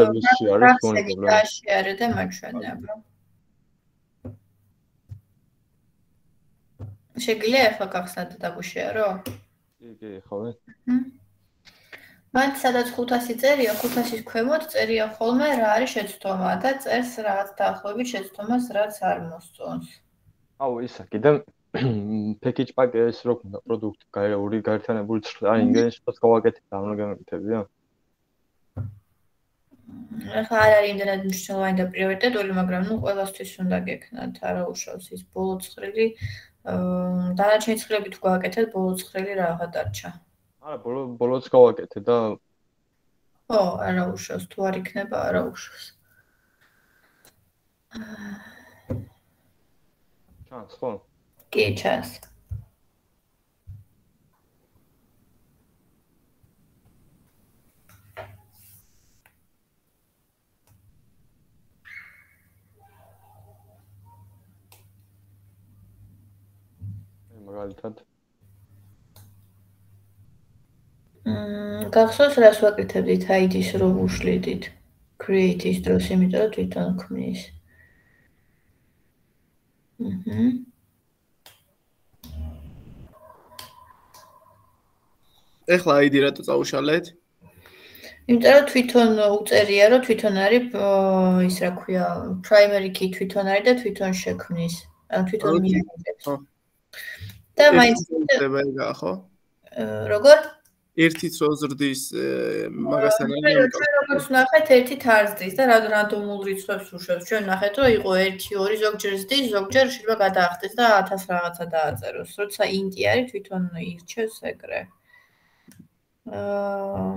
სერვისი არის გონი პრობლემა. შეარე და მაჩვენებო. შეგიძლია ახლა გახსნათ და გუშეარო? კი, კი, ხოლმე. მან სადაც 500 წერია, 500-ის ქვემოთ წერია ხოლმე რა არის შეცდომა და წერს რაღაც დაახლოებით შეცდომას რაც არ მოსწონს. აუ, ისა, კიდე package package რო ქონდა პროდუქტი, გაერთიანებული ცხრა, ინგლისურს გავაკეთე და ამ გამიტებია. ახლა არ არის იმდენად მნიშვნელოვანი და პრიორიტეტული, მაგრამ ნუ ყველასთვის უნდა გექნათ, არა უშავს ის ბოლო ცხრილი. აა დანარჩენი ცხრილები თუ გავაკეთეთ, ბოლო ცხრილი რაღა დარჩა. არა, ბოლო ბოლოც გავაკეთე და ო, არა უშავს, თუ არ იქნება, არა უშავს. ჩანს ხო? კი, ჩანს. მაგალითად მმ გახსოვს რას ვაკეთებდით ID-ს რო უშლიდით create-ის დროს, იმიტომ რომ თვითონ ქმნის. აჰა. ეხლა ID რატო წაუშალეთ? იმიტომ რომ თვითონ უწერია, რომ თვითონ არის ის რა ქვია, primary key თვითონ არის და თვითონ შექმნის. ან თვითონ მიიღებს. და მაინც ხდება ეგა ხო? როგორ? ერთიც რო ზრდის მაგასთან არის როგორც ნახეთ ერთით არ ზრდის და რანდომულ რიცხვებს უშვებს. ჩვენ ნახეთ რომ იყო 1 2 ზოგჯერ ზრდის, ზოგჯერ შეიძლება გადაახტეს და 1000 რაღაცა დააწეროს. როცა ინტი არის თვითონ ირჩევს ეგრე. აა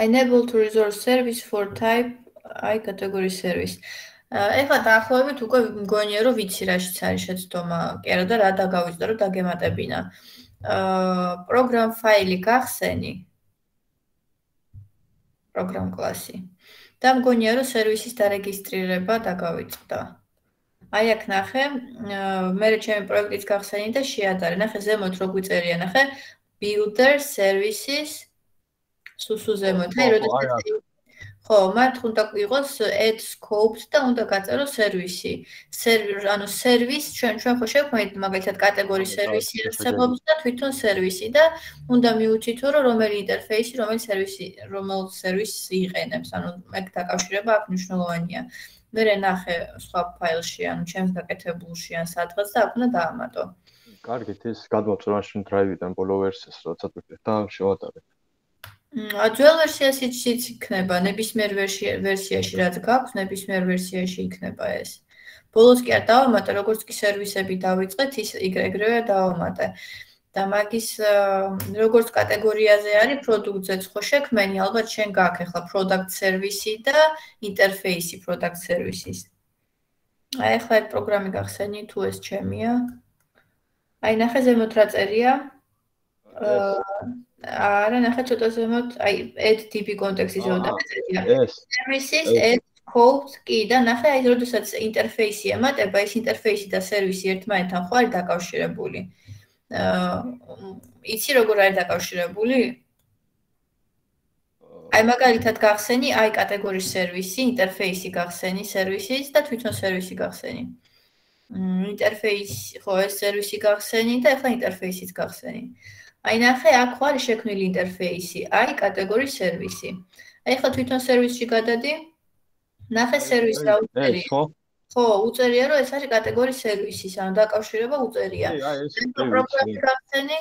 enable to resource service for type i category service. ეხლა დაახლოებით უკვე მგონია რომ ვიცი რაშიც არის შეცდომა. კი არა და რა დაგავიწყდა რომ დაგემატებინა. აა პროგრამ ფაილი გახსენი. პროგრამ კლასი. და მგონია რომ სერვისის დარეგისტრირება დაგავიწყდა. აი აქ ნახე, მე ჩემი პროექტის გახსენი და შეადარე. ნახე ზემოთ რო გვიწერია, ნახე builder services სუსუ ზემოთ. აი როდესაც ხო, მათ უნდა იყოს add scopes და უნდა გაწეროს სერვისი. სერვერ, ანუ სერვის ჩვენ ჩვენ ხო შევქმნით მაგალითად კატეგორიის სერვისი არსებობს და თვითონ სერვისი და უნდა მიუჩითო რომ რომელი ინტერფეისი, რომელი სერვისი, რომელ სერვისს იყენებს, ანუ მაგ დაკავშირება აქ მნიშვნელოვანია. მე ნახე სხვა ფაილში, ანუ ჩემს გაკეთებულში ან სადღაც და აქ უნდა დაამატო. კარგით, ეს გადმოწვევაში drive-დან ბოლო ვერსიას როცა ვიყიდეთ და შევატარეთ. ძველ ვერსიაშიც იქნება, ნებისმიერ ვერსიაში რაც გაქვს, ნებისმიერ ვერსიაში იქნება ეს. ბოლოს კი არ დავამატე, როგორც კი სერვისები დავიწყეთ, ის ეგრევე დავამატე. და მაგის როგორც კატეგორიაზე არის პროდუქტზეც ხო შექმენი, ალბათ შენ გაქვს ახლა product service და interface product services. აი ახლა ეს პროგრამი გახსენი თუ ეს ჩემია. აი ნახე ზემოთ რა წერია. აა არა ნახე ცოტა ზემოთ აი add tip კონტექსტის ზემოთ წერია services add codes კი და ნახე აი როდესაც ინტერფეისი ემატება ეს ინტერფეისი და სერვისი ერთმანეთთან ხო არის დაკავშირებული? აა იცი როგორ არის დაკავშირებული? აი მაგალითად გახსენი აი კატეგორიის სერვისი ინტერფეისი გახსენი სერვისის და თვითონ სერვისი გახსენი. ინტერფეისი ხო ეს სერვისი გახსენი და ახლა ინტერფეისიც გახსენი აი ნახე, აქ ხო არის შექმნილი ინტერფეისი, აი კატეგორიის სერვისი. აი ხა თვითონ სერვისში გადადი. ნახე სერვისი რა უწერია. ხო? ხო, უწერია რომ ეს არის კატეგორიის სერვისი, ანუ დაკავშირება უწერია. პროგრამი გახსენი.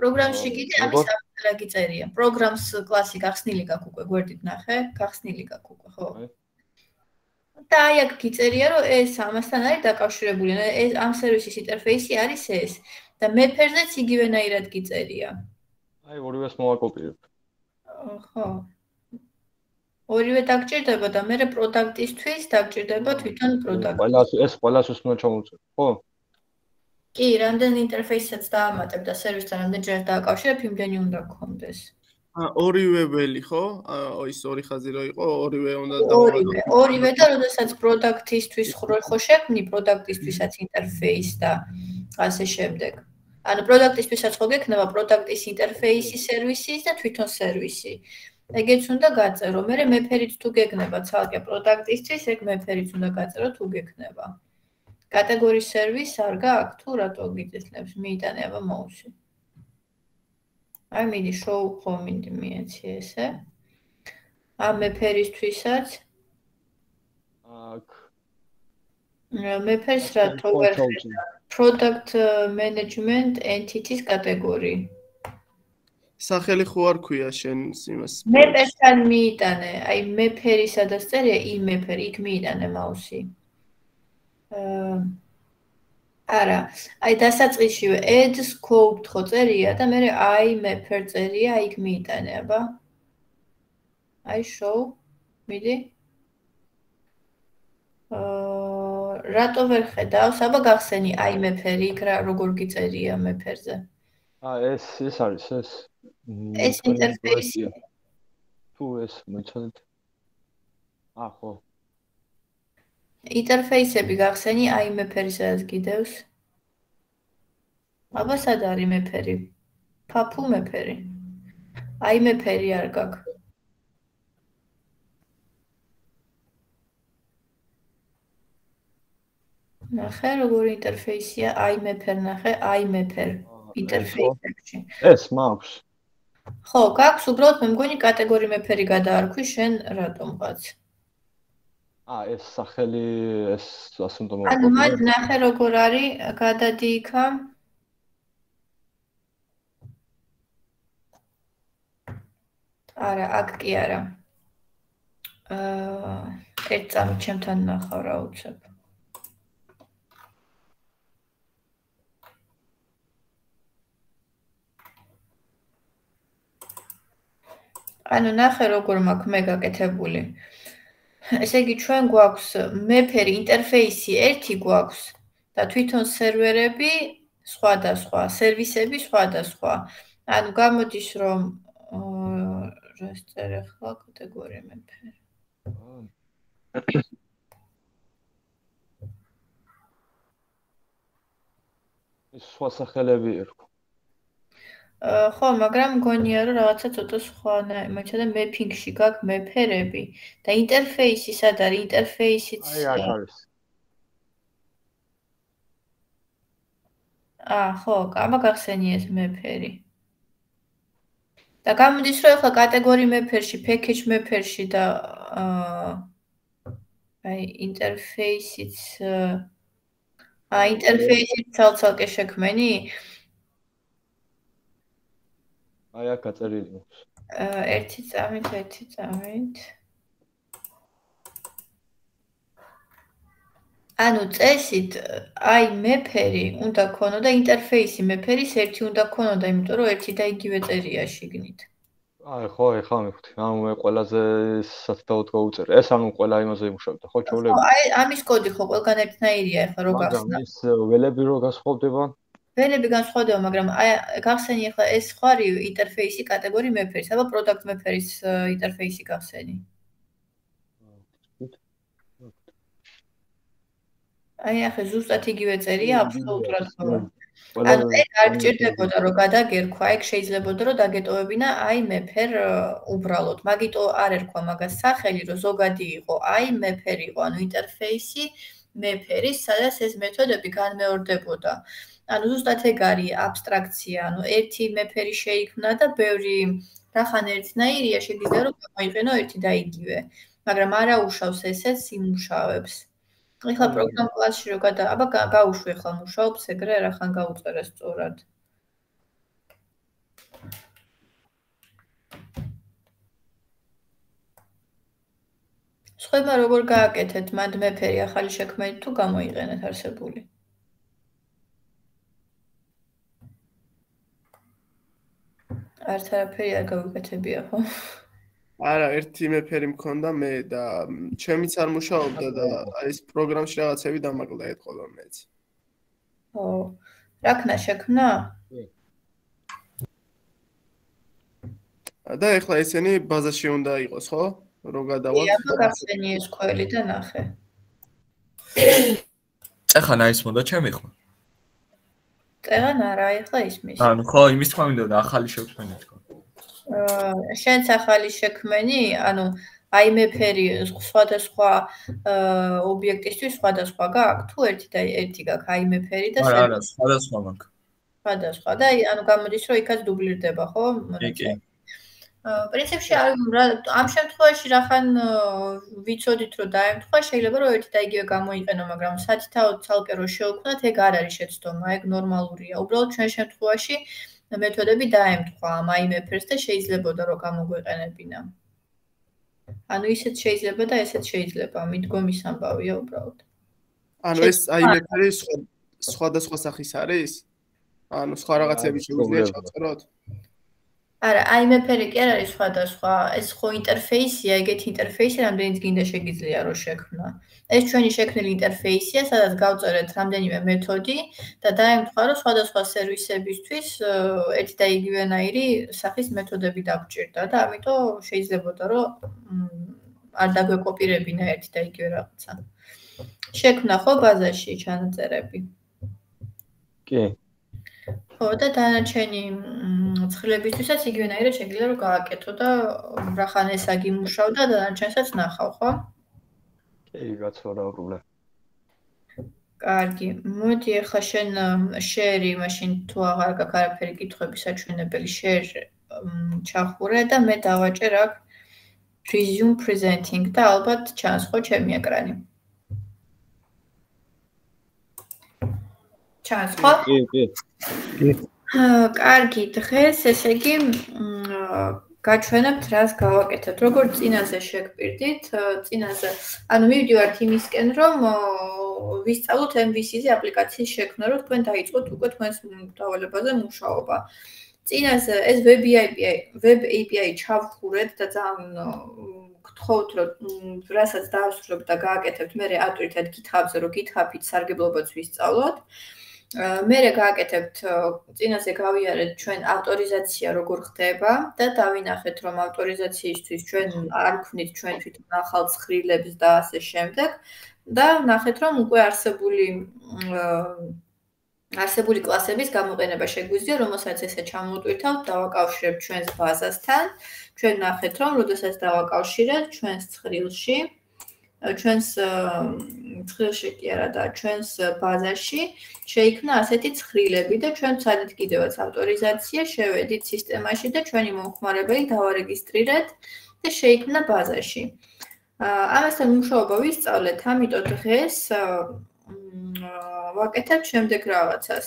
პროგრამში კიდე ამის აღწერა გიწერია. პროგრამს კლასი გახსნილი გაქვს უკვე, გვერდით ნახე, გახსნილი გაქვს უკვე, ხო? და აი აქ გიწერია რომ ეს ამასთან არის დაკავშირებული. ეს ამ სერვისის ინტერფეისი არის ეს. და მეფერზეც იგივენაირად გიწერია. აი ორივეს მოვაკოპირებ. ხო. ორივე დაგჭირდება და მე პროდუქტისთვის დაგჭირდება თვითონ პროდუქტი. ყველას ეს ყველას უნდა ჩამოვწერო, ხო? კი, რამდენ ინტერფეისსაც დაამატებ და სერვისთან რამდენ ჯერ დააკავშირებ, იმდენი უნდა გქონდეს. ა ორივე ველი ხო? ის ორი ხაზი რო იყო, ორივე უნდა დაამატო. ორივე, ორივე და როდესაც პროდუქტისთვის ხო შექმნი პროდუქტისთვისაც ინტერფეის და ასე შემდეგ. ანუ პროდუქტისთვისაც ხო გექნება პროდუქტის ინტერფეისი, სერვისი და თვითონ სერვისი. ეგეც უნდა გაწერო. მე მეფერიც თუ გეკნება ცალკე პროდუქტისთვის, ეგ მეფერიც უნდა გაწერო თუ გეკნება. კატეგორიის სერვის არ გააქვს თუ რატო გიწესლებს მიიტანე აბა მოუსი. აი მიდი შოუ კომენტი მიეცი ესე. ა მეფერისთვისაც აქ მეფერს რატო ვერ ხედავ? Product management entities კატეგორია. სახელი ხო არ ქვია შენ იმას მე პერსთან მიიტანე. აი მე ფერისა და წერია იმ მე ფერი იქ მიიტანე მაუსი. აა არა. აი დასაწყისშივე. add scope ხო წერია და მე აი მე ფერ წერია იქ მიიტანე აბა. აი show მიდი? აა რატო ვერ ხედავს? აბა გახსენი აი მე ფერი იქ რა როგორ გიწერია მე ფერზე აა ეს ეს არის ეს. ეს ინტერფეისი თუ ეს მოიცადეთ. აა ხო. ინტერფეისები გახსენი აი მეფერისაც გიდევს? აბა სად არის მეფერი? ფაფუ მეფერი. აი მეფერი არ გაქვს ნახე როგორი ინტერფეისია აი მეფერ ნახე აი მეფერ ინტერფეისებში ეს მაქვს ხო, გაქვს უბრალოდ მე მგონი კატეგორია მეფერი გადაარქვი შენ რატომ ყაც? აა ეს სახელი ეს ასე უნდა მოვა. ანუ მაგ ნახე როგორ არის გადადი იქა. არა, აქ კი არა. აა ერთ წამი ჩემთან ნახავ რა უცებ. ანუ ნახე როგორ მაქვს მე გაკეთებული. ესე იგი ჩვენ გვაქვს მეფერი ინტერფეისი ერთი გვაქვს და თვითონ სერვერები სხვადასხვა, სერვისები სხვადასხვა. ანუ გამოდის რომ რა წერე ხო კატეგორია მეფერი. ეს სხვა სახელები ერქვა. ხო, მაგრამ მგონია რომ რაღაცა ცოტა სხვა მოიცა და მეფინგში გაქვს მეფერები და ინტერფეისი სად არის? ინტერფეისიც აი აქ არის. აა, ხო, აბა გახსენი ეს მეფერი. და გამოდის რომ ახლა კატეგორია მეფერში, package მეფერში და აა აი ინტერფეისიც აა ინტერფეისიც ცალ-ცალკე შექმენი? აა აი აქ გაწერილი მაქვს. აა ერთი წამით, ერთი წამით. ანუ წესით აი მეფერი უნდა ქონოდა ინტერფეისი მეფერის ერთი უნდა ქონოდა, იმიტომ რომ ერთი და იგივე წერია შიგნით. აი ხო, ეხლა მივხვდი. ანუ მე ყველაზე სათაოდ გავუწერე. ეს ანუ ყველა იმაზე იმუშავდა, ხო, ჩოლები? აი ამის კოდი ხო ყველგან ერთნაირია, ეხლა რო გახსნა. მაგრამ ის ველები რო გასხოვდება? ველები განსხვავდება, მაგრამ აი გახსენი ახლა ეს ხარი ინტერფეისი კატეგორია მეფერის, აბა პროდუქტ მეფერის ინტერფეისი გახსენი. აი ახლა ზუსტად იგივე წერია აბსოლუტურად ხოლმე. ანუ ეგ არ გჭირდებოდა რომ გადაგერქვა, ეგ შეიძლებოდა რომ დაგეტოვებინა აი მეფერ უბრალოდ. მაგიტო არ ერქვა მაგას სახელი, რომ ზოგადი იყო აი მეფერი იყო, ანუ ინტერფეისი მეფერის, სადაც ეს მეთოდები განმეორდებოდა. ანუ ზუსტად ეგ არის აბსტრაქცია, ანუ ერთი მეფერი შეიქმნა და ბევრი რახან ერთნაირია შეგიძლია რომ გამოიყენო ერთი და იგივე, მაგრამ არა უშავს ესეც იმუშავებს. ეხლა პროგრამ კლასში რო გადა, აბა გაუშვი ახლა მუშაობს ეგრე რახან გაუწერე სწორად. სხვა როგორ გააკეთეთ მანდ მეფერი ახალი შექმნით თუ გამოიყენეთ არსებული? არც არაფერი არ გავიკეთებია ხო? არა, ერთი მეფერი მქონდა მე და ჩემიც არ მუშაობდა და ეს პროგრამში რაღაცები დამაკლდა ეთყობა მეც. ო, რა ქნა შექმნა? და ეხლა ესენი ბაზაში უნდა იყოს, ხო? რო გადავალ. ია, გახსენი ეს ყველი და ნახე. ეხლა ნაის მოდა ჩემი ხმა. წერან არა, ეხლა ისმის. ანუ ხო, იმის თქმა მინდოდა ახალი შევქმნით თქო. აა შენც ახალი შექმენი, ანუ აი მე ფერი სხვადასხვა ობიექტისთვის სხვადასხვა გააქვს თუ ერთი და ერთი გაქვს აი მე ფერი და არა არა სხვადასხვა მაქვს სხვადასხვა და ანუ გამოდის რომ იქაც დუბლირდება ხო კი კი პრინციპში ამ შემთხვევაში რახან ვიცოდით რომ დაემთხვა შეიძლება რომ ერთი და იგივე გამოიყენო მაგრამ სათითაოდ ცალკე რო შევქმნათ ეგ არ არის შეცდომა ეგ ნორმალურია უბრალოდ ჩვენ შემთხვევაში მეთოდები დაემთხვა ამ აი მე ფერს და შეიძლებოდა რომ გამოგვეყენებინა ანუ ისეთ შეიძლება და ესეც შეიძლება, მიდგომის ამბავია უბრალოდ. ანუ ეს აი მე ფერი სხვადასხვა სახის არის? ანუ სხვა რაღაცები შეგვიძლია ჩაწეროთ? არა, აი მე ფერი კი არ არის სხვადასხვა, ეს ხო ინტერფეისია, ეგეთი ინტერფეისი რამდენიც გინდა შეგიძლია რომ შექმნა. ეს ჩვენი შექმნილი ინტერფეისია, სადაც გავწერეთ რამდენიმე მეთოდი და დაემთხვა რომ სხვადასხვა სერვისებისთვის ერთი და იგივენაირი სახის მეთოდები დაგჭირდა და ამიტომ შეიძლებოდა რომ არ დაგვეკოპირებინა ერთი და იგივე რაღაცა. შექმნა ხო ბაზაში ჩანაწერები? კი. ხო და დანარჩენი ცხრილებისთვისაც იგივენაირად შეიძლება რომ გააკეთო და რახან ეს აგიმუშავდა და დანარჩენსაც ნახავ, ხო? კი, გაცხოვრა პრობლემა. კარგი. მოდი ახლა შენ შერი, მაშინ თუ აღარ გაქვს არაფერი კითხვები საჩვენებელი შერ ჩახურე და მე დავაჭერ აქ resume presenting და ალბათ ჩანს ხო ჩემი ეკრანი. ჩანს ხო? კი, კი. კი. კარგი, დღეს ესე იგი გაჩვენებთ რას გავაკეთებთ. როგორც წინაზე შეგპირდით, წინაზე, ანუ მივიდივართ იმისკენ, რომ ვისწავლოთ MVC-ზე აპლიკაციის შექმნა, რომ თქვენ დაიწყოთ უკვე თქვენს დავალებაზე მუშაობა. წინაზე ეს web API, web API ჩავხურეთ და ძალიან გთხოვთ, რომ რასაც დაასრულებთ და გააკეთებთ, მე ატვირთეთ GitHub-ზე, რომ GitHub-ით სარგებლობაც ვისწავლოთ. მერე გააკეთებთ წინაზე გავიარეთ ჩვენ ავტორიზაცია როგორ ხდება და დავინახეთ რომ ავტორიზაციისთვის ჩვენ არ ვქნით ჩვენ თვითონ ახალ ცხრილებს და ასე შემდეგ და ნახეთ რომ უკვე არსებული არსებული კლასების გამოყენება შეგვიძლია რომელსაც ესე ჩამოვტვირთავთ დავაკავშირებთ ჩვენს ბაზასთან. ჩვენ ნახეთ რომ როდესაც დავაკავშირეთ ჩვენს ცხრილში ჩვენს ცხრილში კი არა და ჩვენს ბაზაში შეიქმნა ასეთი ცხრილები და ჩვენ ვცადეთ კიდევაც ავტორიზაცია, შევედით სისტემაში და ჩვენი მომხმარებელი დავარეგისტრირეთ და შეიქმნა ბაზაში. ამასთან მუშაობა ვისწავლეთ, ამიტომ დღეს ვაკეთებ შემდეგ რაღაცას.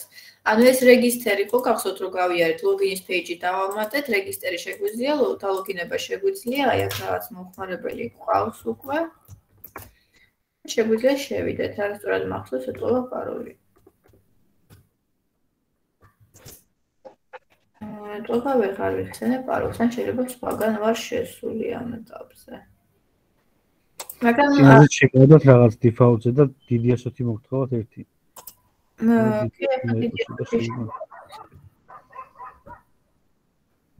ანუ ეს რეგისტრი ხო გახსოვთ რომ გავიარეთ ლოგინის პეიჯი დავამატეთ, რეგისტრი შეგვიძლია, ლოგინება შეგვიძლია, აი აქ რაღაც მომხმარებელი ყავს უკვე. შეგვიძლია შევიდეთ, რა სწორად მახსოვს ეტყობა პაროლი. თქო, ვეღარ ვიხსენე პაროლს, ან შეიძლება სხვაგან ვარ შესული ამ ეტაპზე. მაგრამ ამ შეგადოთ რაღაც დიფაულტზე და დიდი ასოთი მოგთხოვოთ ერთი. კი, დიდი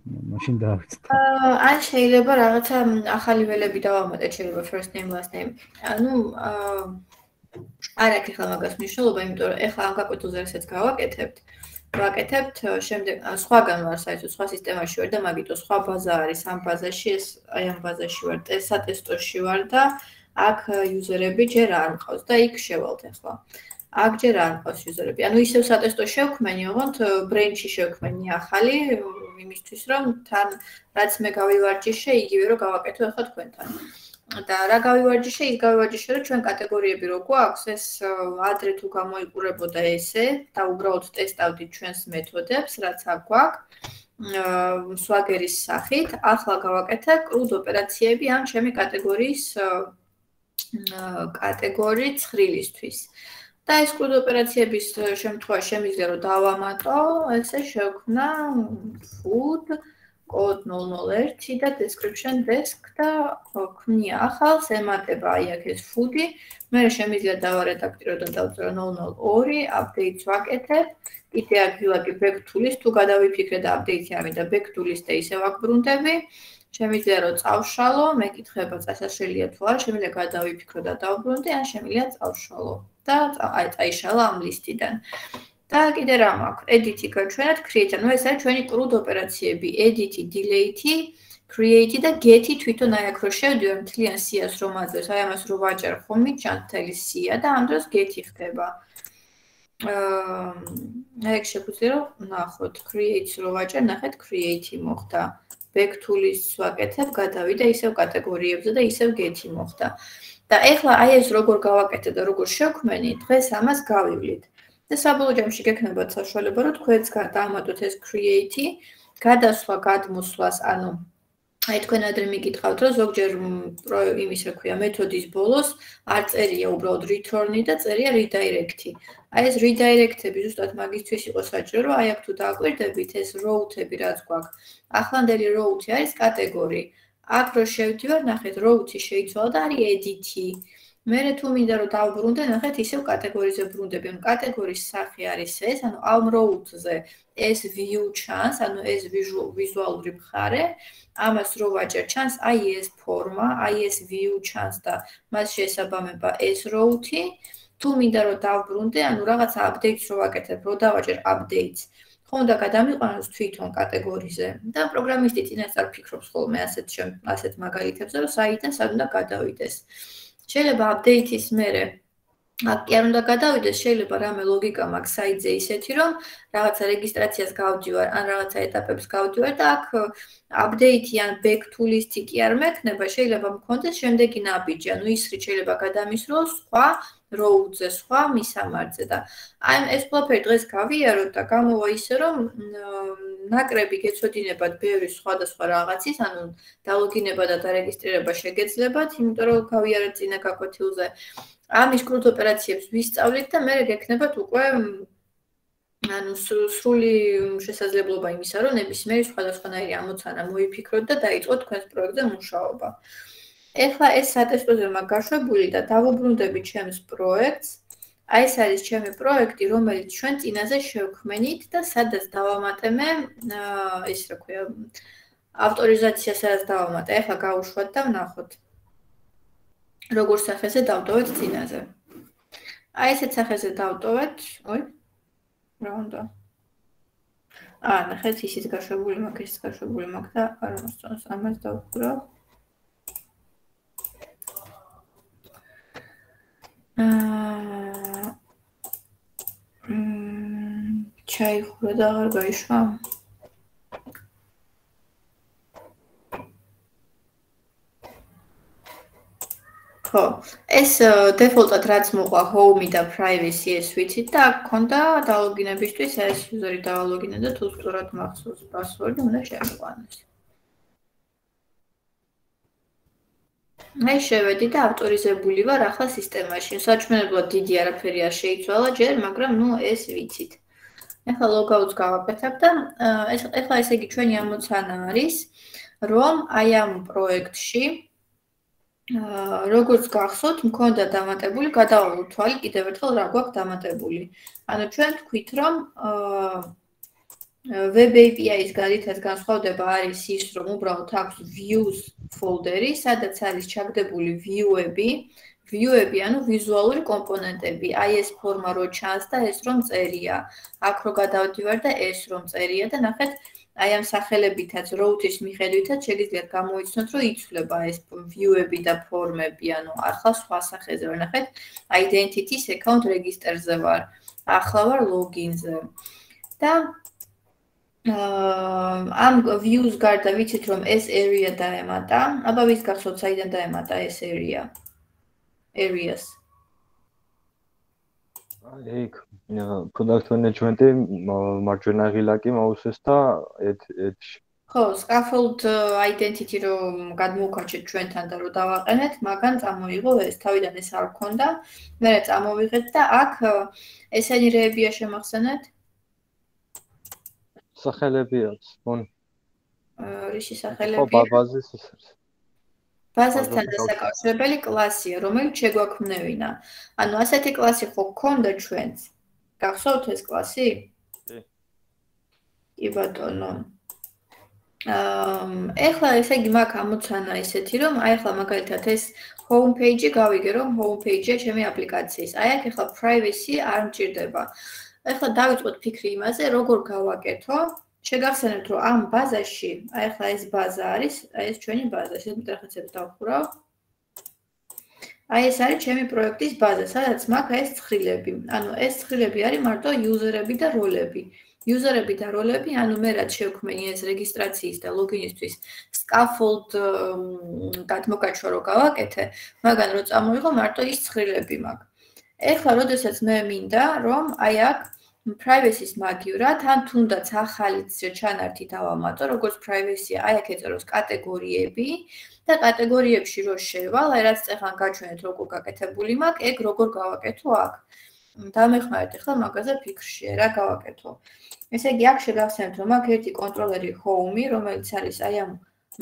მაშინ დავიწყე. აა ან შეიძლება რაღაცა ახალი ველები დავამატეთ, შეიძლება first name last name. ანუ აა არა ქეხლა მაგას მნიშვნელობა, იმიტომ რომ ეხლა ამ გაკვეთილზე რასაც გავაკეთებთ, ვაკეთებთ შემდეგ სხვაგან ვარ საერთოდ სხვა სისტემაში ვარ და მაგიტო სხვა ბაზა არის ამ ბაზაში, ეს აი ამ ბაზაში ვარ, ტესტატესტორში ვარ და აქ იუზერები ჯერ არ მყავს და იქ შევალთ ეხლა. აქ ჯერ არ მყავს იუზერები. ანუ ისევ სატესტო შევქმენი, ოღონდ ბრენჩი შევქმენი ახალი იმისთვის, რომ თან რაც მე გავივარჯიშე, იგივე რომ გავაკეთო ახლა თქვენთან. და რა გავივარჯიშე, ის გავივარჯიშე, რომ ჩვენ კატეგორიები რო გვაქვს, ეს ადრე თუ გამოიყურებოდა ესე და უბრალოდ ტესტავდით ჩვენს მეთოდებს, რაც აქ გვაქვს. სვაგერის სახით, ახლა გავაკეთე კრუდ ოპერაციები ამ ჩემი კატეგორიის კატეგორიის ცხრილისთვის. და ეს კუდ ოპერაციების შემთხვევაში შემიძლია რომ დავამატო, ესე შევქმნა food code 001 და description desk და ქმნია ახალს ემატება აი აქ ეს food-ი. მე შემიძლია დავარედაქტირო და დავწერო 002 update-ს ვაკეთებ. კიდე აქ ვიღაკი back to-lis თუ გადავიფიქრე და update-ი ამიდა back to-lis და ისე ვაკბრუნდები. შემიძლია რომ წავშალო, მეკითხება წასაშელია თუ არა, შემიძლია გადავიფიქრო და დავბრუნდე, ან შემიძლია წავშალო. და აი წაიშალა ამ ლისტიდან. და კიდე რა მაქვს? edit-ი გაჩვენოთ, create. ნუ ეს არის ჩვენი კრუდ ოპერაციები, edit-ი, delete-ი, create-ი და get-ი თვითონ აი აქ რო შევდივარ მთლიან სიას რომ აძლევს, აი ამას რო ვაჭერ ხომ მიჩან მთელი სია და ამ დროს get-ი ხდება. აა ეგ შეგვიძლია რომ ნახოთ create-ს რო ვაჭერ, ნახეთ create-ი მოხდა. back tool-ის ვაკეთებ, გადავიდა ისევ კატეგორიებზე და ისევ get-ი მოხდა. და ეხლა აი ეს როგორ გავაკეთე და როგორ შევქმენი, დღეს ამას გავივლით. და საბოლოო ჯამში გექნებათ საშუალება, რომ თქვენც დაამატოთ ეს create-ი, გადასვლა გადმოსვლას, ანუ აი თქვენ ადრე მიკითხავთ, რომ ზოგჯერ იმის რა ქვია, მეთოდის ბოლოს არ წერია უბრალოდ return-ი და წერია redirect-ი. აი ეს redirect-ები ზუსტად მაგისთვის იყო საჭირო, რომ აი აქ თუ დააკვირდებით ეს route-ები რაც გვაქვს. ახლანდელი route არის კატეგორია. აქ რო შევდივარ, ნახეთ route-ი შეიცვალა და არის edit-ი. მე თუ მინდა რომ დავბრუნდე, ნახეთ ისევ კატეგორიზე ბრუნდები. ანუ კატეგორიის სახე არის ეს, ანუ ამ route-ზე ეს view chance, ანუ ეს ვიზუალური მხარე, ამას რო ვაჭერ chance, აი ეს ფორმა, აი ეს view chance და მას შესაბამება ეს route-ი. თუ მინდა რომ დავბრუნდე, ანუ რაღაცა update-ს რო ვაკეთებ, რო დავაჭერ update-ს, ხონდა გადამიყვანოს თვითონ კატეგორიზე და პროგრამისტი წინასწარ ფიქრობს ხოლმე ასეთ ასეთ მაგალითებზე, რომ საიდან სად უნდა გადავიდეს. შეიძლება update-ის მერე აქ კი არ უნდა გადავიდეს, შეიძლება რამე ლოგიკა მაქვს საიტზე ისეთი, რომ რაღაცა რეგისტრაციას გავდივარ, ან რაღაცა ეტაპებს გავდივარ და აქ update-ი ან back to list-ი კი არ მექნება, შეიძლება მქონდეს შემდეგი ნაბიჯი, ანუ ის რით შეიძლება გადამისროს სხვა road-ზე, სხვა მისამართზე და აი ეს ყველაფერი დღეს გავიაროთ და გამოვა ისე, რომ ნაკრები გეცოდინებათ ბევრი სხვადასხვა რაღაცის, ანუ დალოგინება და დარეგისტრირება შეგეძლებათ, იმიტომ რომ გავიარეთ წინა გაკვეთილზე. ამის კრუტ ოპერაციებს ვისწავლით და მე გეკნებათ უკვე ანუ სრული შესაძლებლობა იმისა, რომ ნებისმიერი სხვადასხვანაირი ამოცანა მოიფიქროთ და დაიწყოთ თქვენს პროექტზე მუშაობა. ეხლა ეს სატესტოზე მაგ გაშვებული და დავუბრუნდები ჩემს პროექტს. აი ეს არის ჩემი პროექტი, რომელიც ჩვენ წინაზე შევქმენით და სადაც დავამატემე ის რა ქვია ავტორიზაცია სადაც დავამატე. ეხლა გავუშვათ და ვნახოთ. როგორ სახეზე დავტოვეთ წინაზე. აი ესეთ სახეზე დავტოვეთ. ой. რა უნდა? აა, ნახეთ, ისიც გაშვებული მაქვს, ისიც გაშვებული მაქვს და არ მოსწონს ამას დავკრავ. აა მ ჩაიხურა და აღარ გაიშვა. ხო, ეს დეფოლტად რაც მოყვა home და privacy ეს ვიცით და აქ ქონდა დალოგინებისთვის ეს user-ი დაალოგინე და თუ სწორად მახსოვს password-ი უნდა შემოყვანოს. მე შევედი და ავტორიზებული ვარ ახლა სისტემაში. საჩვენებლად დიდი არაფერი არ შეიცვალა ჯერ, მაგრამ ნუ ეს ვიცით. ახლა ლოგაუტს გავაკეთებ და ეს ახლა ესე იგი ჩვენი ამოცანა არის, რომ აი ამ პროექტში აა როგორც გახსოვთ, მქონდა დამატებული, გადავალოთ თვალი კიდევ ერთხელ რა გვაქვს დამატებული. ანუ ჩვენ თქვით, რომ აა web API-ის გარითაც განსხვავდება არის ის, რომ უბრალოდ აქვს views folder-ი, სადაც არის ჩაგდებული view-ები, view-ები, ანუ ვიზუალური კომპონენტები. აი ეს ფორმა რო ჩანს და ეს რომ წერია. აქ რო გადავდივარ და ეს რომ წერია და ნახეთ, აი ამ სახელებითაც route-ის მიხედვითაც შეგიძლიათ გამოიცნოთ, რომ იცვლება ეს view-ები და ფორმები, ანუ ახლა სხვა სახეზე ვარ, ნახეთ, identity-s account register-ზე ვარ. ახლა ვარ login-ზე. და ამ views გარდა ვიცით რომ ეს area დაემატა. აბა ვის გახსოვთ საიდან დაემატა ეს area? areas. აი, product management-ი მარჯვენა ღილაკი მოუსეს და ეთ ეთში. ხო, scaffold identity რომ გადმოვქაჩეთ ჩვენთან და რომ დავაყენეთ, მაგან წამოიღო ეს. თავიდან ეს არ ქონდა. მე წამოვიღეთ და აქ ესენი რეებია შემახსენეთ. სახელები აქვს, მონ. რისი სახელებია? ხო, ბაზის ის არის. ბაზასთან დასაკავშირებელი კლასია, რომელიც შეგვაქმნევინა. ანუ ასეთი კლასი ხო გქონდა ჩვენც? გახსოვთ ეს კლასი? კი. კი ბატონო. აა, ეხლა ესე იგი მაქვს ამოცანა ისეთი, რომ აი ახლა მაგალითად ეს home page-ი გავიგე, რომ home page-ია ჩემი აპლიკაციის. აი აქ ახლა privacy არ მჭირდება. ეხლა დავიწყოთ ფიქრი იმაზე, როგორ გავაკეთო. შეგახსენებთ, რომ ამ ბაზაში, აი ეხლა ეს ბაზა არის, აი ეს ჩვენი ბაზა, შეიძლება ტრახაცებს დავხურავ. აი ეს არის ჩემი პროექტის ბაზა, სადაც მაქვს ეს ცხრილები. ანუ ეს ცხრილები არის მარტო იუზერები და როლები. იუზერები და როლები, ანუ მე რაც შევქმენი ეს რეგისტრაციის და ლოგინისთვის scaffold გადმოკაჩვა რო გავაკეთე, მაგან რო წამოიღო მარტო ის ცხრილები მაქვს. ეხლა როდესაც მე მინდა რომ აი აქ privacy-ს მაგივრად ან თუნდაც ახალი ჩანართი დავამატო, როგორც privacy-ია, აი აქ ეწეროს კატეგორიები და კატეგორიებში რო შევალ, აი რაც წეხან გაჩვენეთ როგორ გაკეთებული მაქვს, ეგ როგორ გავაკეთო აქ. დამეხმარეთ ახლა მაგაზე ფიქრში, რა გავაკეთო. ესე იგი აქ შეგახსენებთ, რომ აქ ერთი კონტროლერი home-ი, რომელიც არის აი ამ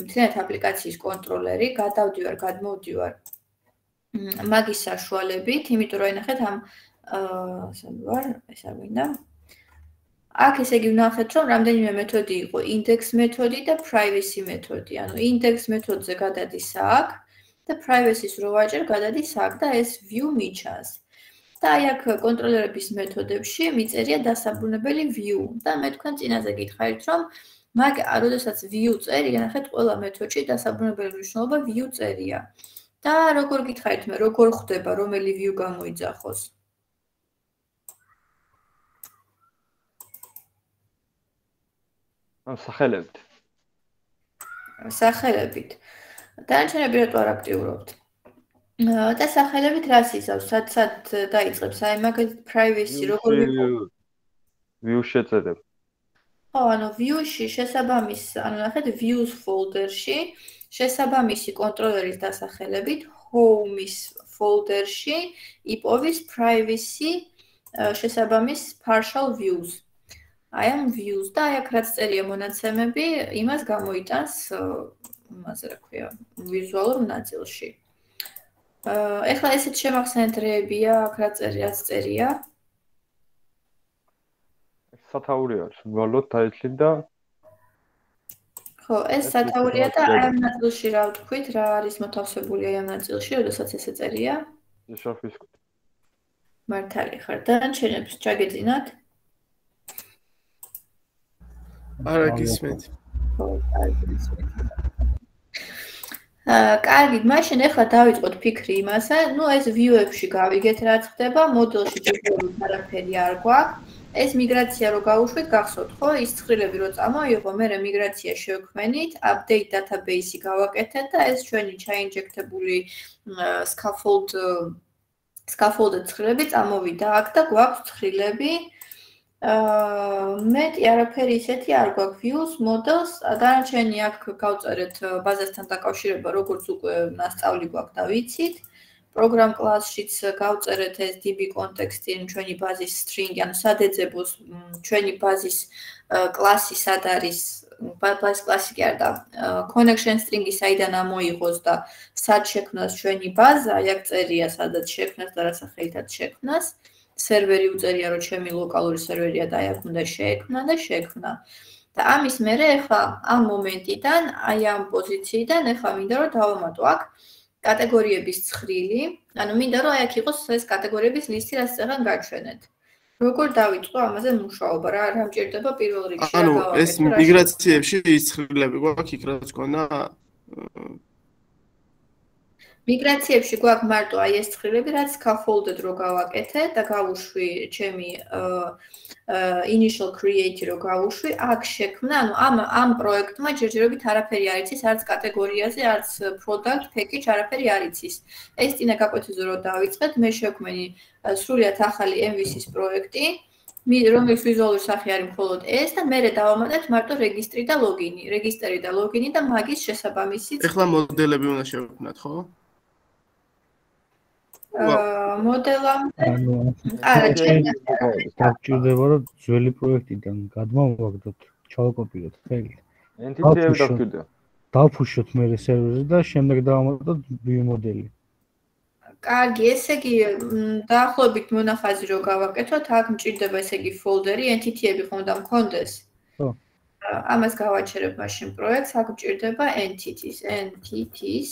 მთლიანად აპლიკაციის კონტროლერი, გადავდივარ, გადმოვდივარ მაგის საშუალებით, იმიტომ რომ ნახეთ ამ აა სად ვარ, ეს არ მინდა. აქ ესე იგი ვნახეთ, რომ რამდენიმე მეთოდი იყო, index მეთოდი და privacy მეთოდი. ანუ index მეთოდზე გადადის აქ და privacy-ს რო ვაჭერ, გადადის აქ და ეს view მიჩას. და აი აქ კონტროლერების მეთოდებში მიწერია დასაბრუნებელი view და მე თქვენ წინაზე გითხარით, რომ მაგ როდესაც view წერია, ნახეთ, ყველა მეთოდში დასაბრუნებელი მნიშვნელობა view წერია. და როგორ გითხარით მე, როგორ ხდება, რომელი view გამოიძახოს? ან სახელებით. სახელებით. დანარჩენები რატო არ აქტიურობთ? და სახელებით რას იზავს? სად სად დაიწყებს? აი მაგალითად privacy როგორ view შეწერებ. ხო, ანუ view-ში შესაბამის, ანუ ნახეთ views folder-ში შესაბამისი კონტროლერის დასახელებით home-ის folder-ში იპოვის privacy შესაბამის partial views. აი ამ views და აი აქ რაც წერია მონაცემები, იმას გამოიტანს იმაზე რა ქვია, ვიზუალურ ნაწილში. აა ეხლა ესეც შემახსენეთ რეებია, აქ რა წერია, რაც წერია. სათაური არის, ვალოთ დაიჩლი და ხო, ეს სათაურია და აი ამ ნაწილში რა ვთქვით, რა არის მოთავსებული აი ამ ნაწილში, როდესაც ესე წერია? შორფის. მართალი ხარ, დანარჩენებს ჩაგეძინათ? აა არა გისმენთ. აა კარგი, მაშინ ახლა დავიწყოთ ფიქრი იმასე, ну ეს view-ებში გავიგეთ რა ხდება, მოდელში ჯერჯერობით არაფერი არ გვაქვს. ეს მიგრაცია რო გავუშვით, გახსოვთ ხო? ის ცხრილები რო წამოიღო, მე რა მიგრაცია შევქმენით, update database-ი გავაკეთეთ და ეს ჩვენი ჩაინჯექტებული scaffold scaffold ცხრილები წამოვიდა აქ და გვაქვს ცხრილები. აა მეტი არაფერი ისეთი არ გვაქვს. Views models დანარჩენი აქ გავწერეთ ბაზასთან დაკავშირება როგორც უკვე მასწავლი გვაქვს და ვიცით program class-შიც გავწერეთ ეს db context-ი ჩვენი ბაზის string ანუ სადეძებოს ჩვენი ბაზის კლასი სად არის. ბაზის კლასი კი არ და connection string-ი საიდან ამოიღოს და სად შექმნას ჩვენი ბაზა აქ წერია სადაც შექმნას და რა სახელითაც შექმნას. სერვერი უწერია, რომ ჩემი ლოკალური სერვერია და აი აქ უნდა შეექმნა და შექმნა. და ამის მერე ახლა ამ მომენტიდან, აი ამ პოზიციიდან ახლა მინდა რომ დავამატო აქ კატეგორიების ცხრილი. ანუ მინდა რომ აი აქ იყოს ეს კატეგორიების ლისტი, რაც წეგან გაჩვენეთ. როგორ დავიწყო ამაზე მუშაობა რა? რა მჭირდება პირველ რიგში? ანუ ეს მიგრაციებში ის ცხრილები გვაქვს იქ რაც გქონდა მიგრაციებში გვაქვს მარტო აი ეს ცხრილები, რაც scaffolded რო გავაკეთე და გავუშვი ჩემი initial create რო გავუშვი, აქ შექმნა, ანუ ამ ამ პროექტმა ჯერჯერობით არაფერი არ იცის, არც კატეგორიაზე, არც product package არაფერი არ იცის. ეს წინა გაკვეთილზე რო დავიწყეთ, მე შევქმენი სრულიად ახალი MVC-ის პროექტი. მე რომელიც ვიზუალური სახე არის მხოლოდ ეს და მე დავამატეთ მარტო რეგისტრი და ლოგინი, რეგისტრი და ლოგინი და მაგის შესაბამისი. ეხლა მოდელები უნდა შევქმნათ, ხო? მოდელამდე არა დაჭირდება რომ ძველი პროექტიდან გადმოვაგდოთ ჩავაკოპიროთ ხელი. ენტიტიები დაგვიდა დავფუშოთ მე სერვერზე და შემდეგ დავამატოთ ვიუ მოდელი. კარგი ესე იგი დაახლოებით მონახაზი რო გავაკეთოთ აქ მჭირდება ესე იგი ფოლდერი ენტიტიები ხომ და მქონდეს? ხო. ამას გავაჩერებ მაშინ პროექტს აქ მჭირდება entities entities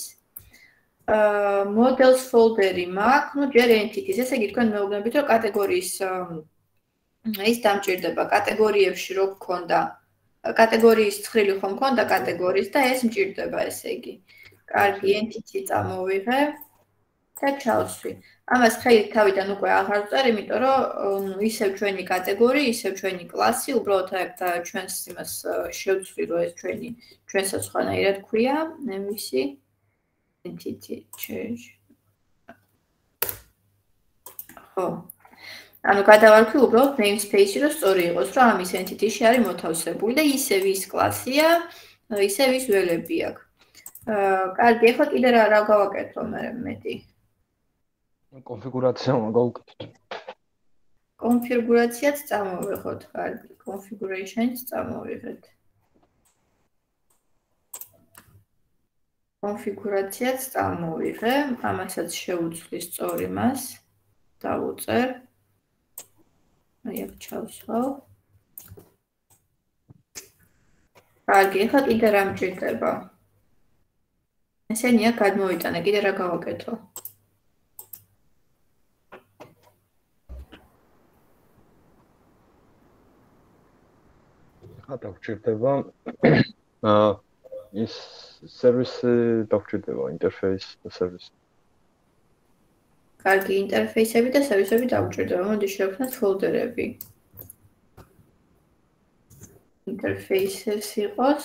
models folder-ი მაქვს, ну ჯერ entities, ესე იგი თქვენ მეუბნებით, რომ კატეგორიის ის დამჭირდება კატეგორიებში რო გქონდა კატეგორიის ცხრილი ხომ გქონდა კატეგორიის და ეს მჭირდება ესე იგი. კარგი, entity წამოვიღე და ჩავსვი. ამას ხელი თავიდან უკვე აღარ ვწერ, იმიტომ რომ ისევ ჩვენი კატეგორია, ისევ ჩვენი კლასი, უბრალოდ აქ ჩვენს იმას შევცვლი, რომ ეს ჩვენი ჩვენსაც ხანაირად ქვია, MVC entity change. ხო. ანუ გადავარქვი უბრალოდ namespace-ი, რომ სწორი იყოს, რომ ამის entity-ში არის მოთავსებული და ისევ ის კლასია, ისევ ის ველები აქვს. აა, კარგი, ახლა კიდე რა რა გავაკეთო მე მეტი? კონფიგურაცია მოგავკეთოთ. კონფიგურაციაც წამოვიღოთ, კარგი, configuration-ს წამოვიღეთ. კონფიგურაციაც წამოვიღე, ამასაც შეუცვლის სწორი მას. დავუწერ. აი აქ ჩავსვავ. კარგი, ახლა კიდე რა მჭირდება? ესენია გადმოვიტანე, კიდე რა გავაკეთო? ხა დაგვჭირდება აა ის სერვისი დაგვჭირდება ინტერფეის და სერვისი. კარგი ინტერფეისები და სერვისები დაგვჭირდება. მოდი შევქმნათ ფოლდერები. ინტერფეისებს იყოს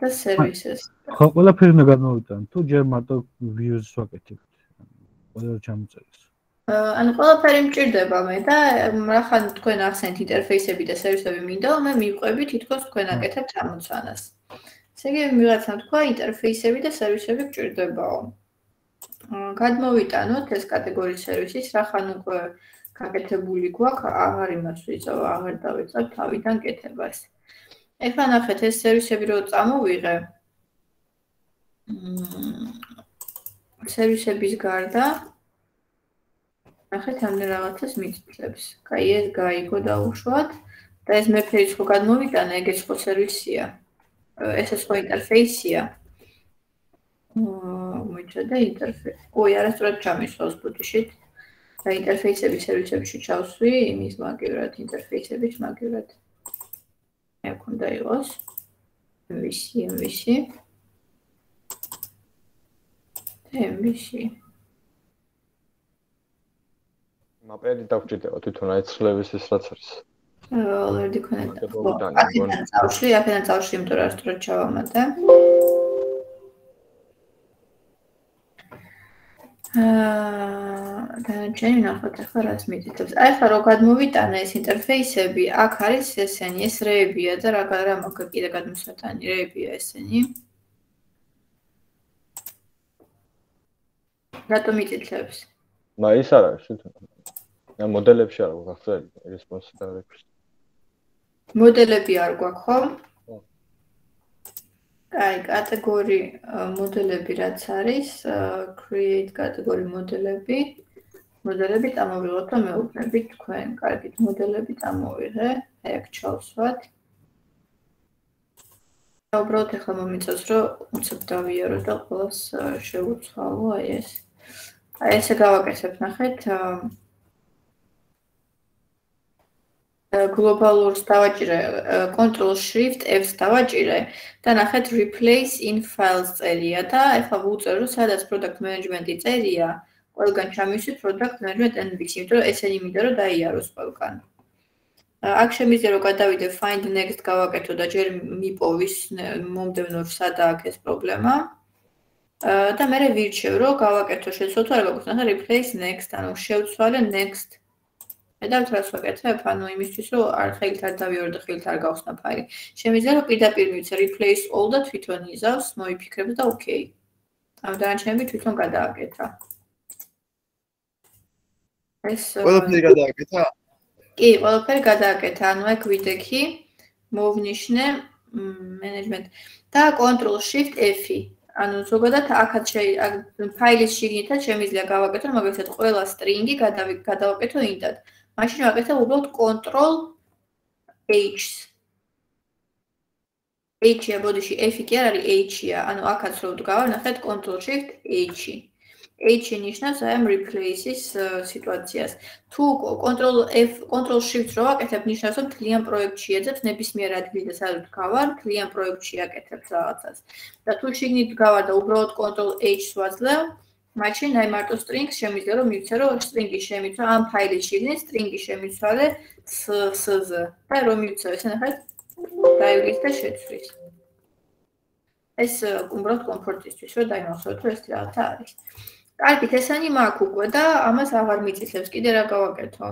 და სერვისებს. ხო, ყველაფერი უნდა გადმოვიტანო. თუ ჯერ მარტო views ვაკეთებთ. ყველა ჩამოწერეს. ანუ ყველაფერი მჭირდება მე და რახან თქვენ ახსენთ ინტერფეისები და სერვისები მინდა, მე მიყვები თითქოს თქვენ აკეთებთ ამოცანას. ესე იგი ვიღაცამ თქვა ინტერფეისები და სერვისები გჭირდებაო. გადმოვიტანოთ ეს კატეგორიის სერვისის, რახან უკვე გაკეთებული გვაქვს, აღარ იმას ვიწევ, აღარ დავიწყებ თავიდან კეთებას. ეხლა ნახეთ ეს სერვისები რო წამოვიღე. სერვისების გარდა ნახეთ ამ რაღაცას მიწწებს. კაი ეს გაიგო დაუშვათ და ეს მე ფერის ხო გადმოვიტანე, ეგეც ხო სერვისია. ესეც ხო ინტერფეისია. აა მოიჭედა ინტერფეისი. ой, არასწორად ჩამისვავს ბუდიშით. და ინტერფეისების სერვისებში ჩავსვი, იმის მაგივრად ინტერფეისების მაგივრად. აქ უნდა იყოს MVC, MVC. MVC. მაპერი დაგვჭირდება თვითონ აი ცხრილების ის რაც არის. Already connected. აქედან წავშვი, აქედან წავშვი, იმიტომ რომ არასდროს ჩავამატე. აა და ჩემი ნახოთ ახლა რას მიწითებს. აი ახლა რო გადმოვიტანე ეს ინტერფეისები, აქ არის ესენი, ეს რეებია და რა რა მოხდა კიდე გადმოსვეთანი რეებია ესენი. რატომ მიწითებს? მა ის არ არის თვითონ. და მოდელებში არ ახლა რესპონსი და რეფერენსი. მოდელები არ გვაქვს ხო? აი, კატეგორი მოდელები რაც არის, create კატეგორი მოდელები. მოდელები წამოვიღოთ და მეუბნებით თქვენ, კარგით, მოდელები წამოვიღე, აი აქ ჩავსვათ. და უბრალოდ ახლა მომიწევს, რომ უცებ დავიარო და ყველას შევუცვალო აი ეს. აი ესე გავაკეთებ, ნახეთ, აა გლობალურს დავაჭირე control shift f-ს დავაჭირე და ნახეთ replace in files წერია და ეხლა ვუწერ რომ სადაც product management-ი წერია ყველგან ჩამივსვი product management nvx იმიტომ რომ ესენი მინდა რომ დაიაროს ყველგან. აქ შემიძლია რომ გადავიდე find next გავაკეთო და ჯერ მიპოვის მომდევნო სადა აქ ეს პრობლემა. და მე ვირჩევ რომ გავაკეთო შეცვალო თუ არა გაგვიქნა და replace next ანუ შევცვალე next მე და თრას ვაკეთებ, ანუ იმისთვის რომ არ ხელით არ დავიორო და ხელით არ გავხსნა ფაილი. შემიძლია რომ პირდაპირ მივიცე replace all და თვითონ იზავს, მოიფიქრებ და okay. ამ დანარჩენები თვითონ გადააკეთა. ეს ყველაფერი გადააკეთა? კი, ყველაფერი გადააკეთა. ანუ აქ ვიდექი, მოვნიშნე management და control shift f-ი. ანუ ზოგადად აქაც ფაილის შიგნითაც შემიძლია გავაკეთო, მაგალითად, ყველა string-ი გადავაკეთო int-ად. მაშინ ვაკეთებ უბრალოდ control h-ს. h-ია ბოდიში, f-ი კი არ არის h-ია, ანუ აქაც რო ვდგავარ, ნახეთ control shift h-ი. H-ი ნიშნავს აი ამ replace-ის სიტუაციას. თუ control F, control shift რო ვაკეთებ, ნიშნავს რომ თლიან პროექტში ეძებს ნებისმიერ ადგილზე სადაც გავარ, თლიან პროექტში აკეთებ რაღაცას. და თუ შიგნით გავარ და უბრალოდ control H-ს ვაძლევ, მაშინ აი მარტო string-ს შემიძლია რომ მივცე რომ string-ი შემიცვა ამ ფაილის შიგნით string-ი შემიცვალე ss-ზე და რომ მივცე ეს ნახეთ დაივლის და შეცვლის. ეს უბრალოდ კომფორტისთვის რომ დაიმახსოვროთ რომ ეს რაღაცა არის. კარგით, ესენი მაქვს უკვე და ამას აღარ მიწისებს. კიდე რა გავაკეთო?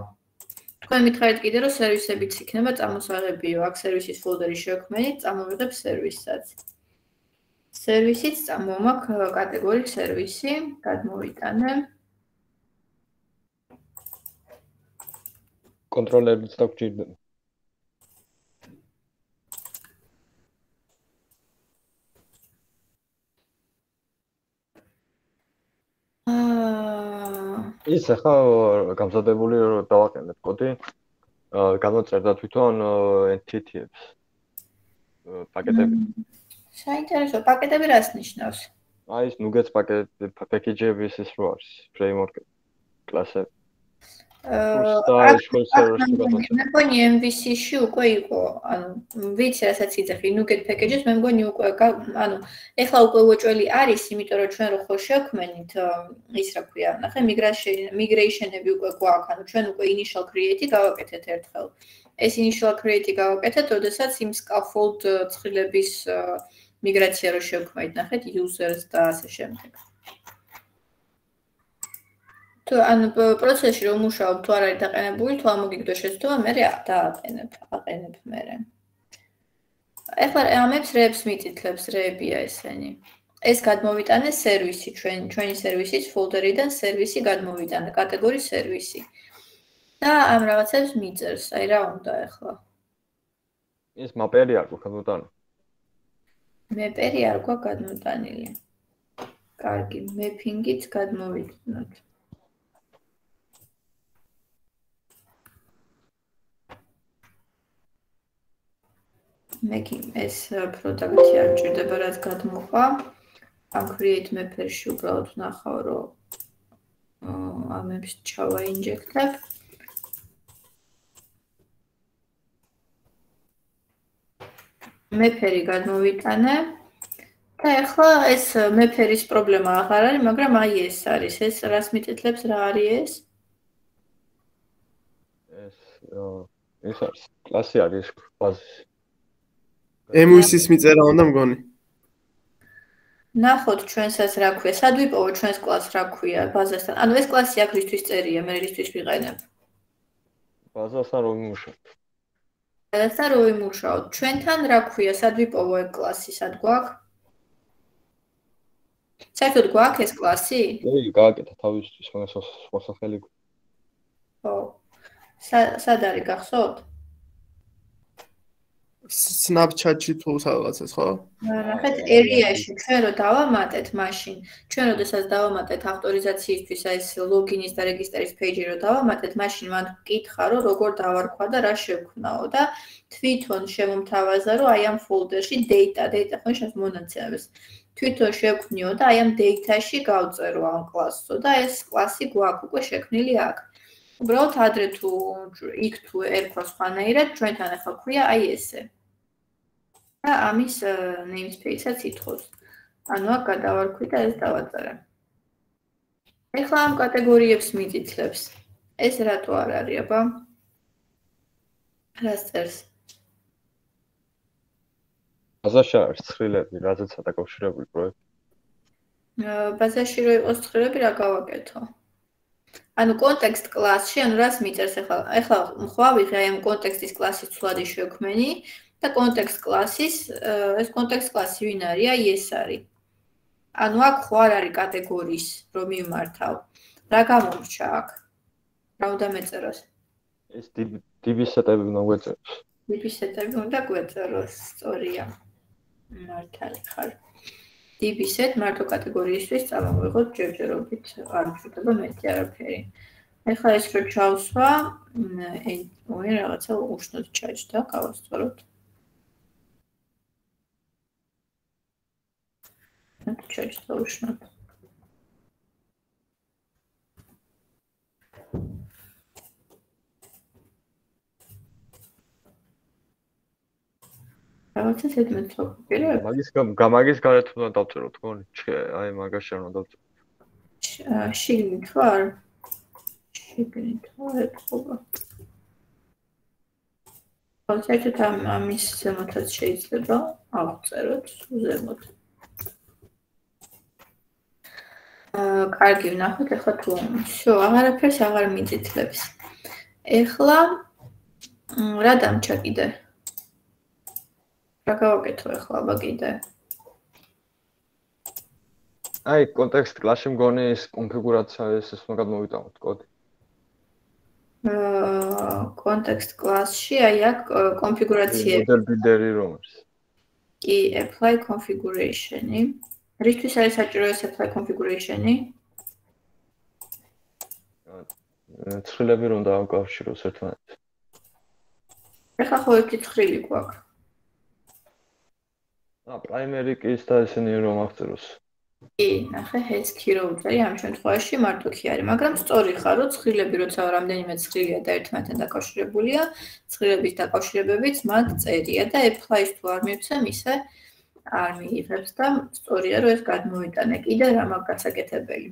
თქვენ მითხარით კიდე რომ სერვისებიც იქნება წამოსაღებიო, აქ სერვისის ფოლდერი შევქმნით, წამოვიღებ სერვისსაც. სერვისიც წამომაქ კატეგორიის სერვისი, გადმოვიტანე. კონტროლერიც დაგჭირდება. ის ახლა გამზადებული რომ დავაყენებ კოდი გამოწერდა თვითონ entity-ებს პაკეტები საინტერესო პაკეტები რას ნიშნავს? აი ეს nuggets პაკეტი package-ების ის რო არის framework კლასები მე მგონი MVC-ში უკვე იყო, ანუ ვიცი რასაც იძახი, Nugget package-ს მე მგონი უკვე ანუ ეხლა უკვე უოჭველი არის, იმიტომ რომ ჩვენ რო ხო შევქმენით ის რა ქვია, ნახე migration-ები უკვე გვაქვს, ანუ ჩვენ უკვე initial create-ი გავაკეთეთ ერთხელ. ეს initial create-ი გავაკეთეთ, ოდესაც იმ scaffold ცხრილების მიგრაცია რო შევქმნით, ნახეთ users და ასე შემდეგ. თუ ანუ პროცესში რომ მუშაობ თუ არ არის დაყენებული თუ ამოგიგდო შეცდომა მე დააყენებ აყენებ მე ეხლა ამებს რეებს მიწითლებს რეებია ესენი. ეს გადმოვიტანე სერვისი ჩვენ ჩვენი სერვისის ფოლდერიდან სერვისი გადმოვიტანე კატეგორიის სერვისი. და ამ რაღაცებს მიწერს. აი რა უნდა ეხლა? ეს მაპერი არ გვაქვს გადმოტანილი მეპერი არ გვაქვს გადმოტანილი. კარგი მეფინგით გადმოვიტანოთ making ეს პროდუქტი არ ჭირდება რაც გადმოხვა. ამ create mapper-ში უბრალოდ ნახავ რომ ამებს ჩავა მეფერი გადმოვიტანე და ახლა ეს მეფერის პრობლემა აღარ არის, მაგრამ აი ეს არის, ეს რას მიწეთლებს, რა არის ეს? ეს ეს არის კლასი არის ბაზისი. ემუისის მიწერა უნდა მგონი. ნახოთ ჩვენსაც რა ქვია, სად ვიპოვო ჩვენს კლასს რა ქვია ბაზასთან. ანუ ეს კლასი აქ რისთვის წერია, მე რისთვის ვიყენებ? ბაზასთან რომ იმუშავო. ბაზასთან რომ იმუშავო. ჩვენთან რა ქვია, სად ვიპოვო ეს კლასი, სად გვაქვს? საერთოდ გვაქვს ეს კლასი? კი, გააკეთა თავისთვის სხვა სახელი. ხო. სად არის გახსოვთ? Snapchat-ში თუ სადღაცას, ხო? ნახეთ, area-ში ჩვენ რო დავამატეთ მაშინ, ჩვენ როდესაც დავამატეთ ავტორიზაციისთვის აი ეს ლოგინის და რეგისტრის პეიჯი რო დავამატეთ, მაშინ მან გკითხა, რომ როგორ დავარქვა და რა შევქმნაო და თვითონ შემომთავაზა, რომ აი ამ ფოლდერში data, data ხო შეიძლება მონაცემებს. თვითონ შევქმნიო და აი ამ data-ში გავწერო ამ კლასსო და ეს კლასი გვაქვს უკვე შექმნილი აქ. უბრალოდ ადრე თუ იქ თუ ერქვა სხვანაირად, ჩვენთან ახლა ქვია აი ესე. და ამის namespace-აც ითხოვს. ანუ აქ გადავარქვი და ეს დავაწერე. ეხლა ამ კატეგორიებს მიწითლებს. ეს რატო არ არის, აბა? რას წერს? ბაზაში არის ცხრილები, რაზეც დაკავშირებული პროექტი. ბაზაში რო იყოს ცხრილები, რა გავაკეთო? ანუ კონტექსტ კლასში, ანუ რას მიწერს ახლა? ახლა ხვავიღე აი ამ კონტექსტის კლასის ცვლადი შევქმენი და კონტექსტ კლასის ეს კონტექსტ კლასი ვინ არის? აი ეს არის. ანუ აქ ხო არ არის კატეგორიის რომ მიმართავ. რა გამომრჩა აქ? რა უნდა მეწეროს? ეს DB setები უნდა გვეწეროს. DB setები უნდა გვეწეროს, სწორია. მართალი ხარ. DB set მარტო კატეგორიისთვის წამოვიღოთ ჯერჯერობით არ ვშუტება მეტი არაფერი. ეხლა ეს რო ჩავსვა, ой, რაღაცა უშნოდ ჩაჭდა, გავასწოროთ. ჩაჭდა უშნოდ. რაღაცა ზედმეტ სოფირი. მაგის გამაგის გარეთ უნდა დავწეროთ, გონი. აი მაგაში არ უნდა დავწეროთ. შიგნით ვარ. შიგნით ვარ, ეთქობა. კონცერტით ამ ამის ზემოთაც შეიძლება აღწეროთ ზემოთ. აა, კარგი, ვნახოთ ახლა თუ შო, აღარაფერს აღარ მიწითლებს. ეხლა რა დამჩა კიდე? აა რა გავაკეთო ახლა აბა კიდე? აი, კონტექსტ კლასში მგონი ეს კონფიგურაცია ეს ეს მაგად მოვიტანოთ კოდი. აა კონტექსტ კლასში აი აქ კონფიგურაციები. model builder-ი რომს. კი, apply configuration-ი. რისთვის არის საჭირო ეს apply configuration-ი? ცხრილები რომ დააკავშიროს ერთმანეთს. ეხლა ხო ერთი ცხრილი გვაქვს. ა პრაიმერი კი ის და ესენი რომ აღწეროს. კი, ნახე, hesky რო უწერი ამ შემთხვევაში მარტო კი არის, მაგრამ სწორი ხარ, რომ ცხრილები როცა რამდენიმე ცხრილია და ერთმანეთთან დაკავშირებულია, ცხრილების დაკავშირებებიც მათ წერია და apply-ს თუ არ მივცემ, ისე არ მიიღებს და სწორია რომ ეს გადმოიტანე კიდე რა მაგ გასაკეთებელი.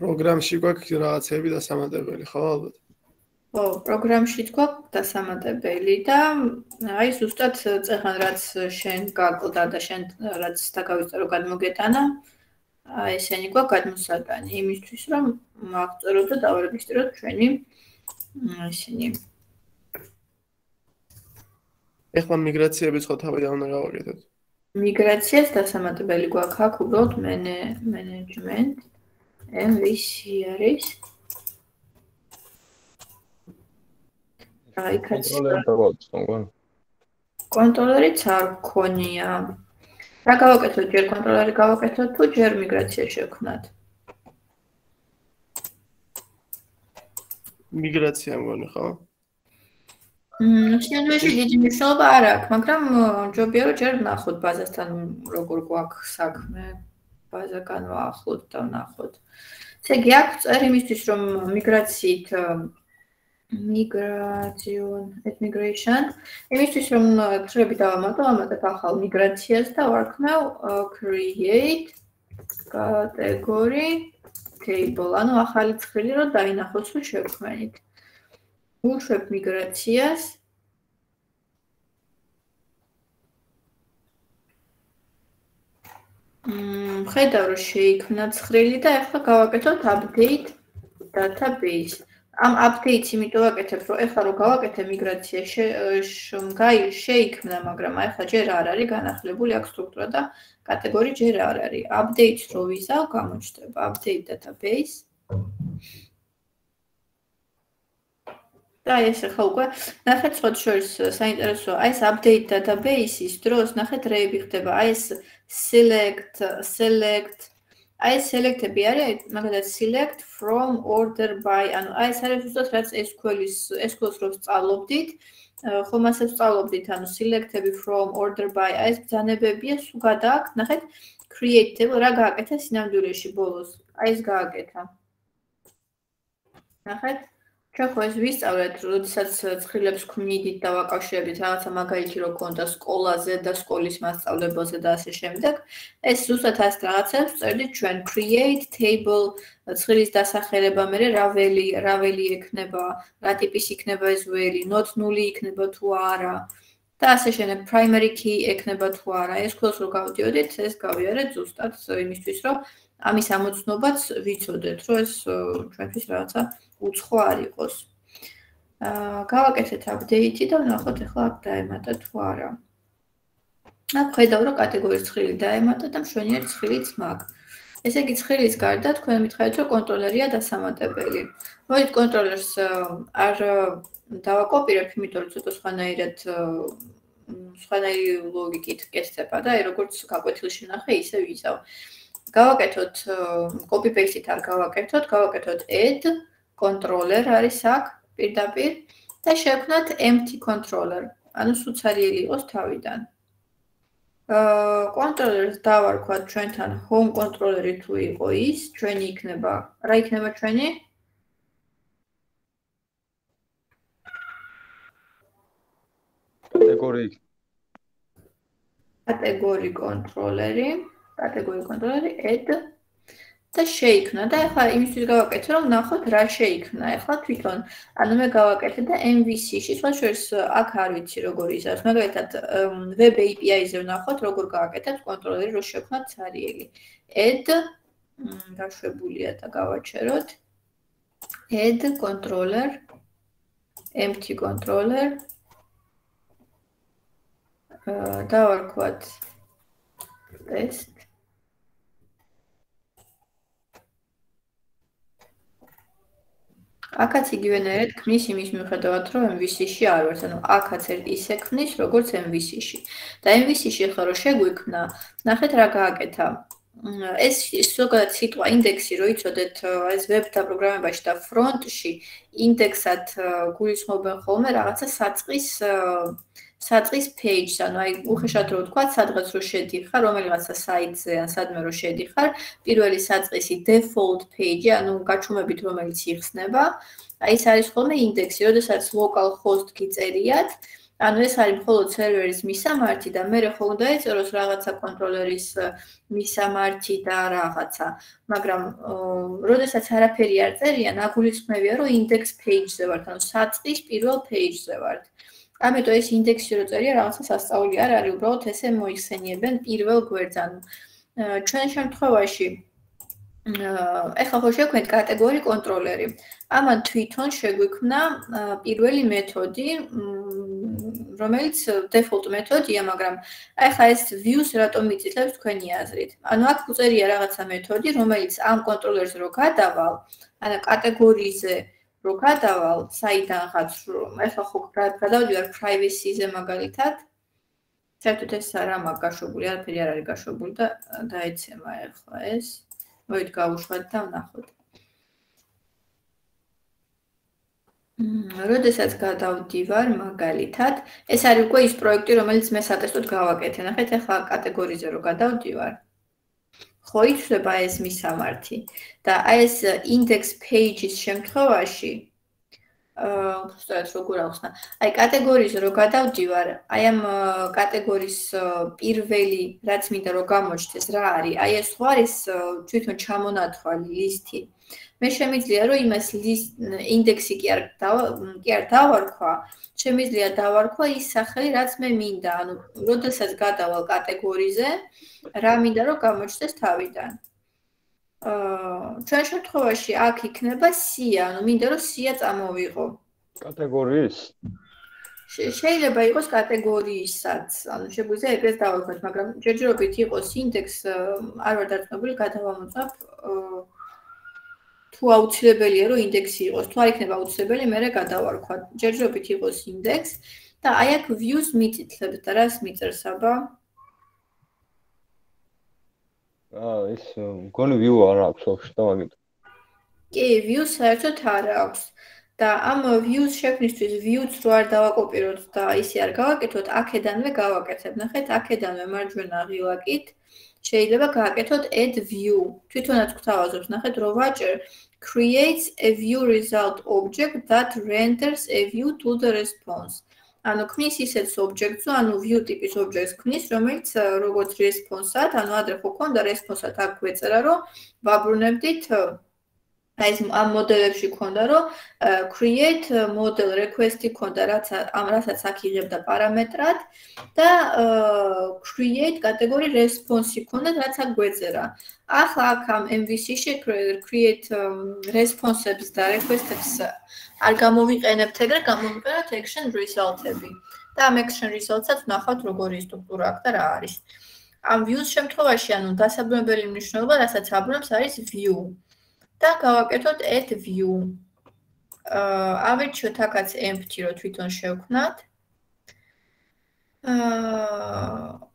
პროგრამში გვაქვს რაღაცები და სამატებელი, ხო ალბათ? ხო, პროგრამში თქვა დასამატებელი და აი ზუსტად წეხან რაც შენ გაკლდა და შენ რაც დაგავიწერო გადმოგეტანა, აი ესენი გვა გადმოსაგანი იმისთვის რომ მაღწეროთ და დავარეგისტროთ ჩვენი ისინი. ეხლა მიგრაციები ხო თავიდან უნდა გავაკეთოთ? მიგრაციას დასამატებელი გვაქვს აქ უბრალოდ მენეჯმენტ MVC არის კაცო კონტროლერიც არ გქონია რა გავაკეთოთ ჯერ კონტროლერი გავაკეთოთ თუ ჯერ მიგრაცია შევქნათ მიგრაცია მგონი ხო? მმ შეიძლება დიდი მნიშვნელობა არ აქვს მაგრამ ჯობია რომ ჯერ ნახოთ ბაზასთან როგორ გვაქვს საქმე ბაზა განვაახლოთ და ნახოთ. ესე იგი აქ წერ იმისთვის რომ მიგრაციით migration migration იმისთვის რომ ხრები დავამატო ამატებ ახალ მიგრაციას და ვარქმევ create category table. ანუ ახალი ცხრილი რომ დაინახოს რომ შევქმნით უშვებ მიგრაციას. მ ხედავ რომ შეიქმნა ცხრილი და ახლა გავაკეთოთ update database ამ update-ს იმიტომ ვაკეთებ, რომ ეხლა რო გავაკეთე მიგრაცია გაი შეიქმნა, მაგრამ ახლა ჯერ არ არის განახლებული აქ სტრუქტურა და კატეგორი ჯერ არ არის. update-ს რო ვიზავ, გამოჩნდება update database. და ეს ახლა უკვე ნახეთ სხვა შორის საინტერესოა, აი ეს update database-ის დროს ნახეთ რეები ხდება, აი ეს select select აი select-ები არის, მაგალითად select from order by, ანუ აი ეს არის უბრალოდ რაც SQL-ის SQL-ს რო სწავლობდით, ხომ ასე სწავლობდით, ანუ select-ები from order by, აი ეს ბრძანებებია, სულ გადააქვს, ნახეთ, create table რა გააკეთა სინამდვილეში ბოლოს. აი ეს გააკეთა. ნახეთ? ჩვენ ხო ეს ვისწავლეთ, როდესაც ცხრილებს ქმნიდით და ვაკავშირებით რაღაცა მაგალითი რო ქონდა სკოლაზე და სკოლის მასწავლებელზე და ასე შემდეგ. ეს ზუსტად ასე რაღაცებს წერდით ჩვენ create table ცხრილის დასახელება, მე რაველი, რაველი ექნება, რა ტიპის იქნება ეს ველი, not null იქნება თუ არა. და ასე შემდეგ primary key ექნება თუ არა. ეს ქოს რო გავდიოდით, ეს გავიარეთ ზუსტად იმისთვის, რომ ამის ამოცნობაც ვიცოდეთ, რომ ეს ჩვენთვის რაღაცა უცხო არ იყოს. აა გავაკეთეთ update-ი და ვნახოთ ახლა აქ დაემატა თუ არა. აქ ხედავ რომ კატეგორიის ცხრილი დაემატა და მშვენიერი ცხრილიც მაქვს. ესე იგი ცხრილის გარდა თქვენ მითხარით რომ კონტროლერია დასამატებელი. მოდით კონტროლერს არ დავაკოპირებ, იმიტომ რომ ცოტა სხვანაირად სხვანაირი ლოგიკით კეთდება და აი როგორც გაკვეთილში ნახე, ისე ვიზავ. გავაკეთოთ copy paste-ით არ გავაკეთოთ, გავაკეთოთ add controller არის აქ პირდაპირ და შევქნათ empty controller. ანუ სუცარიელი იყოს თავიდან. აა კონტროლერს დავარქვათ ჩვენთან home controller-ი თუ იყო ის, ჩვენი იქნება, რა იქნება ჩვენი? კატეგორიი კატეგორი კონტროლერი, კატეგორი კონტროლერი add და შეიქმნა და ახლა იმისთვის გავაკეთე რომ ნახოთ რა შეიქმნა. ახლა თვითონ ანუ მე გავაკეთე და MVC-ში სხვა შორის აქ არ ვიცი როგორ ისაა. მაგალითად web API-ზე ვნახოთ როგორ გავაკეთეთ კონტროლერი რო შექმნათ ცარიელი. add გაშვებულია და გავაჩეროთ. add controller empty controller დავარქვათ test აქაც იგივენაირად ქმნის იმის მიუხედავად, რომ MVC-ში არ ვართ, ანუ აქაც ისე ქმნის, როგორც MVC-ში. და MVC-ში ხო რო შეგვიქმნა, ნახეთ რა გააკეთა. ეს ზოგადად სიტყვა ინდექსი რო იცოდეთ ეს ვებ დაპროგრამებაში და ფრონტში ინდექსად გულისხმობენ ხოლმე რაღაცა საწყის საწყის page-ს, ანუ აი უხეშად რო ვთქვა, სადღაც რო შედიხარ, რომელიღაცა საიტზე ან სადმე რო შედიხარ, პირველი საწყისი default page-ი, ანუ გაჩუმებით რომელიც იხსნება, აი ეს არის ხოლმე ინდექსი, როდესაც local host გიწერიათ, ანუ ეს არის მხოლოდ სერვერის მისამართი და მე ხო უნდა ეწეროს რაღაცა კონტროლერის მისამართი და რაღაცა. მაგრამ როდესაც არაფერი არ წერიან, აგულისხმევია, რომ index page-ზე ვართ, ანუ საწყის პირველ page-ზე ვართ. ამიტომ ეს ინდექსი რო წერია რაღაცა სასწაული არ არის, უბრალოდ ესე მოიხსენიებენ პირველ გვერდს. ანუ ჩვენ შემთხვევაში ეხლა ხო შეგვქეთ კატეგორი კონტროლერი. ამან თვითონ შეგვიქმნა პირველი მეთოდი, რომელიც default მეთოდია, მაგრამ ეხლა ეს views რატომ მიწითებს თქვენი აზრით? ანუ აქ უწერია რაღაცა მეთოდი, რომელიც ამ კონტროლერს რო გადავალ, ანუ კატეგორიზე რო გადავალ საიდანღაც რომ ეხლა ხო გადავდივარ privacy-ზე მაგალითად? საერთოდ ეს არა მაგ გაშვებული არაფერი არ არის გაშვებული და დაეცემა ეხლა ეს. მოით გავუშვათ და ვნახოთ. როდესაც გადავდივარ მაგალითად ეს არის უკვე ის პროექტი რომელიც მე სატესტოდ გავაკეთე. ნახეთ ეხლა კატეგორიზე რო გადავდივარ ხო იცვლება ეს მისამართი? და აი ეს index page-ის შემთხვევაში აა უბრალოდ როგორ ახსნა აი კატეგორიის რო გადავდივარ აი ამ კატეგორიის პირველი რაც მინდა რომ გამოჩნდეს რა არის? აი ეს ხო არის თვითონ ჩამონათვალი ლისტი მე შემიძლია რომ იმას ინდექსი კი არ კი არ დავარქვა შემიძლია დავარქვა ის სახელი რაც მე მინდა ანუ როდესაც გადავალ კატეგორიზე რა მინდა რომ გამოჩნდეს თავიდან. აა ჩვენ შემთხვევაში აქ იქნება სია ანუ მინდა რომ სია წამოვიღო კატეგორიის? შეიძლება იყოს კატეგორიისაც, ანუ შეგვიძლია ეგრეთ დავარქვათ, მაგრამ ჯერჯერობით იყოს ინდექს არ ვარ დარწმუნებული, გადავამოწმებ თუ აუცილებელია რომ ინდექსი იყოს, თუ არ იქნება აუცილებელი, მე გადავარქვა. ჯერჯერობით იყოს ინდექს და აი აქ views მიწითლებს და რას მიწერს აბა? აა ის მგონი view არ აქვს ოქში და მაგით. კი, views საერთოდ არ აქვს. და ამ views შექმნისთვის views რო არ დავაკოპიროთ და ისე არ გავაკეთოთ, აქედანვე გავაკეთებ. ნახეთ, აქედანვე მარჯვენა ღილაკით შეიძლება გააკეთოთ add view. თვითონაც გვთავაზობს, ნახეთ, რო ვაჭერ creates a view result object that renders a view to the response. ანუ ქმნის ისეთ ობიექტს, ანუ view ტიპის ობიექტს ქმნის, რომელიც როგორც response-ად, ანუ ადრე ხო ქონდა response-ად აქ გვეწერა, რომ ვაბრუნებდით აი ეს ამ მოდელებში ქონდა რომ create model request-ი ქონდა რაც ამ რასაც აქ იღებდა პარამეტრად და create category response-ი ქონდა რაც აქ გვეწერა. ახლა აქ ამ MVC-ში create response-ებს და request-ებს არ გამოვიყენებთ ეგრე, გამოვიყენოთ action result-ები. და ამ action result-საც ნახავთ როგორი სტრუქტურა აქვს და რა არის. ამ view-ს შემთხვევაში ანუ დასაბრუნებელი მნიშვნელობა, რასაც აბრუნებს არის view. და გავაკეთოთ add view. აა ავირჩიოთ აქაც empty რო თვითონ შევქმნათ. აა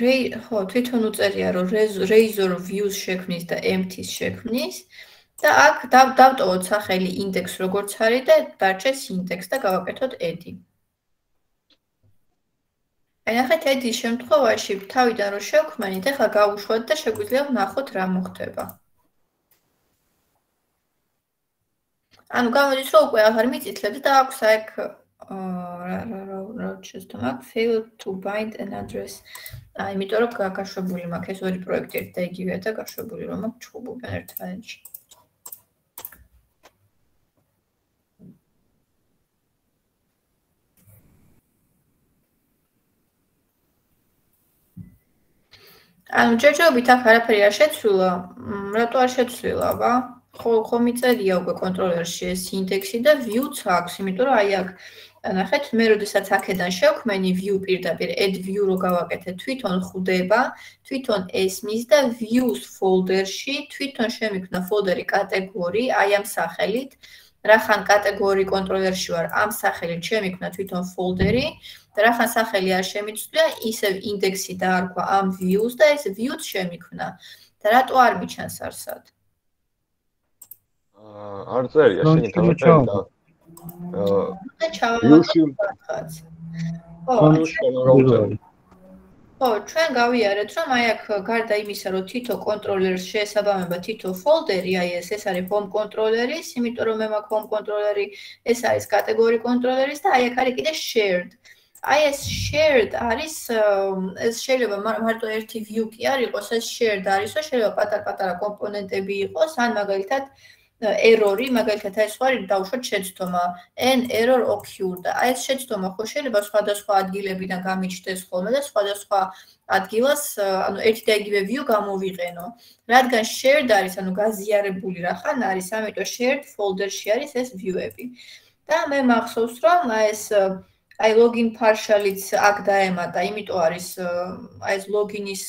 rej ხო თვითონ უწერია რომ razor views შექმნის და empty-ს შექმნის და აქ დავტოვოთ სახელი index როგორც არის და დარჩეს index და გავაკეთოთ add. აი ნახეთ ედის შემთხვევაში თავიდან რო შევქმნით, ეხლა გავუშვათ და შეგვიძლია ვნახოთ რა მოხდება. ანუ გამოდის რომ უკვე აღარ მიწითლებთ და აქვს აქ რა რა რა რა შეიძლება მაგ fail to bind an address. აი იმიტომ რომ გაკაშვებული მაქვს ეს ორი პროექტი ერთ და იგივეა და გაშვებული რომ მაქვს ჩხუბობენ ერთმანეთში. ანუ ჯერჯერობით აქ არაფერი არ შეცვლილა. რატო არ შეცვლილა, აბა? ხო, ხო მიწერია უკვე კონტროლერში ეს ინდექსი და view-ც აქვს, იმიტომ რომ აი აქ ნახეთ, მე როდესაც აქედან შევქმენი view პირდაპირ add view რო გავაკეთე, თვითონ ხვდება, თვითონ ესმის და views folder-ში თვითონ შემიქმნა folder-ი კატეგორი აი ამ სახელით. რახან კატეგორი კონტროლერში ვარ, ამ სახელით შემიქმნა თვითონ folder-ი. და რახან სახელი არ შემიცვლია, ისევ ინდექსი დაარქვა ამ views და ეს views შემიქმნა. და რატო არ მიჩანს არსად? აა არ წერია შენ თავად და აა views-ში ხო, ჩვენ გავიარეთ, რომ აი აქ გარდა იმისა, რომ თითო კონტროლერს შეესაბამება თითო ფოლდერი, აი ეს ეს არის home controller-ის, იმიტომ რომ მე მაქვს home controller-ი, ეს არის კატეგორი კონტროლერის და აი აქ არის კიდე shared. აი ეს shared არის ეს შეიძლება მარტო ერთი view კი არ იყოს, ეს shared არის, რომ შეიძლება პატარ-პატარა კომპონენტები იყოს, ან მაგალითად error-ი, მაგალითად აი სხვა დავუშვათ შეცდომა, n error occurred. აი ეს შეცდომა ხო შეიძლება სხვადასხვა ადგილებიდან გამიჩნდეს ხოლმე და სხვადასხვა ადგილას, ანუ ერთი და იგივე view გამოვიყენო. რადგან shared არის, ანუ გაზიარებული რახან არის, ამიტომ shared folder-ში არის ეს view-ები. და მე მახსოვს, რომ აი ეს აი login partial-იც აქ დაემატა, იმიტომ არის აი ეს login-ის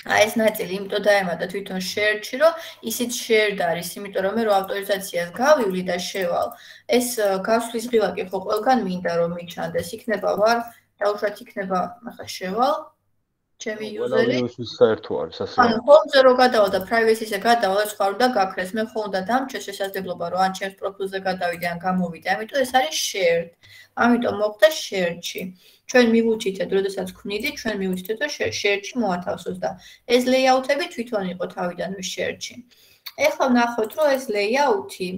აი ეს ნაწილი, იმიტომ დაემატა თვითონ share-ში, რომ ისიც shared არის, იმიტომ რომ მე რო ავტორიზაციას გავივლი და შევალ, ეს გასვლის ღილაკი ხო ყველგან მინდა რომ მიჩანდეს, იქნება ვარ, დაუშვათ იქნება, ახლა შევალ. ჩემი იუზერი. საერთო არის ასე. ანუ home-ზე რო გადავა და privacy-ზე გადავა, სხვა უნდა გაქრეს. მე ხო უნდა დამჩეს შესაძლებლობა, რომ ან ჩემს პროფილზე გადავიდე, ან გამოვიდე. ამიტომ ეს არის shared. ამიტომ მოხდა share-ში. ჩვენ მივუჩითეთ, როდესაც ქმნიდი, ჩვენ მივუჩითეთ, რომ share-ში მოათავსოს და ეს layout-ები თვითონ იყო თავიდანვე share-ში. ეხლა ვნახოთ, რომ ეს layout-ი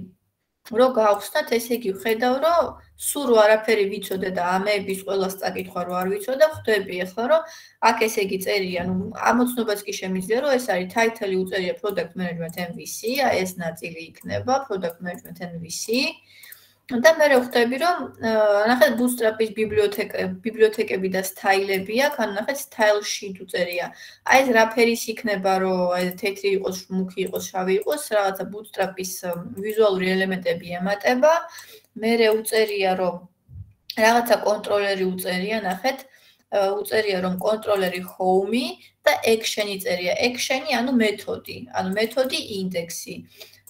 რო გავხსნათ, ესე იგი ვხედავ, რომ სულ არაფერი ვიცოდე და ამეების ყოველას წაკითხვა რო არ ვიცოდე, ხვდები ახლა, რომ აქ ესე იგი წერია, ну, ამოცნობას კი შემიძლია, რომ ეს არის title-ი უწერია product management MVC, აი ეს ნაწილი იქნება product management MVC. და მე ვხვდები რომ ნახეთ bootstrap-ის ბიბლიოთეკა ბიბლიოთეკები და სტაილები აქვს, ნახეთ style sheet უწერია. აი ეს რა ფერის იქნება რომ აი თეთრი იყოს, მუქი იყოს, შავი იყოს, რაღაცა bootstrap-ის ვიზუალური ელემენტები ემატება. მე უწერია რომ რაღაცა კონტროლერი უწერია, ნახეთ უწერია რომ კონტროლერი home-ი და action-ი წერია. action-ი ანუ მეთოდი, ანუ მეთოდი ინდექსი.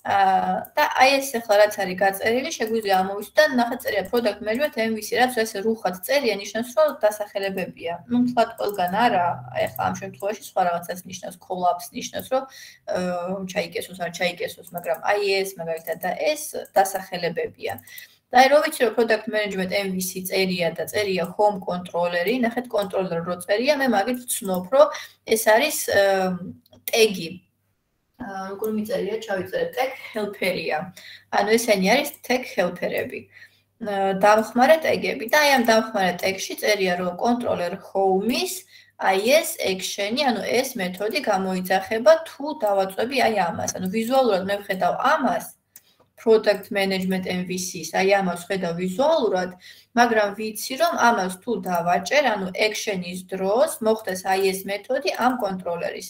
და აი ეს ახლა რაც არის გაწერილი, შეგვიძლია ამოვიცოთ და ნახეთ წერია product management MVC, რაც ესე რუხად წერია, ნიშნავს რომ დასახელებებია. ну, თქვა ყველგან არა, აი ახლა ამ შემთხვევაში სხვა რაღაცას ნიშნავს, collapse ნიშნავს, რომ ჩაიკესოს არ ჩაიკესოს, მაგრამ აი ეს მაგალითად და ეს დასახელებებია. და აი რო ვიცი რომ product management MVC წერია და წერია home controller-ი, ნახეთ controller რო წერია, მე მაგით ვცნობ, რომ ეს არის ტეგი. როგორ მიწერია, ჩავიწერე tag helper-ია. ანუ ესენი არის tag helper-ები. დამხმარე ტეგები და აი ამ დამხმარე ტეგში წერია რომ controller home-ის აი ეს action-ი, ანუ ეს მეთოდი გამოიძახება თუ დავაწვევი აი ამას. ანუ ვიზუალურად მე ვხედავ ამას product management MVC-ს, აი ამას ხედავ ვიზუალურად, მაგრამ ვიცი რომ ამას თუ დავაჭერ, ანუ action-ის დროს მოხდეს აი ეს მეთოდი ამ კონტროლერის.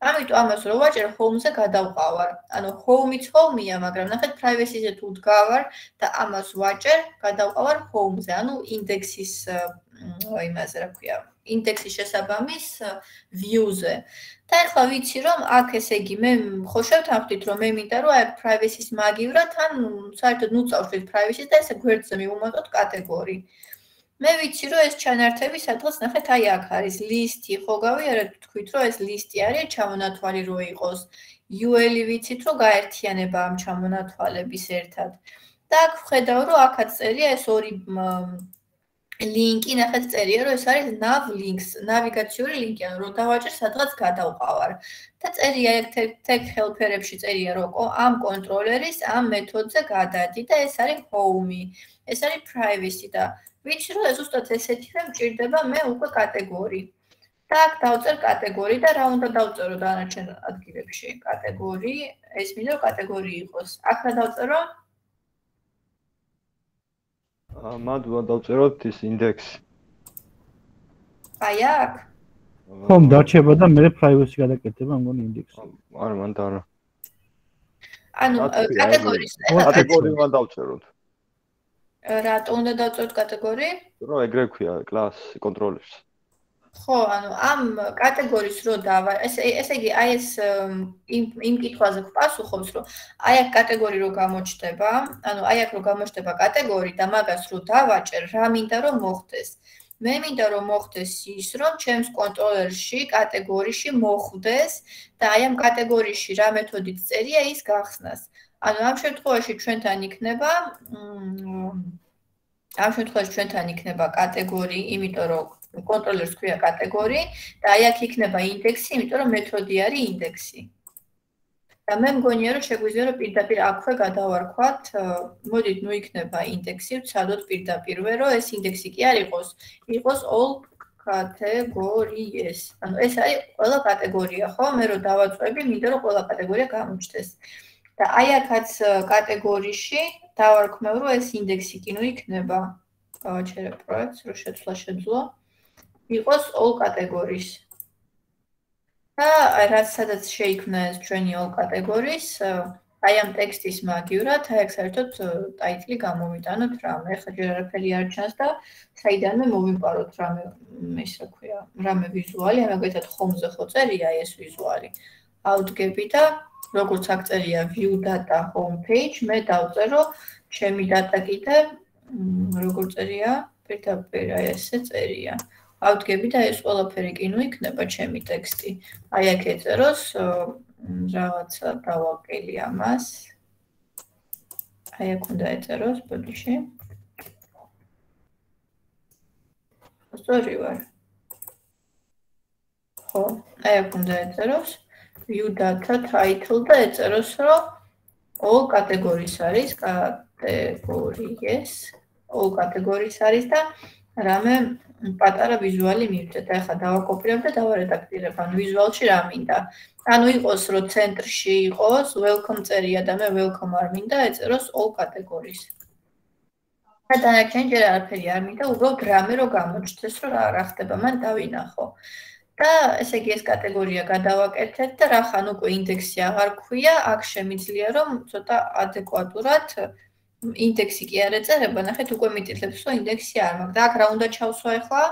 ამიტომ ამას რო ვაჭერ home-ზე გადავყავარ. ანუ home-იც home-ია, მაგრამ ნახეთ privacy-ზე თუ დგავარ და ამას ვაჭერ, გადავყავარ home-ზე, ანუ index-ის იმაზე რა ქვია, ინდექსის შესაბამის view-ზე. და ახლა ვიცი რომ აქ ესე იგი მე ხო შევთანხმდით რომ მე მინდა რომ აი privacy-ს მაგივრად ან საერთოდ ნუ წავშლით privacy-ს და ესე გვერდზე მივუმატოთ კატეგორი. მე ვიცი რომ ეს ჩანართები სადღაც ნახეთ აი აქ არის ლისტი ხო გავიარეთ თქვით რომ ეს ლისტი არის ჩამონათვალი რო იყოს UL-ი ვიცით რომ გაერთიანება ამ ჩამონათვალების ერთად და აქ ვხედავ რომ აქაც წერია ეს ორი ლინკი ნახეთ წერია, რომ ეს არის nav links, ნავიგაციური ლინკი, ანუ რომ დავაჭერ სადღაც გადავყავარ. და წერია ერთ-ერთ helper-ებში წერია, რომ ამ კონტროლერის ამ მეთოდზე გადადი და ეს არის home. ეს არის privacy და ვიცი რომ ეს უბრალოდ ესეთი რომ მჭირდება მე უკვე კატეგორი. და აქ დავწერ კატეგორი და რა უნდა დავწერო დანარჩენ ადგილებში? კატეგორი, ეს მინდა კატეგორი იყოს. აქ რა დავწერო? მანდ დავწეროთ ის ინდექსი. აი აქ. ხომ დარჩება და მე privacy გადაკეთება მგონი ინდექსი. არა, მანდ არა. ანუ კატეგორის კატეგორი უნდა დავწეროთ. რატო უნდა დავწეროთ კატეგორი? რომ ეგრე ქვია კლასი კონტროლერს. ხო, ანუ ამ კატეგორიის რო დავა, ეს ესე იგი აი ეს იმ იმ კითხვაზე გპასუხობს, რომ აი აქ კატეგორი რო გამოჩნდება, ანუ აი აქ რო გამოჩნდება კატეგორი და მაგას რო დავაჭერ, რა მინდა რომ მოხდეს? მე მინდა რომ მოხდეს ის, რომ ჩემს კონტროლერში კატეგორიაში მოხვდეს და აი ამ კატეგორიაში რა მეთოდით წერია ის გახსნას. ანუ ამ შემთხვევაში ჩვენთან იქნება ამ შემთხვევაში ჩვენთან იქნება კატეგორი, იმიტომ რომ კონტროლერს ქვია კატეგორი და აი აქ იქნება ინდექსი, იმიტომ რომ მეთოდი არის ინდექსი. და მე მგონია რომ შეგვიძლია რომ პირდაპირ აქვე გადავარქვათ, მოდით ნუ იქნება ინდექსი, ვცადოთ პირდაპირვე რომ ეს ინდექსი კი არ იყოს, იყოს all categories. ანუ ეს არის ყველა კატეგორია, ხო? მე რო დავაწვევი, მინდა რომ ყველა კატეგორია გამოჩნდეს. და აი აქაც კატეგორიაში დავარქმევ რომ ეს ინდექსი კი ნუ იქნება. გავაჩერე პროექტს, რომ შეცვლა შეძლო. იყოს all კატეგორიის. და რაც სადაც შეიქმნა ეს ჩვენი all კატეგორიის, აი ამ ტექსტის მაგივრად, აი ეს საერთოდ ტაიტლი გამოვიტანოთ რამე, ხა ჯერ არაფერი არ ჩანს და საიდანვე მოვიპაროთ რამე, ისე ქვია, რამე ვიზუალი, მაგალითად home-ზე ხო წერია ეს ვიზუალი. აუდგები და როგორც აქ წერია view data homepage, მე დავწერო ჩემი data კიდე როგორ წერია? პირდაპირ აი ესე წერია. ავდგები და ეს ყველაფერი კი ნუ იქნება ჩემი ტექსტი. აი აქ ეწეროს რაღაცა დავაკელი ამას. აი აქ უნდა ეწეროს ბოდიში. სწორი ვარ. ხო, აი აქ უნდა ეწეროს view data title და ეწეროს რომ all categories არის categories all categories არის და რამე პატარა ვიზუალი მივდეთ. ახლა დავაკოპირებ და დავარედაქტირებ. ანუ ვიზუალში რა მინდა? ანუ იყოს რომ ცენტრში იყოს welcome წერია და მე welcome არ მინდა, ეწეროს all categories. და დანარჩენი ჯერ არაფერი არ მინდა, უბრალოდ რამე რო გამოჩნდეს, რომ რა რა ხდება, მან დავინახო. და ესე იგი ეს კატეგორია გადავაკეთეთ და რა ხან უკვე ინდექსი აღარ ქვია, აქ შემიძლია რომ ცოტა ადეკვატურად ინდექსი კი არ ეწერება, ნახეთ უკვე მიტილებს, რომ ინდექსი არ მაქვს. და აქ რა უნდა ჩავსვა ახლა?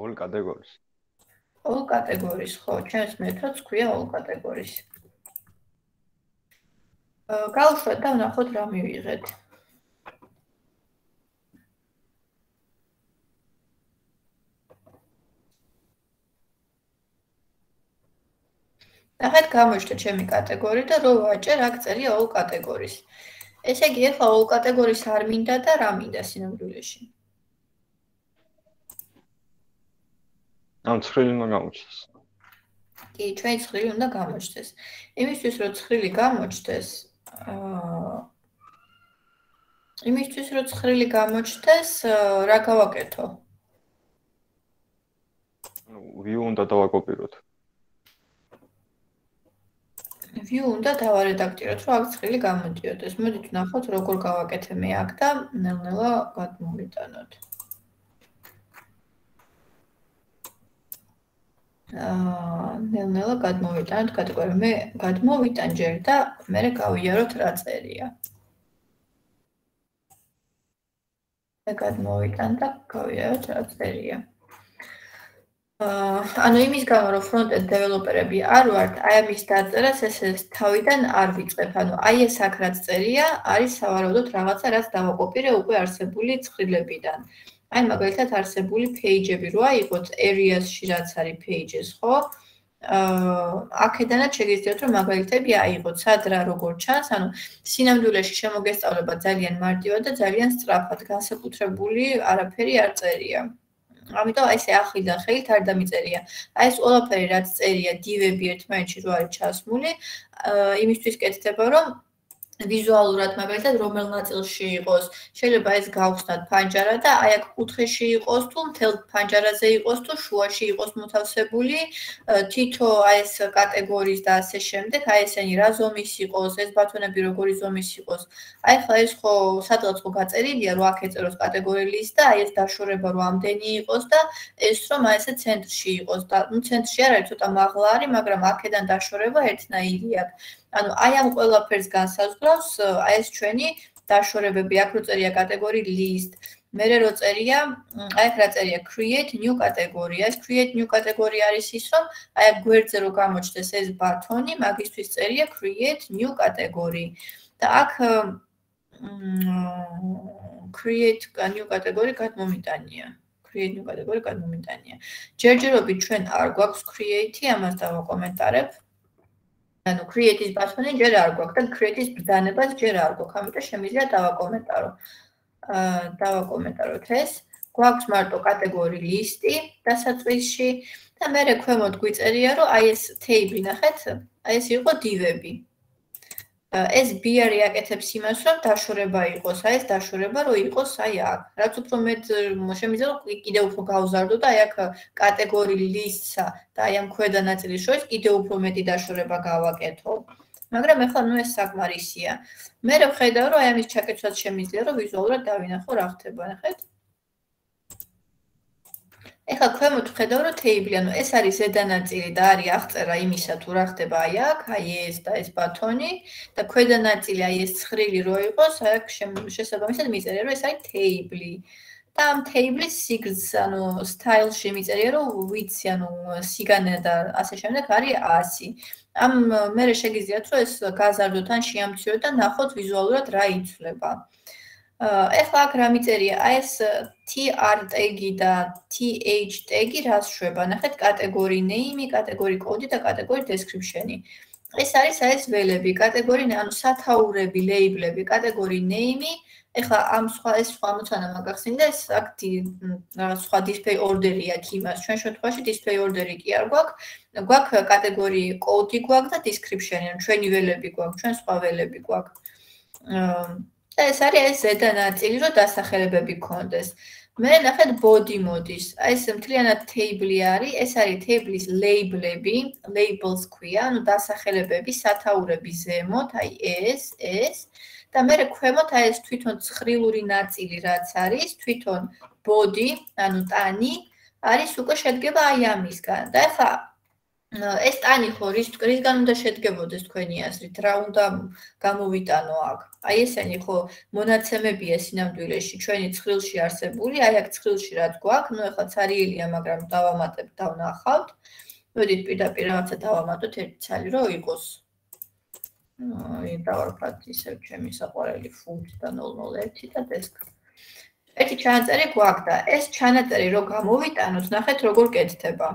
all categories. all categories, ხო, ჩემს მეთოდს ქვია all categories. აა გავშვათ და ვნახოთ რა მივიღეთ. ნახეთ გამოჩნდა ჩემი კატეგორია და რო ვაჭერ აქ წერია all categories. ესე იგი ახლა all categories არ მინდა და რა მინდა სინამდვილეში? ამ ცხრილი უნდა გამოჩნდეს. კი, ჩვენ ცხრილი უნდა გამოჩნდეს. იმისთვის რომ ცხრილი გამოჩნდეს, აა იმისთვის რომ ცხრილი გამოჩნდეს, რა გავაკეთო? ნუ view უნდა დავაკოპიროთ. View უნდა დავარედაქტიროთ, რომ აქ ცხრილი გამოდიოდეს. მოდით ვნახოთ, როგორ გავაკეთე მე აქ და ნელ-ნელა გადმოვიტანოთ. აა, ნელ-ნელა გადმოვიტანოთ კატეგორია. მე გადმოვიტან ჯერ და მე გავიაროთ რა წერია. მე გადმოვიტან და გავიაროთ რა წერია. ანუ იმის გამო რომ ფრონტენდ დეველოპერები არ ვართ, აი ამის დაწერას ეს ეს თავიდან არ ვიწყებ. ანუ აი ეს აქ რაც წერია, არის სავარაუდოდ რაღაცა, რაც დავაკოპირე უკვე არსებული ცხრილებიდან. აი მაგალითად არსებული page-ები როა იყოთ areas-ში რაც არის pages, ხო? აქედანაც შეგიძლიათ რომ მაგალითები აიღოთ, სად რა როგორ ჩანს, ანუ სინამდვილეში შემოგესწავლება ძალიან მარტივად და ძალიან სწრაფად, განსაკუთრებული არაფერი არ წერია. ამიტომ აი ესე ახლიდან ხელით არ დამიწერია. აი ეს ყველაფერი რაც წერია დივები ერთმანეთში რო არის ჩასმული, იმისთვის კეთდება რომ ვიზუალურად მაგალითად რომელ ნაწილში იყოს. შეიძლება ეს გავხსნათ ფანჯარა და აი აქ კუთხეში იყოს თუ მთელ ფანჯარაზე იყოს თუ შუაში იყოს მოთავსებული. თითო აი ეს კატეგორიის და ასე შემდეგ აი ესენი რა ზომის იყოს ეს ბათონები როგორი ზომის იყოს. აი ხა ეს ხო სადღაც ხო გაწერილია რომ აქ ეწეროს კატეგორიის და აი ეს დაშორება რომ ამდენი იყოს და ეს რომ აი ესე ცენტრში იყოს და ნუ ცენტრში არ არის ცოტა მაღლა არის მაგრამ აქედან დაშორება ერთნაირი აქვს ანუ აი ამ ყველაფერს განსაზღვრავს აი ეს ჩვენი დაშორებები, აქ რო წერია კატეგორი list, მერე რო წერია, აი აქ რა წერია create new category. ეს create new category არის ის, რომ აი აქ გვერდზე რო გამოჩნდეს ეს ბათონი, მაგისთვის წერია create new category. და აქ create new category გადმომიტანია. create new category გადმომიტანია. ჯერჯერობით ჩვენ არ გვაქვს create-ი, ამას დავაკომენტარებ. ანუ create-ის ბატონი ჯერ არ გვაქვს და create-ის ბრძანებას ჯერ არ გვაქვს. ამიტომ შემიძლია დავაკომენტარო. აა დავაკომენტაროთ ეს. გვაქვს მარტო კატეგორი ლისტი დასაწყისში და მე ქვემოთ გვიწერია რომ აი ეს table ნახეთ, აი ეს იყო div-ები. ეს ბიარი აკეთებს იმას, რომ დაშორება იყოს, აი ეს დაშორება რო იყოს აი აქ. რაც უფრო მეტ შემიძლია რომ კიდე უფრო გავზარდო და აი აქ კატეგორი list-სა და აი ამ ქვედა ნაწილის შორის კიდე უფრო მეტი დაშორება გავაკეთო. მაგრამ ეხლა ნუ ეს საკმარისია. მე რო ხედავ რომ აი ამის ჩაკეთვაც შემიძლია რომ ვიზუალურად დავინახო რა ხდება, ნახეთ? ეხლა ქვემოთ ხედავ რომ table, ანუ ეს არის ზედა ნაწილი და არის აღწერა იმისა თუ რა ხდება აი აქ, აი ეს და ეს ბათონი და ქვედა ნაწილი აი ეს ცხრილი რო იყოს, აი აქ შესაბამისად მიწერია რომ ეს არის table. და ამ table-ის სიგრძს, ანუ style-ში მიწერია რომ width, ანუ სიგანე და ასე შემდეგ არის 100. ამ მე შეგიძლიათ რომ ეს გაზარდოთ ან შეამციროთ და ნახოთ ვიზუალურად რა იცვლება. ეხლა აქ რა მიწერია? აი ეს tr ტეგი და th ტეგი რას შვება? ნახეთ, კატეგორი name, კატეგორი კოდი და კატეგორი description-ი. ეს არის აი ეს ველები, კატეგორი, ანუ სათაურები, ლეიბლები, კატეგორი name-ი. ეხლა ამ სხვა ეს სხვა მოცანა მაგახსენდა, ეს აქტი რაღაც სხვა display order-ი აქვს იმას. ჩვენ შემთხვევაში display order-ი კი არ გვაქვს. გვაქვს კატეგორი კოდი გვაქვს და description-ი, ჩვენი ველები გვაქვს, ჩვენ სხვა ველები გვაქვს. და ეს არის ეს ზედა ნაწილი, რომ დასახელებები გქონდეს. მე ნახეთ body modes. აი ეს მთლიანად table არის, ეს არის table-ის label-ები, labels ქვია, ანუ დასახელებები, სათაურები ზემოთ, აი ეს, ეს. და მე ქვემოთ აი ეს თვითონ ცხრილური ნაწილი რაც არის, თვითონ body, ანუ ტანი არის უკვე შედგება აი ამისგან. და ახლა ეს ტანი ხო რის რისგან უნდა შედგებოდეს თქვენი აზრით? რა უნდა გამოვიტანო აქ? აი ესენი ხო მონაცემებია სინამდვილეში ჩვენი ცხრილში არსებული, აი აქ ცხრილში რაც გვაქვს, ნუ ეხლა цаრიელია, მაგრამ დავამატებ და ვნახავთ. მოდით პირდაპირ რაღაცა დავამატოთ ერთი ცალი რომ იყოს. აი დავარქვათ ისევ ჩემი საყვარელი ფუნქცია და 001 და desk. ერთი ჩანაწერი გვაქვს და ეს ჩანაწერი რო გამოვიტანოთ, ნახეთ როგორ კეთდება.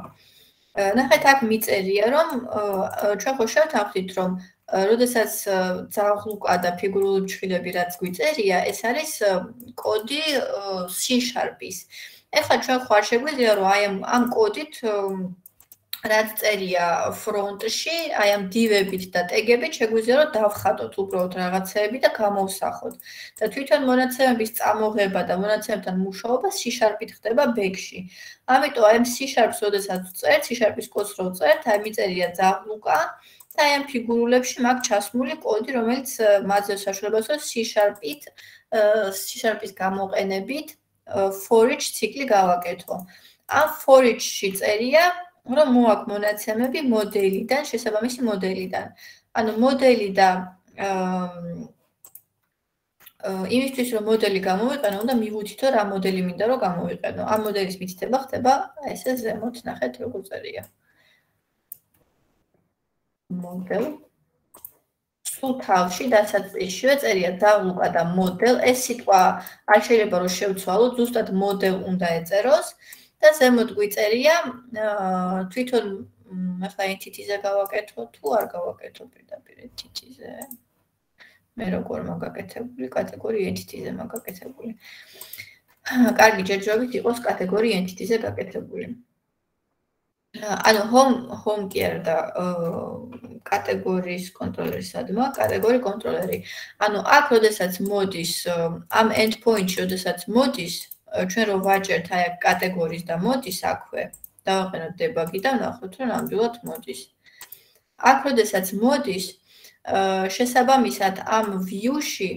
ნახეთ აქ მიწერია რომ ჩვენ ხო შევთანხმდით რომ როდესაც ძაღლუკა და ფიგურული ჩხილები რაც გვიწერია ეს არის კოდი C#-ის. ეხლა ჩვენ ხო არ შეგვიძლია რომ აი ამ კოდით რაც წერია ფრონტში, აი ამ დივებით და ტეგებით შეგვიძლია რომ დავხატოთ უბრალოდ რაღაცეები და გამოვსახოთ. და თვითონ მონაცემების წამოღება და მონაცემებთან მუშაობა C#-ით ხდება back-ში. ამიტომ აი ამ C#-ს როდესაც წერთ, C#-ის კოდს რო წერთ, აი მიწერია ძაღლუკა და აი ამ ფიგურულებში მაქვს ჩასმული კოდი, რომელიც მათზე საშუალებას აქვს C#-ით, C#-ის გამოყენებით for each ციკლი გავაკეთო. ამ for each-ში წერია რომ მოაქვს მონაცემები მოდელიდან, შესაბამისი მოდელიდან. ანუ მოდელი და აა იმისთვის რომ მოდელი გამოვიყენო, უნდა მივუთითო რა მოდელი მინდა რომ გამოვიყენო. ამ მოდელის მითითება ხდება ესე ზემოთ ნახეთ როგორ წერია. მოდელ სულ თავში დასაწყისშივე წერია დაღლუკა და მოდელ. ეს სიტყვა არ შეიძლება რომ შევცვალოთ, ზუსტად მოდელ უნდა ეწეროს. და ზემოთ გვიწერია თვითონ ახლა entity-ზე გავაკეთო თუ არ გავაკეთო პირდაპირ entity-ზე? მე როგორ მაგაკეთებული კატეგორია entity-ზე მაგაკეთებული. კარგი, ჯერჯერობით იყოს კატეგორია entity-ზე გაკეთებული. ანუ home home არა და კატეგორიის კონტროლერი სადმა, კატეგორი კონტროლერი. ანუ აქ როდესაც მოდის ამ endpoint-ში როდესაც მოდის ჩვენ რომ ვაჭერთ აი კატეგორიის და მოდის აქვე, დავაყენოთ დებაგი და ვნახოთ, რომ ნამდვილად მოდის. აქ როდესაც მოდის, შესაბამისად ამ view-ში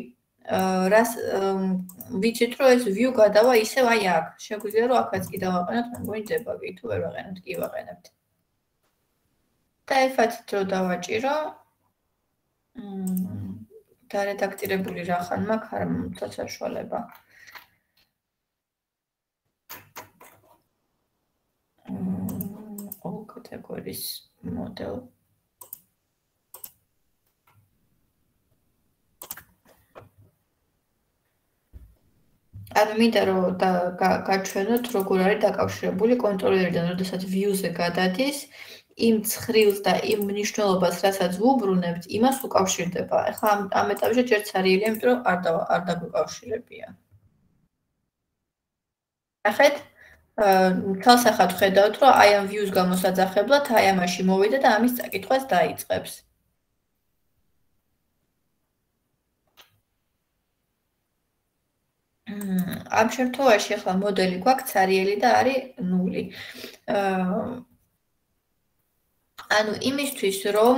რას ვიცით რომ ეს view გადავა ისევ აი აქ. შეგვიძლია რომ აქაც კი დავაყენოთ მეგონი დებაგი, თუ ვერ ვაყენოთ, კი ვაყენებთ. და ეფათით რომ დავაჭირო, მ და რედაქტირებული რა ხან მაქვს არ მომწონს საშუალება. აა categories model ანუ მინდა რომ გაჩვენოთ როგორ არის დაკავშირებული კონტროლერიდან, როდესაც view-ზე გადადის, იმ ცხრილს და იმ მნიშვნელობას, რასაც ვუბრუნებთ, იმას უკავშირდება. ახლა ამ ამ ეტაპზე ჯერც არიელი, იმიტომ რომ არ არ დაგვიკავშირებია. ახეთ თალსახად ხედავთ, რომ აი ამ views გამოსაძახებლად აი ამაში მოვიდა და ამის წაკითხვას დაიწყებს. ამ შემთხვევაში ახლა მოდელი გვაქვს ცარიელი და არის 0. ანუ იმისთვის რომ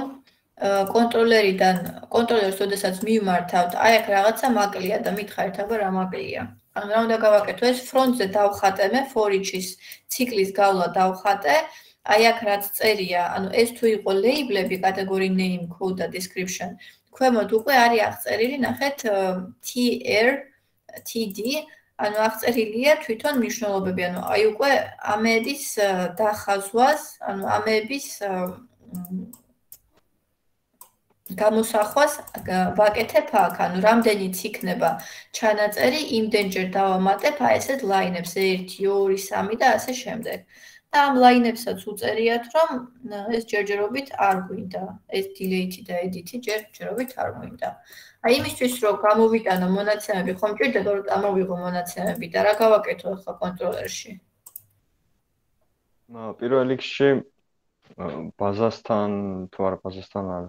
კონტროლერიდან კონტროლერს ოდესაც მიმართავთ, აი აქ რაღაცა მაკლია და მითხარით აბა რა მაკლია. რა უნდა გავაკეთო ეს ფრონტზე დავხატე მე ფორიჩის ციკლის გავლა დავხატე. აი აქ რაც წერია ანუ ეს თუ იყო ლეიბლები კატეგორი name code და description ქვემოთ უკვე არის აღწერილი ნახეთ tr td ანუ აღწერილია თვითონ მნიშვნელობები. ანუ აი უკვე ამედის დახაზვას ანუ ამების გამოსახვას ვაკეთებ აქ, ანუ რამდენიც იქნება ჩანაწერი, იმდენჯერ დავამატებ აი ესეთ ლაინებს 1 2 3 და ასე შემდეგ. და ამ ლაინებსაც უწერიათ, რომ ეს ჯერჯერობით არ გვინდა, ეს delete და edit ჯერჯერობით არ გვინდა. აი იმისთვის რომ გამოვიტანო მონაცემები, ხომ ჭირდება რომ ამოვიღო მონაცემები და რა გავაკეთო ახლა კონტროლერში? ნუ პირველ რიგში ბაზასთან თუ არა ბაზასთან არა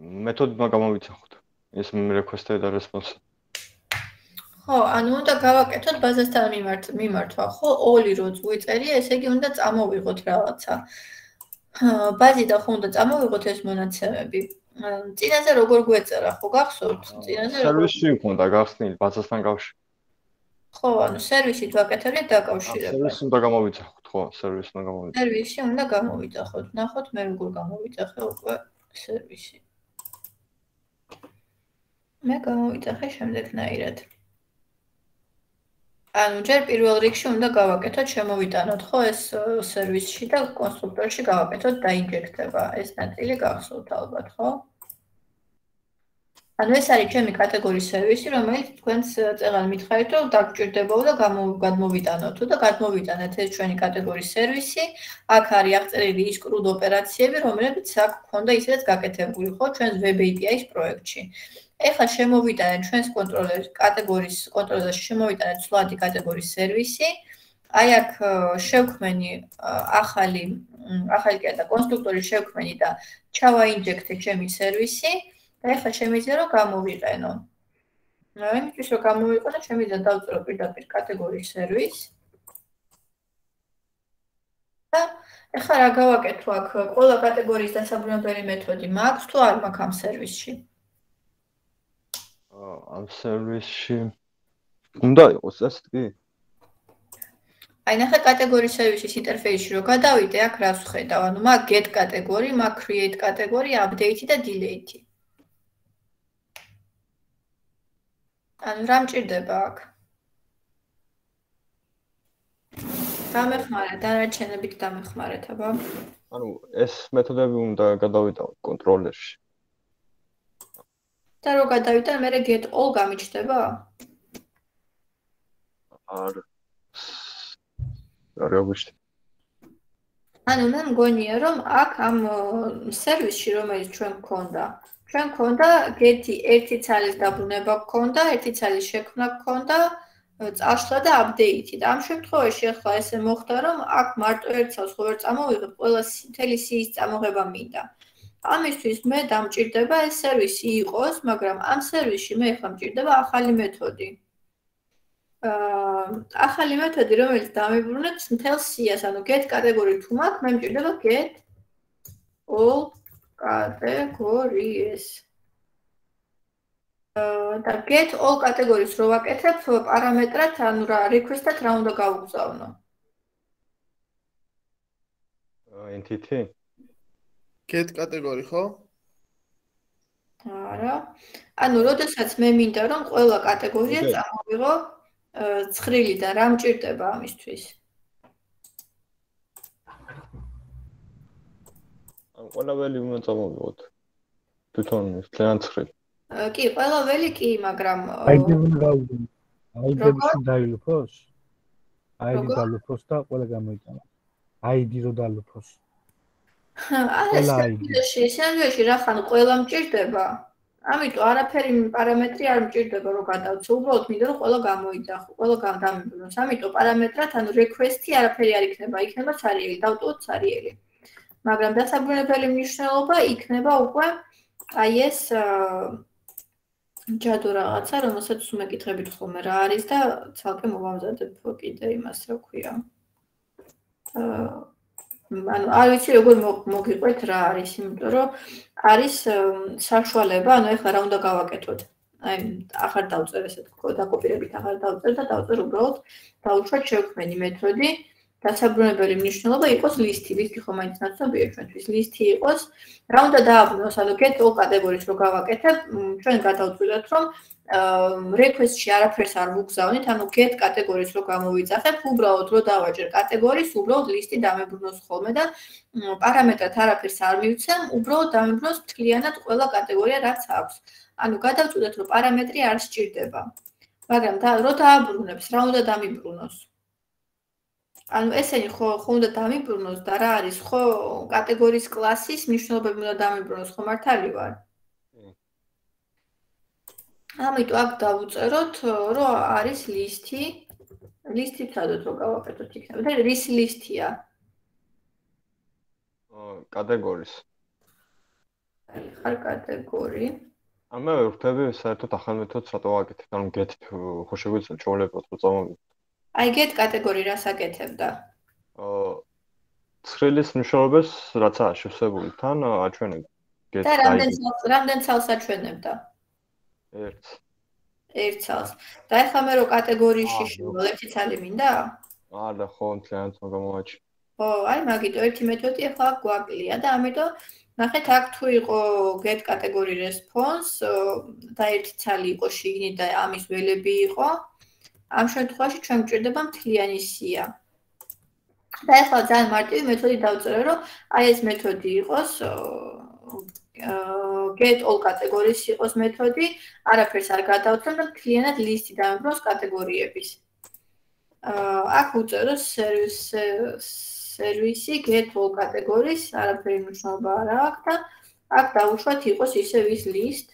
მეთოდმა გამოვიცახოთ ეს request-ი და response. ხო, ანუ უნდა გავაკეთოთ ბაზასთან მიმართ მიმართვა, ხო, all-ი რო წუიწერია, ესე იგი უნდა წამოვიღოთ რაღაცა. ბაზი და ხო უნდა წამოვიღოთ ეს მონაცემები. წინაზე როგორ გვეწერა, ხო გახსოვთ? წინაზე სერვისი უნდა გახსნილი ბაზასთან კავშირი. ხო, ანუ სერვისით ვაკეთებთ დაკავშირება. სერვისი უნდა გამოვიცახოთ, ხო, სერვისი უნდა გამოვიცახოთ. სერვისი უნდა გამოვიცახოთ. ნახოთ მე როგორ გამოვიცახე უკვე სერვისი. მე გამოვიძახე შემდეგნაირად. ანუ ჯერ პირველ რიგში უნდა გავაკეთოთ, შემოვიტანოთ ხო ეს სერვისში და კონსტრუქტორში გავაკეთოთ დაინჯექტება. ეს ნაწილი გახსოვთ ალბათ, ხო? ანუ ეს არის ჩემი კატეგორიის სერვისი, რომელიც თქვენს წეღან მითხარით, რომ დაგჭირდებაო და გამოვიტანოთ. თუ და გადმოვიტანეთ ეს ჩვენი კატეგორიის სერვისი, აქ არის აღწერილი ის კრუდ ოპერაციები, რომლებიც აქ გქონდა ისედაც გაკეთებული, ხო, ჩვენს web API-ის პროექტში. ეხლა შემოვიტანეთ ჩვენს კონტროლერის კატეგორიის კონტროლერში შემოვიტანეთ სლადი კატეგორიის სერვისი. აი აქ შევქმენი ახალი ახალი კეთა კონსტრუქტორი შევქმენი და ჩავაინჯექტე ჩემი სერვისი და ეხლა შემიძლია რომ გამოვიყენო. ნუ იმის რომ გამოვიყენო, შემიძლია დავწერო პირდაპირ კატეგორიის სერვისი. და ეხლა რა გავაკეთო აქ? ყველა კატეგორიის დასაბრუნებელი მეთოდი მაქვს თუ არ მაქვს ამ სერვისში? ამ სერვისში უნდა იყოს ეს კი? აი ნახე კატეგორიის სერვისის ინტერფეისში რო გადავიდე, აქ რას ვხედავ? ანუ მაგ get კატეგორი, მაგ create კატეგორი, update და delete. ანუ რა მჭირდება აქ? დამეხმარე, დანარჩენებით დამეხმარეთ, აბა. ანუ ეს მეთოდები უნდა გადავიდაო კონტროლერში. და რო გადავიდა, მე get all გამიჩნდება? არ არ აღვიშთე. ანუ მე მგონია რომ აქ ამ სერვისში რომელიც ჩვენ გქონდა ჩვენ გქონდა გეთი ერთი ცალის დაბრუნება გქონდა ერთი ცალის შექმნა გქონდა წაშლა და აპდეიტი და ამ შემთხვევაში ახლა ესე მოხდა რომ აქ მარტო ერთ ცალს ხო ვერ წამოვიღებ ყველა მთელი სიის წამოღება მინდა ამისთვის მე დამჭირდება ეს სერვისი იყოს მაგრამ ამ სერვისში მე ხა მჭირდება ახალი მეთოდი ახალი მეთოდი, რომელიც დამიბრუნებს მთელ სიას, ანუ get კატეგორი თუ მაქვს, მე მჭირდება get all categories. და get all categories რო ვაკეთებ პარამეტრად, ანუ რა request-ად რა უნდა გავუგზავნო? entity get კატეგორი ხო? არა. ანუ როდესაც მე მინდა რომ ყველა კატეგორია წამოვიღო ცხრილი და რა მჭირდება ამისთვის? ან ყველა ველი უნდა წამოვიღოთ. თვითონ ძალიან ცხრილი. კი, ყველა ველი კი, მაგრამ აი დები გავიდე. აი დები დაილუფოს. აი დი დაილუფოს და ყველა გამოიწანა. აი დი რო დაილუფოს. აა ეს შეიძლება რა ხან ყველა მჭირდება? ამიტომ არაფერი პარამეტრი არ მჭირდება რომ გადავცე, უბრალოდ მინდა რომ ყველა გამოიძახო, ყველა გამდამიბრუნოს. ამიტომ პარამეტრად ანუ request-ი არაფერი არ იქნება, იქნება ცარიელი, დავტოვოთ ცარიელი. მაგრამ დასაბრუნებელი მნიშვნელობა იქნება უკვე აი ეს ჯადო რაღაცა, რომელსაც უმეკითხებით ხოლმე რა არის და ცალკე მოვამზადებ კიდე იმას, რა ქვია. აა ანუ არ ვიცი როგორ მოგიყვეთ რა არის, იმიტომ რომ არის საშუალება, ანუ ეხლა რა უნდა გავაკეთოთ. აი, ახარ დავწერ ესე დაკოპირებით ახარ დავწერ და დავწერ უბრალოდ დაუშვათ შევქმენი მეთოდი. დასაბრუნებელი მნიშვნელობა იყოს ლისტი, ლისტი ხომ მაინც ნაცნობია ჩვენთვის, ლისტი იყოს. რა უნდა დააბრუნოს, ანუ get all categories რო გავაკეთებ, ჩვენ გადავწყვიტოთ, რომ request-ში არაფერს არ ვუგზავნით, ანუ get კატეგორიის რო გამოვიძახებ, უბრალოდ რო დავაჭერ კატეგორიის, უბრალოდ ლისტი დამებრუნოს ხოლმე და პარამეტრად არაფერს არ მივცემ, უბრალოდ დამებრუნოს მთლიანად ყველა კატეგორია რაც აქვს. ანუ გადავწყვეტ, რომ პარამეტრი არ სჭირდება. მაგრამ და რო დააბრუნებს, რა უნდა დამიბრუნოს? ანუ ესენი ხო ხო უნდა დამიბრუნოს და რა არის ხო კატეგორიის კლასის მნიშვნელობები უნდა დამიბრუნოს, ხო მართალი ვარ? ამიტომ აქ დავუწეროთ, რომ არის ლისტი. ლისტი ცადოთ რომ გავაკეთოთ იქნება. და რის ლისტია? აა კატეგორიის. ხარ კატეგორი. ამე ვერთები საერთოდ ახალ მეთოდს რატო ვაკეთებ? ანუ get ხო შეგვიძლია ჩაოლებოთ რომ წამოვიდეთ. აი get კატეგორი რას აკეთებდა? აა ცხრილის მნიშვნელობას რაც არის შესაძლებელი თან აჩვენებ. get და რამდენ ცალს რამდენ ცალს აჩვენებდა? ერთ ერთ ცალს. და ეხლა მე რო კატეგორიაში შევვალ ერთი ცალი მინდა? არა, ხო, ძალიან თო გამოაჩი. ხო, აი მაგიტო ერთი მეთოდი ეხლა გვაკლია და ამიტომ ნახეთ აქ თუ იყო get კატეგორი response და ერთი ცალი იყო შიგნით და ამის ველები იყო. ამ შემთხვევაში ჩვენ გვჭირდება მთლიანი სია. და ეხლა ძალიან მარტივი მეთოდი დავწერე, რომ აი ეს მეთოდი იყოს get all categories იყოს მეთოდი, არაფერს არ გადავწერ და მთლიანად ლისტი დამებროს კატეგორიების. აა აქ უწერო service service get all categories, არაფერი მნიშვნელობა არ აქვს და აქ დავუშვათ იყოს ისე ვის list.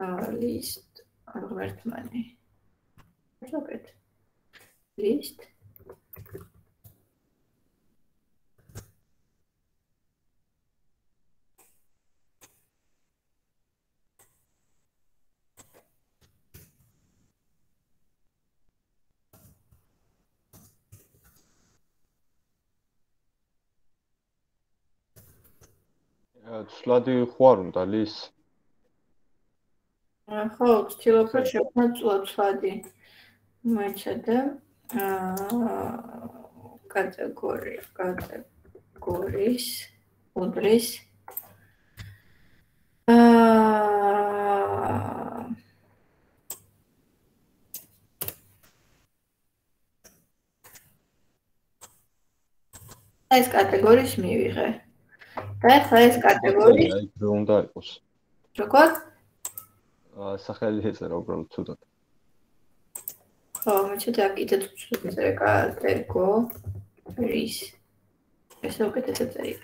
აა list ღმერთმანი. შეგეთ. list ცვლადი ხوار უნდა ლის? ხო, ვცდილობ რომ შევქნათ ცვლადი. მოეჩადა აა კატეგორია, კატეგორიის უდრის აა ეს კატეგორიის მივიღე. და ახლა ეს კატეგორია რო უნდა იყოს როგორ აა სახელი ეწერა უბრალოდ თუდად ხო მეჩეთ აქ კიდე თუჩუზე კატეგორიის ესე უკეთესად წერია.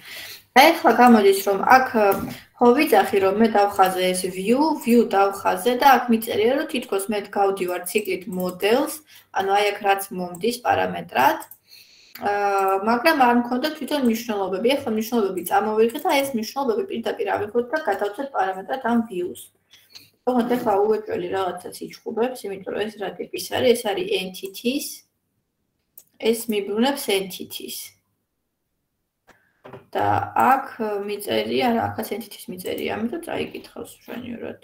და ახლა გამოდის რომ აქ ხო ვიძახი რომ მე დავხაზე ეს view, view დავხაზე და აქ მიწერია რომ თითქოს მე გავდივარ ციკლით models, ანუ აი აქ რაც მომდის პარამეტრად. აა მაგრამ არ მქონდა თვითონ მნიშვნელობები. ახლა მნიშვნელობები წამოვიღე და ეს მნიშვნელობები პირდაპირ ავიღოთ და გადავწერ პარამეტრად ამ views. თუმცა ახლა უეჭველი რაღაცა სიჩხუბებს, იმიტომ რომ ეს რა ტიპის არის? ეს არის entities. ეს მიბრუნებს entities. და აქ მიწერია რა, აქაც entities მიწერია, ამიტომ წაიკითხავს ჟანიურად.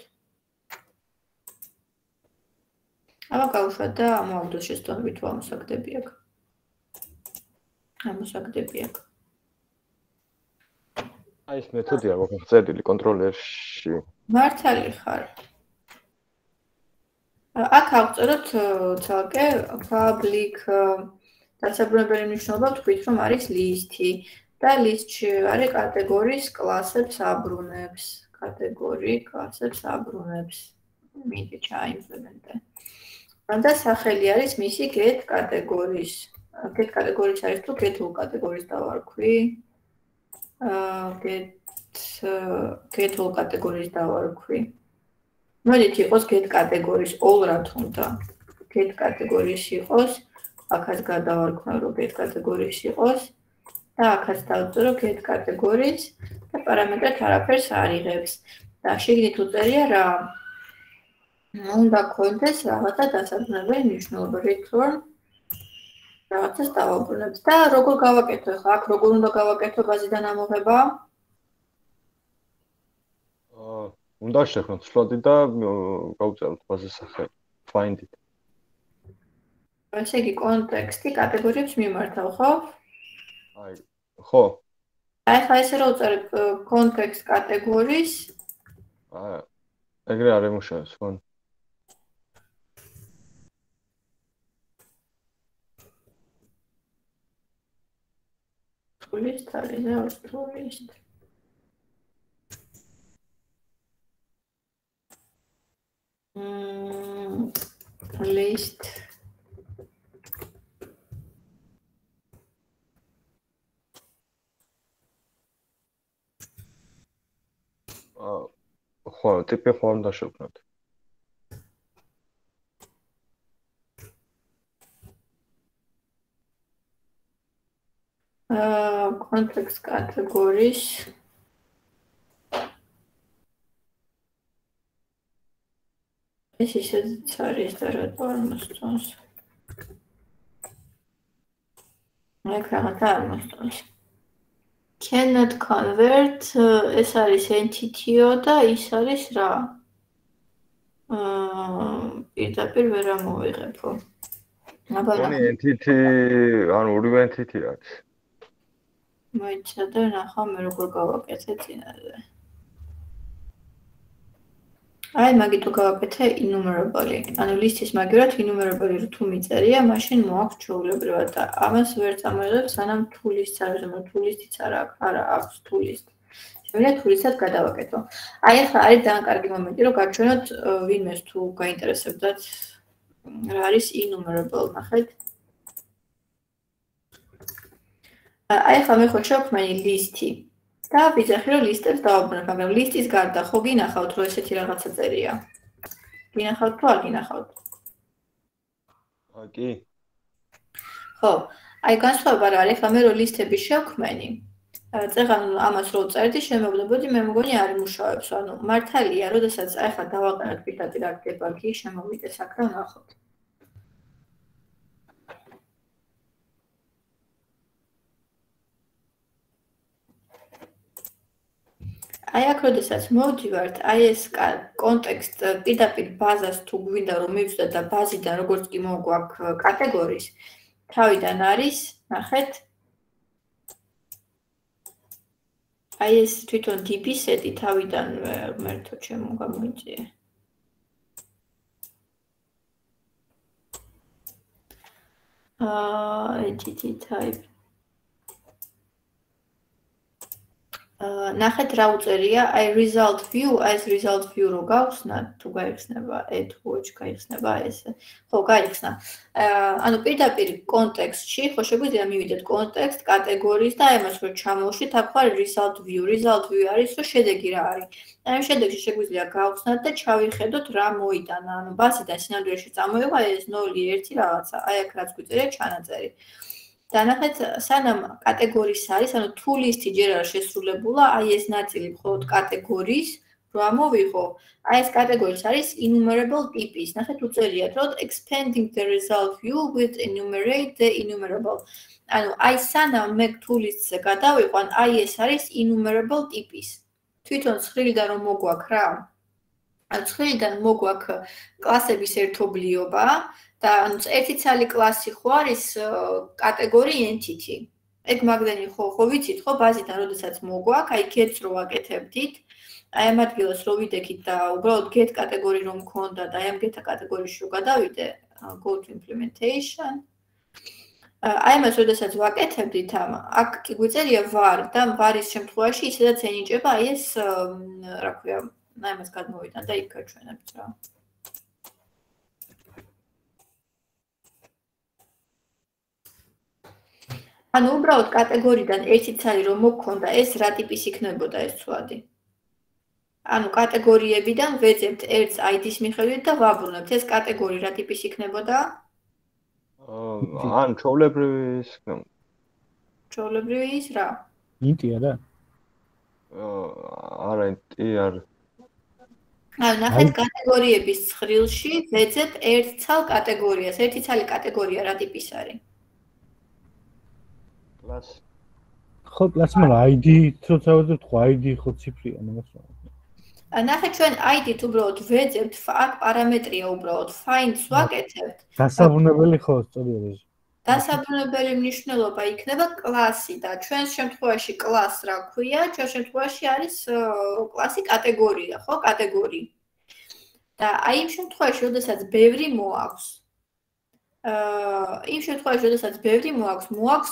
აბა გავუშვათ და ამოვდო შეცდომები თუ ამოსაგდები აქ. ამოსაგდები აქ. აი ეს მეთოდია მოხწერილი კონტროლერში. მართალი ხარ. აქ ავწეროთ ცალკე public დასაბრუნებელი მნიშვნელობა თქვით რომ არის ლისტი და ლისტში არის კატეგორიის კლასებს აბრუნებს კატეგორი კლასებს აბრუნებს მიდი ჩაიმპლემენტე და სახელი არის მისი get კატეგორიის get კატეგორიის არის თუ get all კატეგორიის დავარქვი? აა get get all კატეგორიის დავარქვი. მოდით იყოს get კატეგორიის all რა თუნდა. get კატეგორიის იყოს აქაც გადავარქვნა რომ get კატეგორიის იყოს და აქაც დავწერო get კატეგორიის და პარამეტრად არაფერს არ იღებს. და შეგიძლიათ უწერია რა. უნდა კონდეს რაღაცა დასაბრუნებელი მნიშვნელობა. Return რაღაცას დავაბრუნებთ და როგორ გავაკეთო ახლა აქ როგორ უნდა გავაკეთო ბაზიდან ამოღება? აა უნდა შეხნოთ slot-ი და გავწეროთ ბაზის სახელი find it. ესე იგი კონტექსტი კატეგორიებს მიმართავ, ხო? აი ხო აი ხა ესე რომ წერე კონტექსტ კატეგორიის აა ეგრე არ ემუშავებს ხო ტურისტ არის რა ტურისტ მმ list ხო, ტიპი ხო უნდა აა კონტექსტ კატეგორიის ეს ისედაც არის და რატო არ მოსწონს? მე რაღაცა არ მოსწონს. cannot convert ეს არის entity-ო და ის არის რა? აა პირდაპირ ვერ ამოვიღებო. აბა რა entity ანუ ორივე entity არის. მოიცა და ნახა მე როგორ გავაკეთე წინაზე. აი მაგით თუ გავაკეთე enumerable. ანუ ლისტის მაგივრად enumerable თუ მიწერია, მაშინ მოაქვს ჩვეულებრივად და ამას ვერ წამოიღებ, სანამ თუ ლისტს არ ზემო თუ ლისტიც არ აქვს, არა აქვს თუ ლისტ. შეიძლება თუ ლისტად გადავაკეთო. აი ახლა არის ძალიან კარგი მომენტი, რომ გაჩვენოთ ვინმეს თუ გაინტერესებდათ რა არის enumerable, ნახეთ. აი ახლა მე ხო შევქმნი ლისტი. და ვიძახი რომ ლისტებს დავაბრუნებ, მაგრამ ლისტის გარდა ხო გინახავთ რომ ესეთი რაღაცა წერია? გინახავთ თუ არ გინახავთ? აა კი. ხო, აი განსხვავება რა არის, ახლა მე რო ლისტები შევქმენი, წეგან ამას რო წერდი, შემოგლებოდი, მე მგონი არ იმუშავებს, ანუ მართალია, როდესაც აი ახლა დავაყენოთ პირდაპირ აქტება კი, შემოვიდეს აქ და ნახოთ. აი აქ როდესაც მოვდივართ, აი ეს კონტექსტ პირდაპირ ბაზას თუ გვინდა რომ მივწვდე და ბაზიდან როგორც კი მოგვაქვს კატეგორიის თავიდან არის, ნახეთ. აი ეს თვითონ DB სეტი თავიდან მერთო ჩემო გამოიწია. აა edit type ნახეთ რა უწერია, აი result view, აი ეს result view რო გავხსნათ, თუ გაიხსნება add watch, გაიხსნება ეს. ხო, გაიხსნა. ანუ პირდაპირ კონტექსტში, ხო შეგვიძლია მივიდეთ კონტექსტ კატეგორიის და აი მას რო ჩამოვშით, აქ ხარ result view. result view არის, რომ შედეგი რა არის. აი შედეგში შეგვიძლია გავხსნათ და ჩავიხედოთ რა მოიტანა. ანუ ბაზიდან სინამდვილეში წამოიღო ეს 0 1 რაღაცა. აი აქ რაც გვიწერია ჩანაწერი. დანახეთ სანამ კატეგორიის არის, ანუ თუ ლისტი ჯერ არ შესრულებულა, აი ეს ნაწილი მხოლოდ კატეგორიის რო ამოვიღო, აი ეს კატეგორიის არის enumerable ტიპის. ნახეთ უწერიათ, რომ expanding the result view with enumerate the enumerable. ანუ აი სანამ მე თუ ლისტზე გადავიყვან, აი ეს არის enumerable ტიპის. თვითონ ცხრილიდან რომ მოგვაქვს რა? ანუ ცხრილიდან მოგვაქვს კლასების ერთობლიობა, და ანუ ერთი ცალი კლასი ხო არის კატეგორი entity. ეგ მაგდენი ხო ხო ვიცით ხო ბაზიდან როდესაც მოგვაქვს, აი get-ს რო ვაკეთებდით, აი ამ ადგილას რო ვიდექით და უბრალოდ get კატეგორი რომ მქონდა და აი ამ get კატეგორიაში რო გადავიდე, go to implementation. აი ამას როდესაც ვაკეთებდით, ამ აქ კი გვიწერია var და varis შემთხვევაში ისედაც ენიჭება აი ეს რა ქვია, აი ამას გადმოვიდან და იქ გაჩვენებთ რა. ანუ უბრალოდ კატეგორიიდან ერთი ცალი რომ მოგქონდა ეს რა ტიპის იქნებოდა ეს ცვადი. ანუ კატეგორიებიდან ვეძებთ ერთს ID-ის მიხედვით და ვაბრუნებთ ეს კატეგორი რა ტიპის იქნებოდა? ან ჩოვლებრივი ის ჩოვლებრივი ის რა? ინტია რა? აა არა ინტი არ ანუ ნახეთ კატეგორიების ცხრილში ვეძებთ ერთ ცალ კატეგორიას. ერთი ცალი კატეგორია რა ტიპის არის? კლას ხო კლასი მაგრამ ID თორსა ვეძებთ ხო ID ხო ციფრია მაგას ნახე ჩვენ ID-თ უბრალოდ ვეძებთ აქ პარამეტრია უბრალოდ find-ს ვაკეთებთ დასაბუნებელი ხო სწორია ეს დასაბუნებელი მნიშვნელობა იქნება კლასი და ჩვენს შემთხვევაში კლას რა ქვია? ჩვენ შემთხვევაში არის კლასი კატეგორია ხო კატეგორი. და აი იმ შემთხვევაში როდესაც ბევრი მოაქვს იმ შემთხვევაში, როდესაც ბევრი მოაქვს, მოაქვს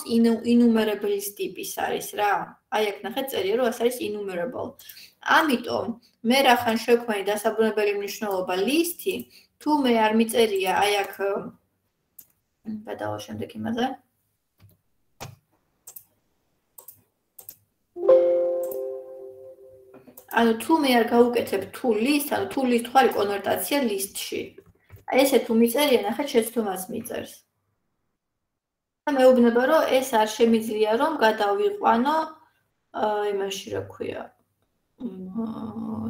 enumerable-ის ტიპის არის რა. აი აქ ნახეთ წერია, რომ ეს არის enumerable. ამიტომ მე რახან შექმნი დასაბრუნებელი მნიშვნელობა list-ი, თუ მე არ მიწერია აი აქ გადავა შემდეგ იმაზე. ანუ თუ მე არ გავუკეთებ თუ list, ანუ თუ list ხარი კონვერტაცია list-ში. აი ესე თუ მიწერია, ნახეთ შეცდომას მიწერს. და მეუბნება, რომ ეს არ შემიძლია, რომ გადავიყვანო აა იმაში, რა ქვია.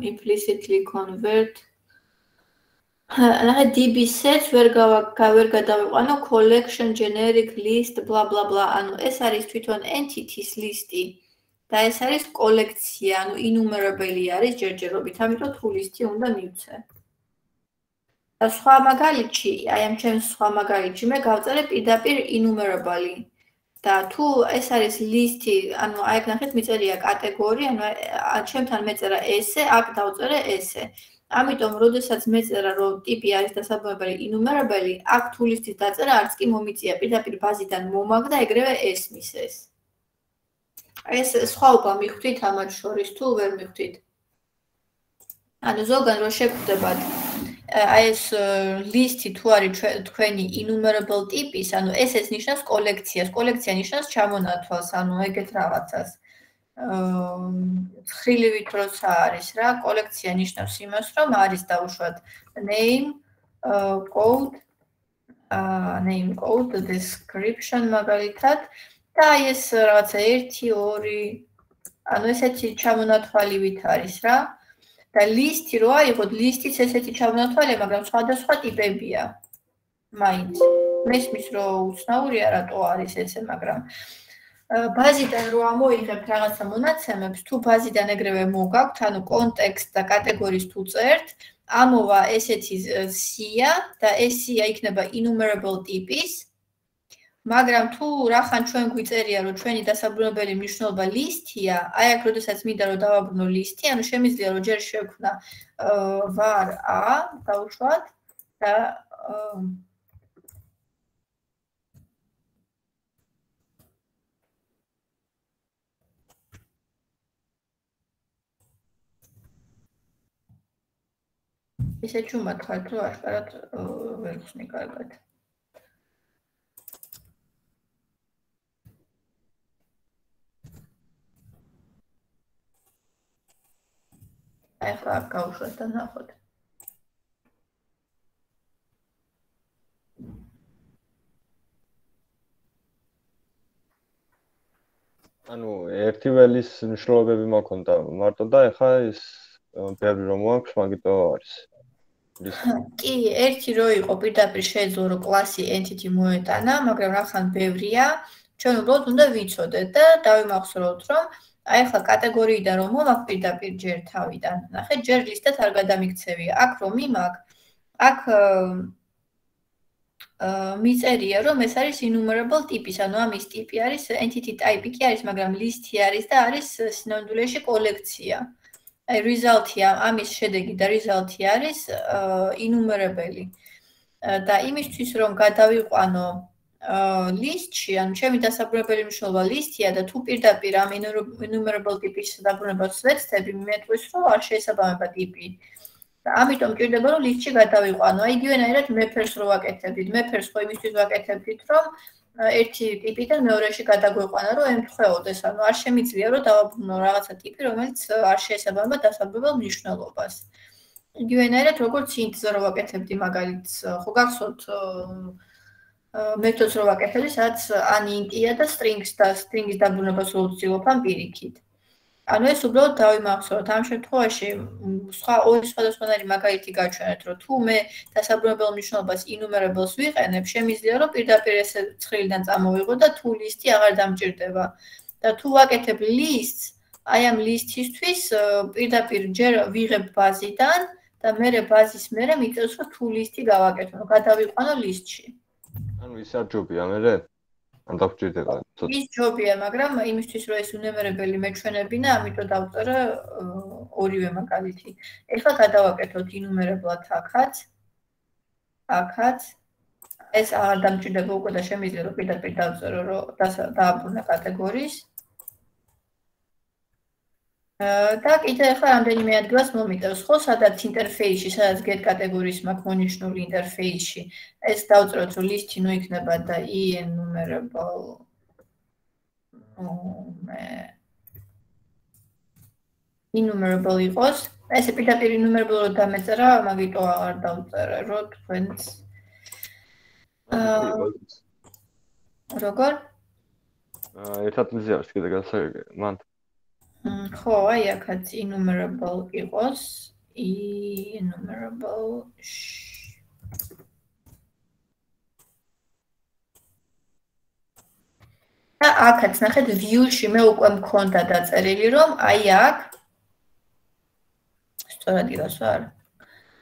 implicitly convert აა db sets ვერ გავაკა ვერ გადავიყვანო collection generic list bla bla bla ანუ ეს არის თვითონ entities list-ი და ეს არის კოლექცია ანუ enumerable არის ჯერჯერობით ამიტომ თუ list-ი უნდა მივცე და სხვა მაგალითში, აი ამ ჩემს სხვა მაგალითში მე გავწერე პირდაპირ enumerable და თუ ეს არის ლისტი, ანუ აი აქ ნახეთ მიწერია კატეგორია, ანუ ჩემთან მეწერა ესე, აქ დავწერე ესე. ამიტომ, როდესაც მეწერა, რომ ტიპი არის დასაბამებელი enumerable, აქ თუ ლისტის დაწერა არც კი მომიწია, პირდაპირ ბაზიდან მომაგდა ეგრევე ეს. ეს სხვაობა მიხვდით ამათ შორის თუ ვერ მიხვდით? ანუ ზოგან რო შეგხვდებათ აი ეს ლისტი თუ არის თქვენი enumerable ტიპის, ანუ ეს ეს ნიშნავს კოლექციას. კოლექცია ნიშნავს ჩამონათვალს, ანუ ეგეთ რაღაცას. აა ხრილივით როცა არის რა, კოლექცია ნიშნავს იმას, რომ არის დაუშვათ name, code, აა name code, description მაგალითად და აი ეს რაღაცა 1 2 ანუ ესეთი ჩამონათვალივით არის რა. და ლისტი რო აიღოთ, ლისტის ესეთი ჩამონათვალე, მაგრამ სხვადასხვა ტიპებია. მაინც მესმის რო უცნაურია რატო არის ესე, მაგრამ ბაზიდან რო ამოიღებთ რაღაცა მონაცემებს, თუ ბაზიდან ეგრევე მოგაქვთ, ანუ კონტექსტ და კატეგორიის თუ წერთ, ამოვა ესეთი სია და ეს სია იქნება enumerable ტიპის, მაგრამ თუ რახან ჩვენ გვიწერია, რომ ჩვენი დასაბრუნებელი მნიშვნელობა ლისტია, აი აქ როდესაც მინდა რომ დავაბრუნო ლისტი, ანუ შემიძლია რომ ჯერ შევქმნა var a, დავუშვათ და ესე ჩუმად ხართ, რომ აშკარად ვერ ხსნი კარგად. ახლა გავუშვათ და ნახოთ. ანუ ერთი ველის მნიშვნელობები მაქონდა მარტო და ეხა ის ბევრი რომ აქვს, მაგიტო არის. კი, ერთი რო იყო პირდაპირ შეძლო რომ კლასი entity მოეტანა, მაგრამ რახან ბევრია, ჩვენ უბრალოდ უნდა ვიცოდეთ და დავიმახსოვროთ რომ აი ახლა კატეგორიიდან რომ მომაქვს პირდაპირ ჯერ თავიდან. ნახე, ჯერ ლისტად არ გადამიქცევია. აქ რომ იმაკ, აქ აა მიწერია რომ ეს არის enumerable ტიპის, ანუ ამის ტიპი არის entity type კი არის, მაგრამ ლისტი არის და არის სინამდვილეში კოლექცია. აი result-ია, ამის შედეგი და result-ი არის enumerable. და იმისთვის რომ გადავიყვანო ლისტში, ანუ ჩემი დასაბრუნებელი მნიშვნელობა ლისტია და თუ პირდაპირ ამ enumerable ტიპის დაბრუნებას ვეცდები, მეტყვის რომ არ შეესაბამება ტიპი. და ამიტომ ჭირდება რომ ლისტში გადავიყვანო. აი იგივენაირად მეფერს რო ვაკეთებდით, მეფერს ხო იმისთვის ვაკეთებდით, რომ ერთი ტიპიდან მეორეში გადაგვეყვანა, რომ ემთხვეოდეს, ანუ არ შემიძლია რომ დავაბრუნო რაღაცა ტიპი, რომელიც არ შეესაბამება დასაბრუნებელ მნიშვნელობას. იგივენაირად როგორც int-ს რო ვაკეთებდი მაგალითს, ხო გახსოვთ მეთოდს რო ვაკეთებდი, სადაც ან int-ია და string-ს და string-ის დაბრუნებას ვცდილობ ამ პირიქით. ანუ ეს უბრალოდ დავიმახსოვროთ ამ შემთხვევაში სხვა ორი სხვადასხვანაირი მაგალითი გაჩვენეთ, რომ თუ მე დასაბრუნებელ მნიშვნელობას enumerable-ს ვიყენებ, შემიძლია რომ პირდაპირ ეს ცხრილიდან წამოვიღო და თუ ლისტი აღარ დამჭირდება. და თუ ვაკეთებ list-ს, აი ამ list-ისთვის პირდაპირ ჯერ ვიღებ ბაზიდან და მე ბაზის მერე მიწევს რომ თუ list-ი გავაკეთო, გადავიყვანო list-ში. ანუ ის არ ჯობია მერე? ან დაგჭირდება ცოტა ის ჯობია მაგრამ იმისთვის რომ ეს უნემერებელი მეჩვენებინა ამიტომ დავწერე ორივე მაგალითი. ეხლა გადავაკეთოთ ინუმერებლად აქაც. აქაც. ეს აღარ დამჭირდება უკვე და შემიძლია რომ პირდაპირ დავწერო რომ დააბრუნა კატეგორიის და კიდე ახლა რამდენიმე ადგილას მომიტევს ხო? სადაც ინტერფეისში სადაც get კატეგორიის მაქვს მონიშნული ინტერფეისში ეს დავწეროთ რომ list-ი ნუ იქნება და enumerable enumerable იყოს. ესე პირდაპირ enumerable რო დამეწერა მაგიტო აღარ დავწერე რომ თქვენს აა როგორ? აა ერთად მზია არის კიდე გასაგები მან ხო, აი აქაც enumerable იყოს. enumerable და აქაც ნახეთ view-ში მე უკვე მქონდა დაწერილი რომ აი აქ სწორად იგავს ვარ?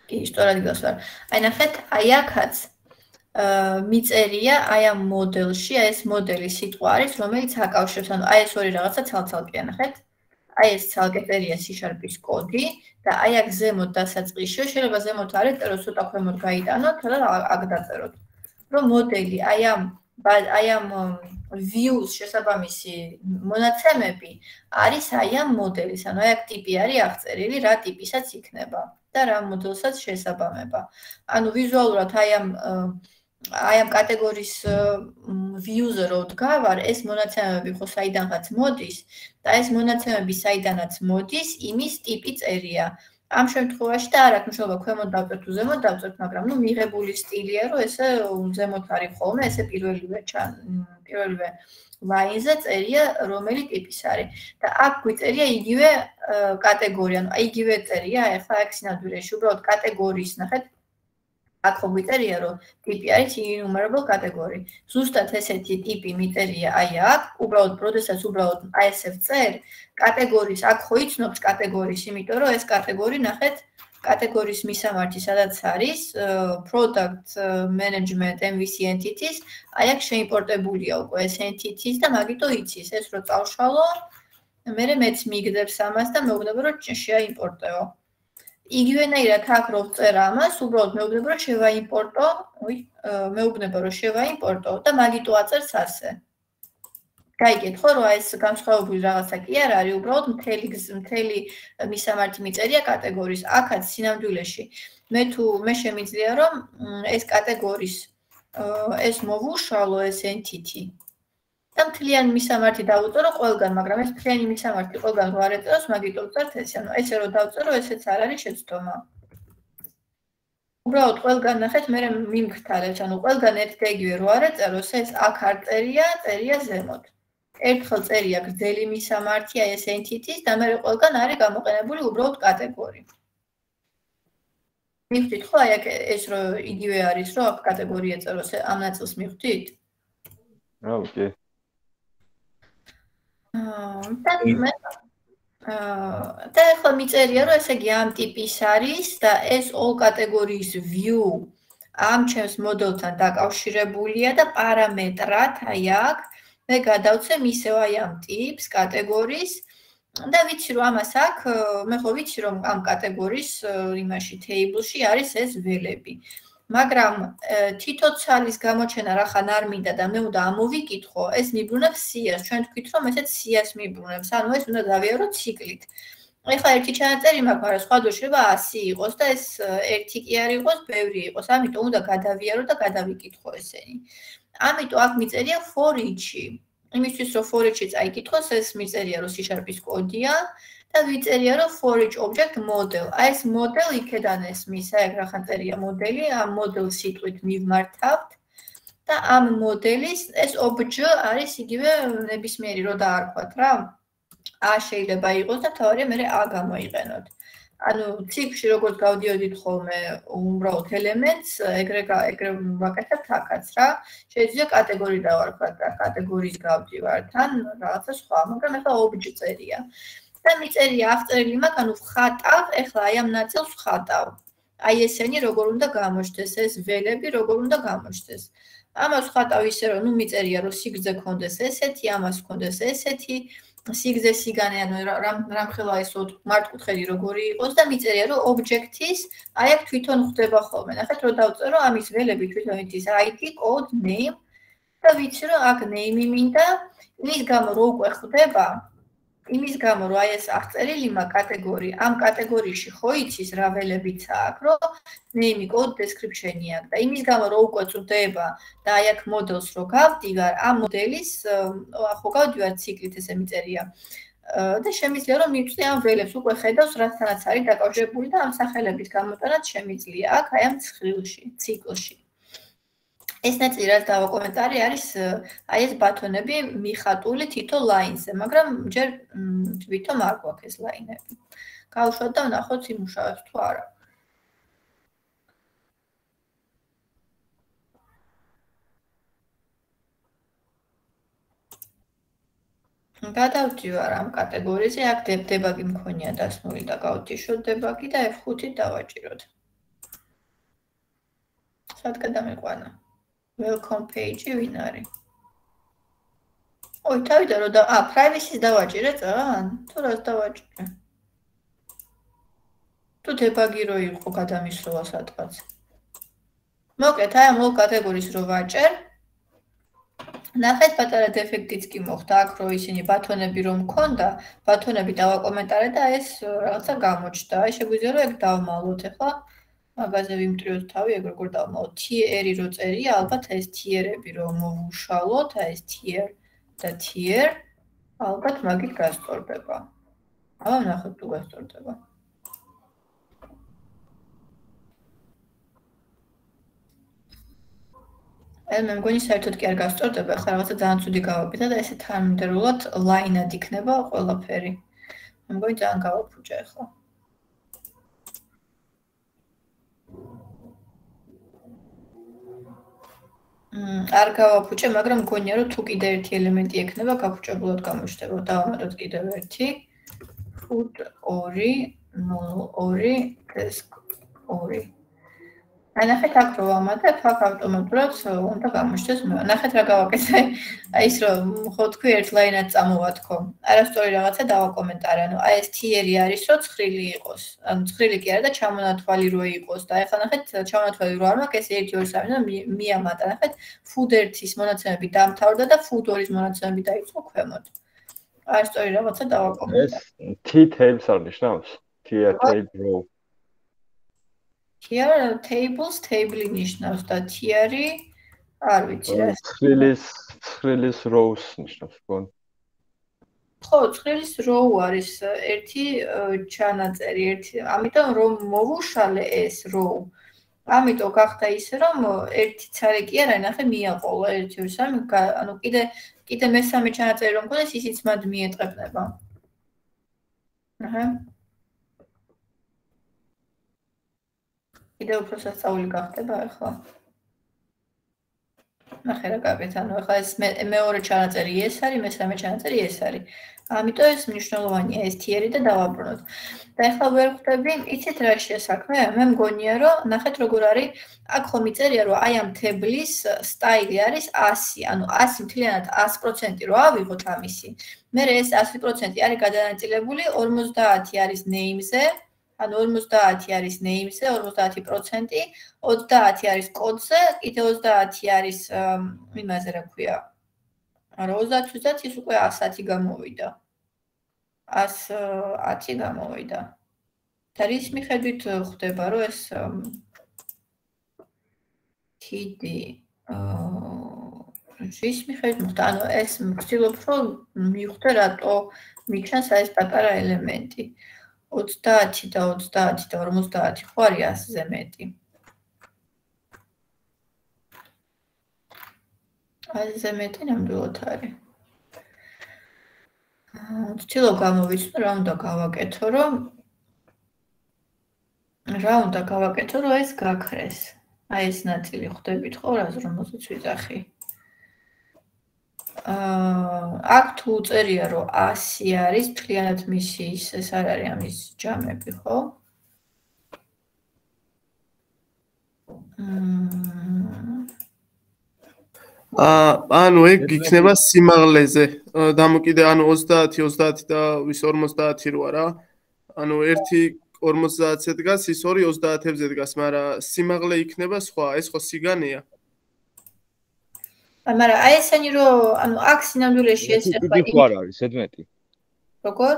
კი, სწორად იგავს ვარ. აი ნახეთ, აი აქაც აა მიწერია აი ამ მოდელში, აი ეს მოდელი სიტყვა არის, რომელიც აკავშირებს, ანუ აი ეს ორი რაღაცა ცალ-ცალკეა, ნახეთ? აი ეს ცალკეტერია C#-ის კოდი და აი აქ ზემოთ დასაწყისში შეიძლება ზემოთ არ ეწერო, ცოტა ქვემოთ გაიტანოთ და აქ დაწეროთ. რომ მოდელი აი ამ აი ამ views შესაბამისი მონაცემები არის აი ამ მოდელის, ანუ აი აქ ტიპი არის აღწერილი, რა ტიპისაც იქნება და რა მოდელსაც შესაბამება. ანუ ვიზუალურად აი ამ აი ამ კატეგორიის views-ზე რო დგავარ, ეს მონაცემები ხო საიდანღაც მოდის და ეს მონაცემები საიდანაც მოდის, იმის ტიპი წერია. ამ შემთხვევაში და არ აქვს მნიშვნელობა ქვემოთ დავწერთ თუ ზემოთ დავწერთ, მაგრამ ნუ მიღებული სტილია, რომ ესე ზემოთ არის ხოლმე, ესე პირველივე პირველივე line-ზე წერია რომელი ტიპის არის. და აქ გვიწერია იგივე კატეგორია, ანუ იგივე წერია, ახლა აქ სინამდვილეში უბრალოდ კატეგორიის ნახეთ აქ ხო მიწერია რომ ტიპი არის enumerable category. ზუსტად ესეთი ტიპი მიწერია აი აქ, უბრალოდ პროდესას უბრალოდ აი ესე წერ კატეგორიის აქ ხო იცნობს კატეგორიის, იმიტომ რომ ეს კატეგორი ნახეთ კატეგორიის მისამართი სადაც არის product management MVC entities, აი აქ შეიმპორტებულია უკვე ეს entities და მაგიტო იცის ეს რო წავშალო მე მეც მიგდებს ამას და მეუბნება რომ შეაიმპორტეო. იგივენაირად აქ რო ვწერა ამას, უბრალოდ მეუბნება რომ შევაიმპორტო, ой, მეუბნება რომ შევაიმპორტო და მაგიტო აწერს ასე. გაიგეთ ხო რომ ეს განსხვავებული რაღაცა კი არ არის უბრალოდ მთელი მთელი მისამართი მიწერია კატეგორიის აქაც სინამდვილეში მე თუ მე შემიძლია რომ ეს კატეგორიის ეს მოვუშალო ეს entity და მთლიანი მისამართი დავუწერო ყველგან, მაგრამ ეს მთლიანი მისამართი ყველგან რო არ ეწეროს, მაგიტომ წერთ ეს, ანუ ესე რო დავწერო, ესეც არ არის შეცდომა. უბრალოდ ყველგან ნახეთ, მე მიმგთარებს, ანუ ყველგან ერთ და იგივე რო არ ეწეროს, ეს აქ არ წერია, წერია ზემოთ. ერთხელ წერია გრძელი მისამართი, აი ეს entity-ის და მე ყველგან არის გამოყენებული უბრალოდ კატეგორია. მივხვდით ხო, აი ეს რო იგივე არის, რომ აქ კატეგორია წეროს, ამ ნაწილს მივხვდით? აა, ოკეი. აა და ახლა მიწერია რომ ესე იგი ამ ტიპის არის და ეს all კატეგორიის view ამ ჩემს მოდელთან დაკავშირებულია და პარამეტრად აი აქ მე გადავცე ისევ აი ამ ტიპს კატეგორიის და ვიცი რომ ამას აქ მე ხო ვიცი რომ ამ კატეგორიის იმაში table-ში არის ეს ველები. მაგრამ თითო ცალის გამოჩენა რახან არ მინდა და მე უნდა ამოვიკითხო, ეს მიბრუნებს სიას. ჩვენ თქვით რომ ესეც სიას მიბრუნებს, ანუ ეს უნდა დავიარო ციკლით. ეხლა ერთი ჩანაწერი მაქვს, მაგრამ სხვა დროშება 100 იყოს და ეს ერთი კი არ იყოს, ბევრი იყოს. ამიტომ უნდა გადავიარო და გადავიკითხო ესენი. ამიტომ აქ მიწერია for each-ი. იმისთვის რომ for each-ი წაიკითხოს, ეს მიწერია რომ C#-ის კოდია. და ვიწერია რომ for each object model. აი ეს model იქედან ესმის, აი რა ხან წერია მოდელი, ამ მოდელს სიტყვით მივმართავთ და ამ მოდელის ეს obj არის იგივე ნებისმიერი რო დაარქვათ რა. a შეიძლება იყოს და თავარია მე a გამოიყენოთ. ანუ ციკლში როგორც გავდიოდით ხოლმე უბრალოდ ელემენტს, ეგრე ეგრე ვაკეთებთ აქაც რა. შეიძლება კატეგორია დავარქვათ და კატეგორიის გავდივართ ან რაღაცა სხვა, მაგრამ ახლა obj წერია. და მიწერია აღწერილი მაგ ანუ ხატავ, ეხლა აი ამ ნაწილს ხატავ. აი ესენი როგორ უნდა გამოჩდეს, ეს ველები როგორ უნდა გამოჩდეს. ამას ხატავ ისე რომ ნუ მიწერია რომ სიგრძე კონდეს ესეთი, ამას კონდეს ესეთი, სიგრძე სიგანე ანუ რამ რამ ხელა ეს მარტკუთხედი როგორი იყოს და მიწერია რომ ობიექტის აი აქ თვითონ ხდება ხოლმე. ნახეთ რომ დავწერო ამის ველები თვითონ იცის ID, code, name და ვიცი რომ აქ name მინდა, ის გამო რო უკვე ხდება იმის გამო რომ აი ეს აღწერილი მა კატეგორია ამ კატეგორიაში ხო იცის რა ველებიც აქვს რომ name code description-ი აქვს და იმის გამო რომ უკვე წვდება და აი აქ მოდელს რო გავდივარ ამ მოდელის ხო გავდივარ ციკლით ესე მიწერია. და შემიძლია რომ მივწვდე ამ ველებს უკვე ხედავს რასთანაც არის დაკავშირებული და ამ სახელების გამოტანაც შემიძლია აქ აი ამ ციკლში ციკლში ეს ნაწილი რაც დავა კომენტარი არის აი ეს ბატონები მიხატული თითო ლაინზე, მაგრამ ჯერ თვითონ არ გვაქვს ეს ლაინები. გავუშვათ და ვნახოთ იმუშავებს თუ არა. გადავდივარ ამ კატეგორიაზე, აქ დებაგი მქონია დასმული და გავდიშოთ დებაგი და F5-ით დავაჭიროთ. სად გადამეყვანა? Welcome page-ი ვინ არის? ой, თავიდან რომ და ა, privacy-ს დავაჭირე წან? თუ რას დავაჭირე? თუ დებაგი რო იყო გადამისროლა სადღაც. მოკლედ, აი ამ ოლ კატეგორიის რო ვაჭერ. ნახეთ პატარა დეფექტიც კი მოხდა აქ რო ისინი ბატონები რომ მქონდა, ბატონები დავაკომენტარე და ეს რაღაცა გამოჩნდა. აი შეგვიძლია რომ ეგ დავმალოთ ახლა. მაგაზე ვიმტრიოთ თავი, ეგ როგორ დავმოვა. tier-ი რო წერია, ალბათ ეს tier-ები რომ მოვუშალოთ, აი ეს tier და tier ალბათ მაგით გასწორდება. აბა ნახოთ თუ გასწორდება. აი მე მგონი საერთოდ კი არ გასწორდება, ხა რაღაცა ძალიან ცუდი გავაკეთა და ესე თანმიმდევრულად line-ად იქნება ყველაფერი. მე მგონი ძალიან გავაფუჭა ახლა. არ გავაფუჭე, მაგრამ მგონია რომ თუ კიდე ერთი ელემენტი ექნება, გაფუჭებულად გამოჩნდება. დავამატოთ კიდევ ერთი. food 2 0 2 desk 2. აი ნახეთ აქ რო ვამატებ, აქ ავტომატურად უნდა გამოჩნდეს მე. ნახეთ რა გავაკეთე. აი ის რომ ხო თქვი ერთ ლაინად წამოვათქო. არასწორი რაღაცა დავაკომენტარე. ანუ აი ეს თიერი არის, რომ ცხრილი იყოს. ანუ ცხრილი კი არა და ჩამონათვალი რო იყოს და ეხლა ნახეთ ჩამონათვალი რო არ მაქვს, ეს 1 2 3 და მიამატა. ნახეთ food 1-ის მონაცემები დამთავრდა და food 2-ის მონაცემები დაიწყო ქვემოთ. არასწორი რაღაცა დავაკომენტარე. ეს t tables არ ნიშნავს? tier table row. Here tables table ნიშნავს და tier-ი არ ვიცი რა. ცხრილის ცხრილის rows ნიშნავს გონ. ხო, ცხრილის row არის ერთი ჩანაწერი, ერთი. ამიტომ რომ მოვუშალე ეს row. ამიტომ გახდა ისე რომ ერთი ცალი კი არა, ნახე მიაყოლა 1 2 3, ანუ კიდე კიდე მესამე ჩანაწერი რომ მქონდეს, ისიც მად მიეტყებნება. აჰა. კიდე უფრო სასწაული გახდება ახლა. ნახე რა ანუ ახლა ეს მეორე ჩანაწერი ეს არის, მესამე ჩანაწერი ეს არის. ამიტომ ეს მნიშვნელოვანია ეს თიერი და დავაბრუნოთ. და ახლა ვერ ხვდები, იცით რა შესაქმე? მე მგონია, რომ ნახეთ როგორ არის, აქ ხომ იწერია, რომ აი ამ თებლის სტაილი არის 100, ანუ 100 მთლიანად 100% რო ავიღოთ ამისი. მე ეს 100% არის გადანაწილებული 50 არის name-ზე, ანუ 50 არის name-ზე, 50%, 30 არის კოდზე, კიდე 30 არის იმაზე რა ქვია. არა 30-საც ის უკვე 110 გამოვიდა. 110 გამოვიდა. და რის მიხედვით ხდება, რომ ეს TD აა რის მიხედვით, ანუ ეს ვცდილობ, რომ მივხვდე რატო მიჩანს ეს პატარა ელემენტი. 30 და 30 და 50 ხო არის 100-ზე მეტი. აზე მეტი ნამდვილად არის. ვთქვი გამოვიცნო რა უნდა გავაკეთო რომ რა უნდა გავაკეთო რომ ეს გაქრეს. აი ეს ნაწილი ხვდებით ხო რა რომელსაც ვიძახი. აა აქ თუ წერია რომ 100 არის მთლიანად მისი ეს არ არის ამის ჯამები ხო? აა ანუ ეგ იქნება სიმაღლეზე. დამოკიდე ანუ 30 30 და ვის 50 რო არა. ანუ ერთი 50-ზე დგას, ის ორი 30-ებზე დგას, მაგრამ სიმაღლე იქნება სხვა, ეს ხო სიგანეა? მაგრამ აი ესენი რომ ანუ აქ სინამდვილეში ეს ახლა იგი ხო არის ზედმეტი როგორ?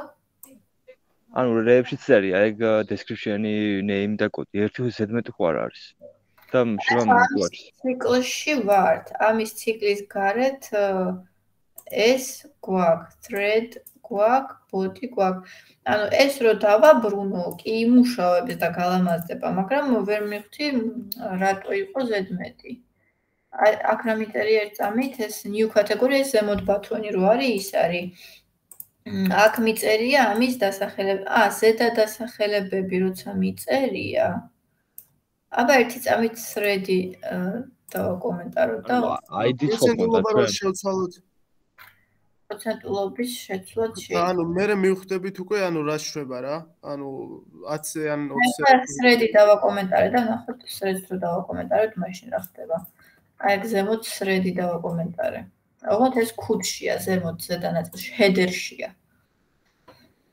ანუ რეებშიც არის აი ეგ description-ი name და კოდი ერთი ზედმეტი ხო არ არის. და თუ არის ციკლში ვართ. ამის ციკლის გარეთ ეს გვაქვს thread გვაქვს body გვაქვს. ანუ ეს რო დავაბრუნო კი იმუშავებს და გალამაზდება მაგრამ ვერ მივხვდი რატო იყო ზედმეტი აქ რამიტერი ერთ წამით ეს new category ეს ზემოთ ბათონი რო არის ის არის აქ მიწერია ამის დასახელება ა ზედა დასახელებები როცა მიწერია აბა ერთი წამით thread-ი და კომენტარო და ID ცხოვრება ჩვენ პროცენტულობის შეცვლა შეიძლება. ანუ მე მივხვდებით უკვე ანუ რა შვება რა. ანუ 10 ან 20 ეს thread-ი დავაკომენტარე და ნახოთ thread-ს რო დავაკომენტარებ მაშინ რა ხდება. აი ზემოთ thread-ი დავაკომენტარე. ოღონდ ეს ქუდშია ზემოთ ზედა ნაწილში, header-შია.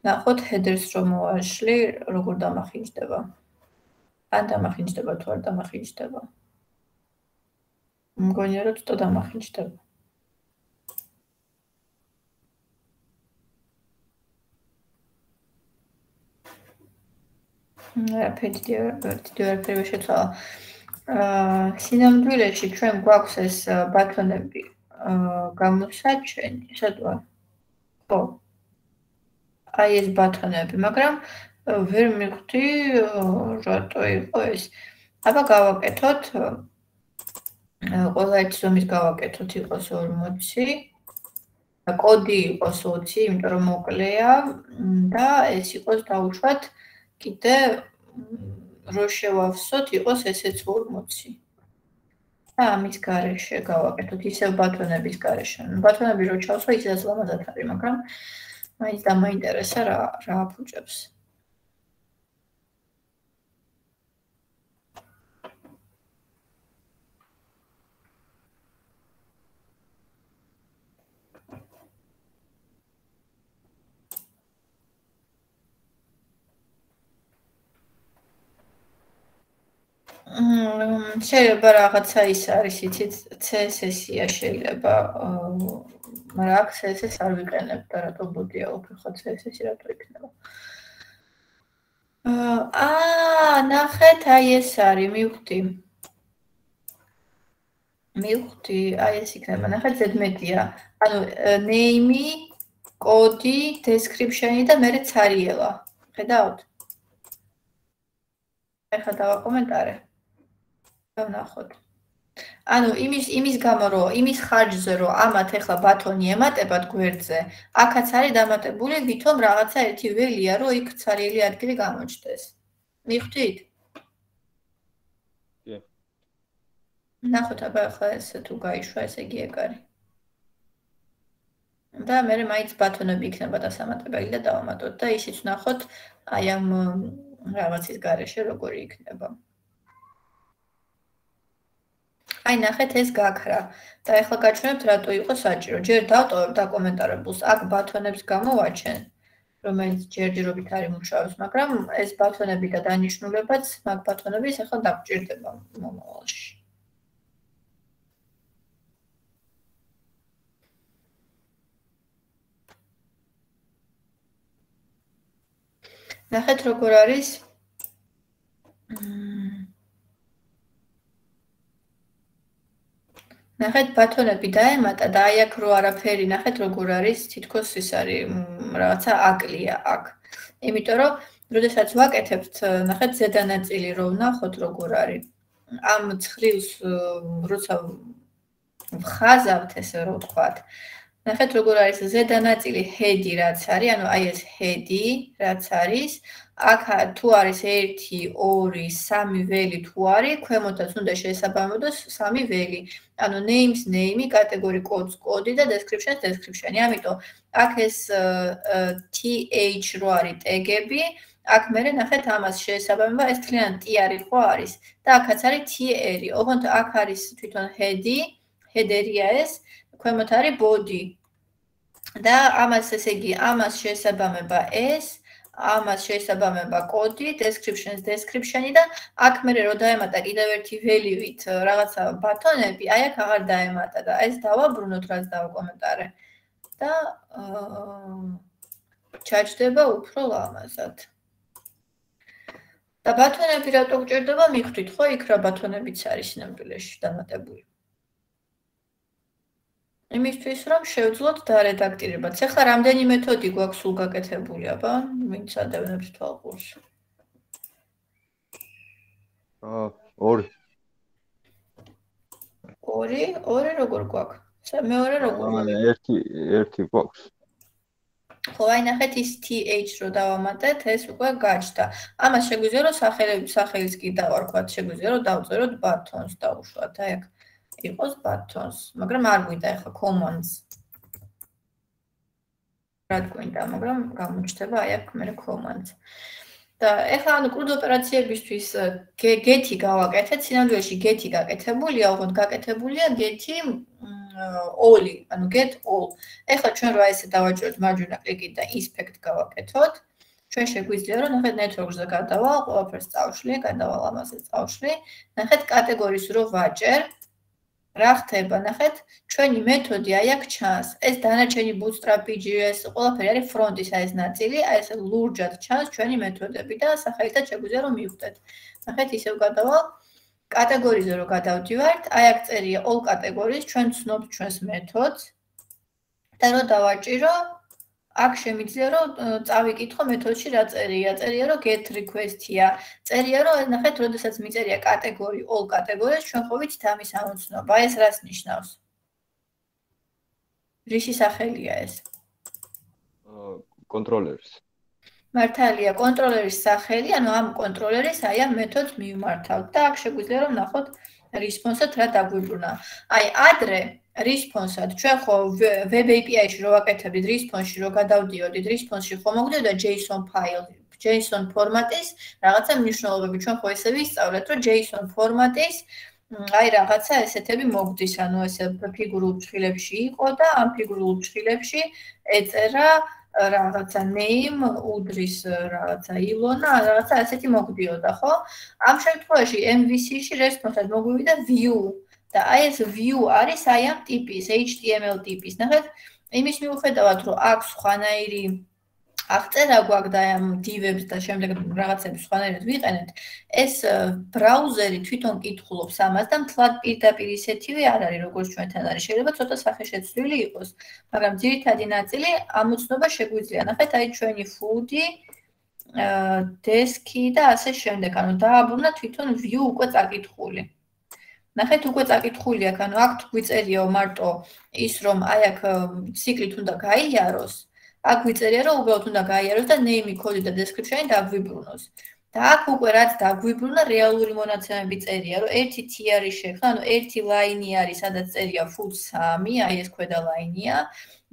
ნახოთ header-ს რომ მოვაშლი, როგორ დამახინჯდება. ან დამახინჯდება თუ არ დამახინჯდება. მგონია რომ ცოტა დამახინჯდება. რა ფედი ვერტი ვერტი შეცვალა. აა სინამდვილეში ჩვენ გვაქვს ეს ბატონები აა გამოსაჩენი, სადღა. ხო. აი ეს ბატონები, მაგრამ ვერ მივხვდი რატო იყო ეს. აბა გავაკეთოთ ყველა ერთ ზომის გავაკეთოთ იყოს 40 და კოდი იყოს 20, იმიტომ რომ მოკლეა და ეს იყოს დაუშვათ კიდე რო შევავსოთ, იყოს ესეც 40. და ამის გარეშე გავაკეთოთ ისევ ბატონების გარეშე. ბატონები რო ჩავსვა, ისედაც ლამაზად არის, მაგრამ მაინც დამაინტერესა რა რა აფუჭებს. შეიძლება რაღაცა ის არის, იცით, CSS-ია შეიძლება, მაგრამ აქ CSS არ ვიყენებ და რატო ბოდია უფრო ხო CSS-ი რატო იქნება? აა, ნახეთ, აი ეს არის, მივხვდი. მივხვდი, აი ეს იქნება, ნახეთ, ზედმეტია. ანუ name-ი, კოდი, description-ი და მერე цаრიელა. ხედავთ? ეხლა დავაკომენტარე. დავნახოთ. ანუ იმის იმის გამო რომ იმის ხარჯზე რომ ამათ ეხლა ბათონი ემატებათ გვერდზე, აქაც არის დამატებული ვითომ რაღაცა ერთი ველია, რომ იქ цаრიელი ადგილი გამოჩნდეს. მიხვდით? კი. ნახოთ აბა ახლა ეს თუ გაიშვა, ესე იგი ეგ არის. და მე მაინც ბათონები იქნება დასამატებელი და დავამატოთ და ისიც ნახოთ აი ამ რაღაცის garaშე როგორი იქნება. აი ნახეთ ეს გაქრა და ეხლა გაჩვენებთ რატო იყო საჭირო. ჯერ დავტოვებ დაკომენტარებულს, აქ ბათონებს გამოვაჩენ, რომელიც ჯერჯერობით არის მუშაობს, მაგრამ ეს ბათონები და დანიშნულებაც მაგ ბათონების ეხლა დაგჭირდება მომავალში. ნახეთ როგორ არის ნახეთ ბათონები დაემატა და აი აქ რო არაფერი ნახეთ როგორ არის თითქოს ის არის რაღაცა აკლია აქ. იმიტომ რომ როდესაც ვაკეთებთ ნახეთ ზედანაწილი რო ვნახოთ როგორ არის. ამ ცხრილს როცა ვხაზავთ ესე რო ვთქვათ ნახეთ როგორ არის ზედანაწილი head-ი რაც არის, ანუ აი ეს head-ი რაც არის, აქ თუ არის 1 2 3 ველი თუ არის, ქვემოთაც უნდა შეესაბამებოდოს 3 ველი. ანუ names name-ი, category codes კოდი და description description-ი. ამიტომ აქ ეს th რო არის ტეგები, აქ მე ნახეთ ამას შეესაბამება ეს თლიანი t არის ხო არის და აქაც არის tr-ი. ოღონდ აქ არის თვითონ head-ი, header-ია ეს ქვემოთ არის body და ამას ესე იგი ამას შეესაბამება ეს ამას შეესაბამება კოდი descriptions description-ი და აქ მე რო დაემატა კიდევ ერთი value-ით რაღაცა ბატონები აი აქ აღარ დაემატა და ეს დავაბრუნოთ რაც დავაკომენტარე და ჩაჭდება უფრო ლამაზად. და ბატონები რატო გჭირდება მიხვდით ხო? იქ რა ბატონებიც არის ნამდვილეში დამატებული იმისთვის რომ შევძლოთ დარედაქტირებაც. ახლა რამდენი მეთოდი გვაქვს სულ გაკეთებული, აბა, ვინც ადევნებს თვალყურს? აა, ორი. ორი, ორი როგორ გვაქვს? მეორე როგორ? აა, ერთი, ერთი გვაქვს. ხო, აი ნახეთ ის TH რო დავამატეთ, ეს უკვე გაჩნდა. ამას შეგვიძლია რომ სახელები, სახელის კი დავარქვათ, შეგვიძლია რომ დავწეროთ ბათონს დაუშვათ, აი აქ. იყოს buttons, მაგრამ არ გვინდა ახლა commands. რა გვინდა, მაგრამ გამოჩნდება აი აქ მე commands. და ახლა ანუ კრუდ ოპერაციებისთვის get-ი გავაკეთეთ, სინამდვილეში get-ი გაკეთებულია, ოღონდ გაკეთებულია get-ი all-ი, ანუ get all. ახლა ჩვენ რა ესე დავაჭიროთ მარჯვენა კლიკით და inspect გავაკეთოთ. ჩვენ შეგვიძლია რომ ნახეთ network-ზე გადავალ, ყველაფერს წავშლი, გადავალ ამაზე წავშლი. ნახეთ კატეგორიის რო ვაჭერ, რა ხდება ნახეთ? ჩვენი მეთოდი აი აქ ჩანს ეს დანარჩენი bootstrap.js ყველაფერი არის ფრონტის აი ეს ნაწილი აი ეს ლურჯად ჩანს ჩვენი მეთოდები და სახელითაც შეგვიძლია რომ მივხვდეთ. ნახეთ ისევ გადავალ კატეგორიზე რომ გადავდივართ აი აქ წერია all categories ჩვენ ცნობთ ჩვენს მეთოდს. და რომ დავაჭირო აქ შემიძლია რომ წავიკითხო მეთოდში რა წერია. წერია რომ get request-ია. წერია რომ ნახეთ, როდესაც მიწერია კატეგორი all categories, ჩვენ ხო ვიცით ამის ამოცნობა. ეს რას ნიშნავს? რისი სახელია ეს? კონტროლერის. მართალია, კონტროლერის სახელი, ანუ ამ კონტროლერის აი ამ მეთოდს მივმართავთ და აქ შეგვიძლია რომ ნახოთ response-ად რა დაგვიბრუნა. აი ადრე response-ად ჩვენ ხო web API-ში რო ვაკეთებდით response-ში რო გადავდიოდით response-ში ხო მოგვდოდა JSON file JSON ფორმატის რაღაცა მნიშვნელობები. ჩვენ ხო ესე ვისწავლეთ რომ JSON ფორმატის აი რაღაცა ესეთები მოგდის. ანუ ესე ფიგურულ ფრილებში იყო და ამ ფიგურულ ფრილებში ეწერა რაღაცა name უდრის რაღაცა ილონა, რაღაცა ასეთი მოგვდიოდა, ხო? ამ შემთხვევაში MVC-ში REST-თან მოგვივიდა view და აი ეს view არის აი ამ ტიპის HTML ტიპის. ნახეთ, იმის მიუხედავად, რომ აქვს ხვანაირი აღწერა გვაქვს და ამ div-ებს და შემდეგ რაღაცებს სხვანაირად ვიყენებთ, ეს ბრაუზერი თვითონ კითხულობს ამას და მთლად პირდაპირ ისეთივე არ არის, როგორც ჩვენთან არის. შეიძლება ცოტა სახეშეცვლილი იყოს, მაგრამ ძირითადი ნაწილი ამოცნობა შეგვიძლია. ნახეთ, აი ჩვენი food-ი, desk-ი და ასე შემდეგ. ანუ დააბრუნა თვითონ view უკვე წაკითხული. ნახეთ, უკვე წაკითხული აქ, ანუ აქ გვიწერიაო მარტო ის, რომ აი აქ ციკლით უნდა გაიაროს. აქ ვიწერია რომ უბრალოდ უნდა გაიაროს და name code და description-ი დაგვიბრუნოს. და აქ უკვე რაც დაგვიბრუნა რეალური მონაცემები წერია, რომ ერთი t არის შექმნა, ანუ ერთი line-ი არის, სადაც წერია food 3, აი ეს ქვედა line-ია.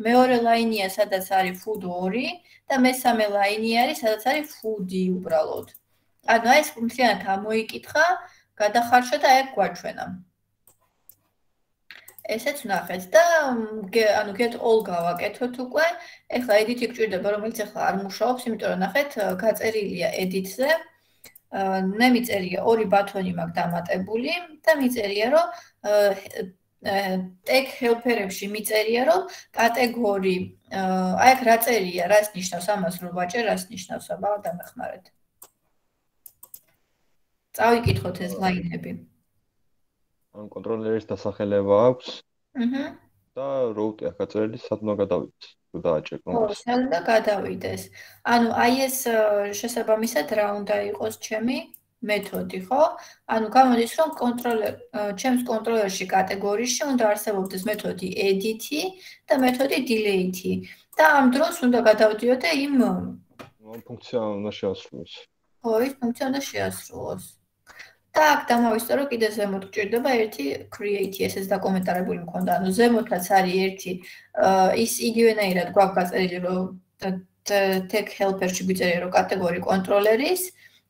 მეორე line-ია, სადაც არის food 2 და მესამე line-ი არის, სადაც არის food-ი უბრალოდ. ანუ აი ეს ფუნქციონალით ამოიკითხა, გადახარშა და აი გვაჩვენა. ესეც ნახეთ და ანუ get all გავაკეთოთ უკვე. ეხლა edit-ი გჭირდება, რომელიც ეხლა არ მუშაობს, იმიტომ რომ ნახეთ, გაწერილია edit-ზე. მე მიწერია ორი ბატონი მაქვს დამატებული და მიწერია რომ tag helper-ებში მიწერია რომ კატეგორი აი აქ რა წერია, რას ნიშნავს ამას რომ ვაჭერ, რას ნიშნავს, აბა დამეხმარეთ. წავიკითხოთ ეს ლაინები. ან კონტროლერის დასახელება აქვს. აჰა. და route აქ აწერილი სადმო გადავიდეს. თუ დააჭერ კონტროლს. ხო, სადმო გადავიდეს. ანუ აი ეს შესაბამისად რა უნდა იყოს ჩემი მეთოდი, ხო? ანუ გამოდის რომ კონტროლერ ჩემს კონტროლერში კატეგორიაში უნდა არსებობდეს მეთოდი edit-ი და მეთოდი delete-ი. და ამ დროს უნდა გადავდიოდე იმ ფუნქცია უნდა შეასრულოს. ხო, ის ფუნქცია უნდა შეასრულოს. და აქ დამავისწორო კიდე ზემოთ გჭირდება ერთი create ესეც დაკომენტარებული მქონდა. ანუ ზემოთაც არის ერთი ის იგივენაირად გვაქვს გაწერილი რომ tech helper-ში გვიწერია რომ კატეგორი კონტროლერის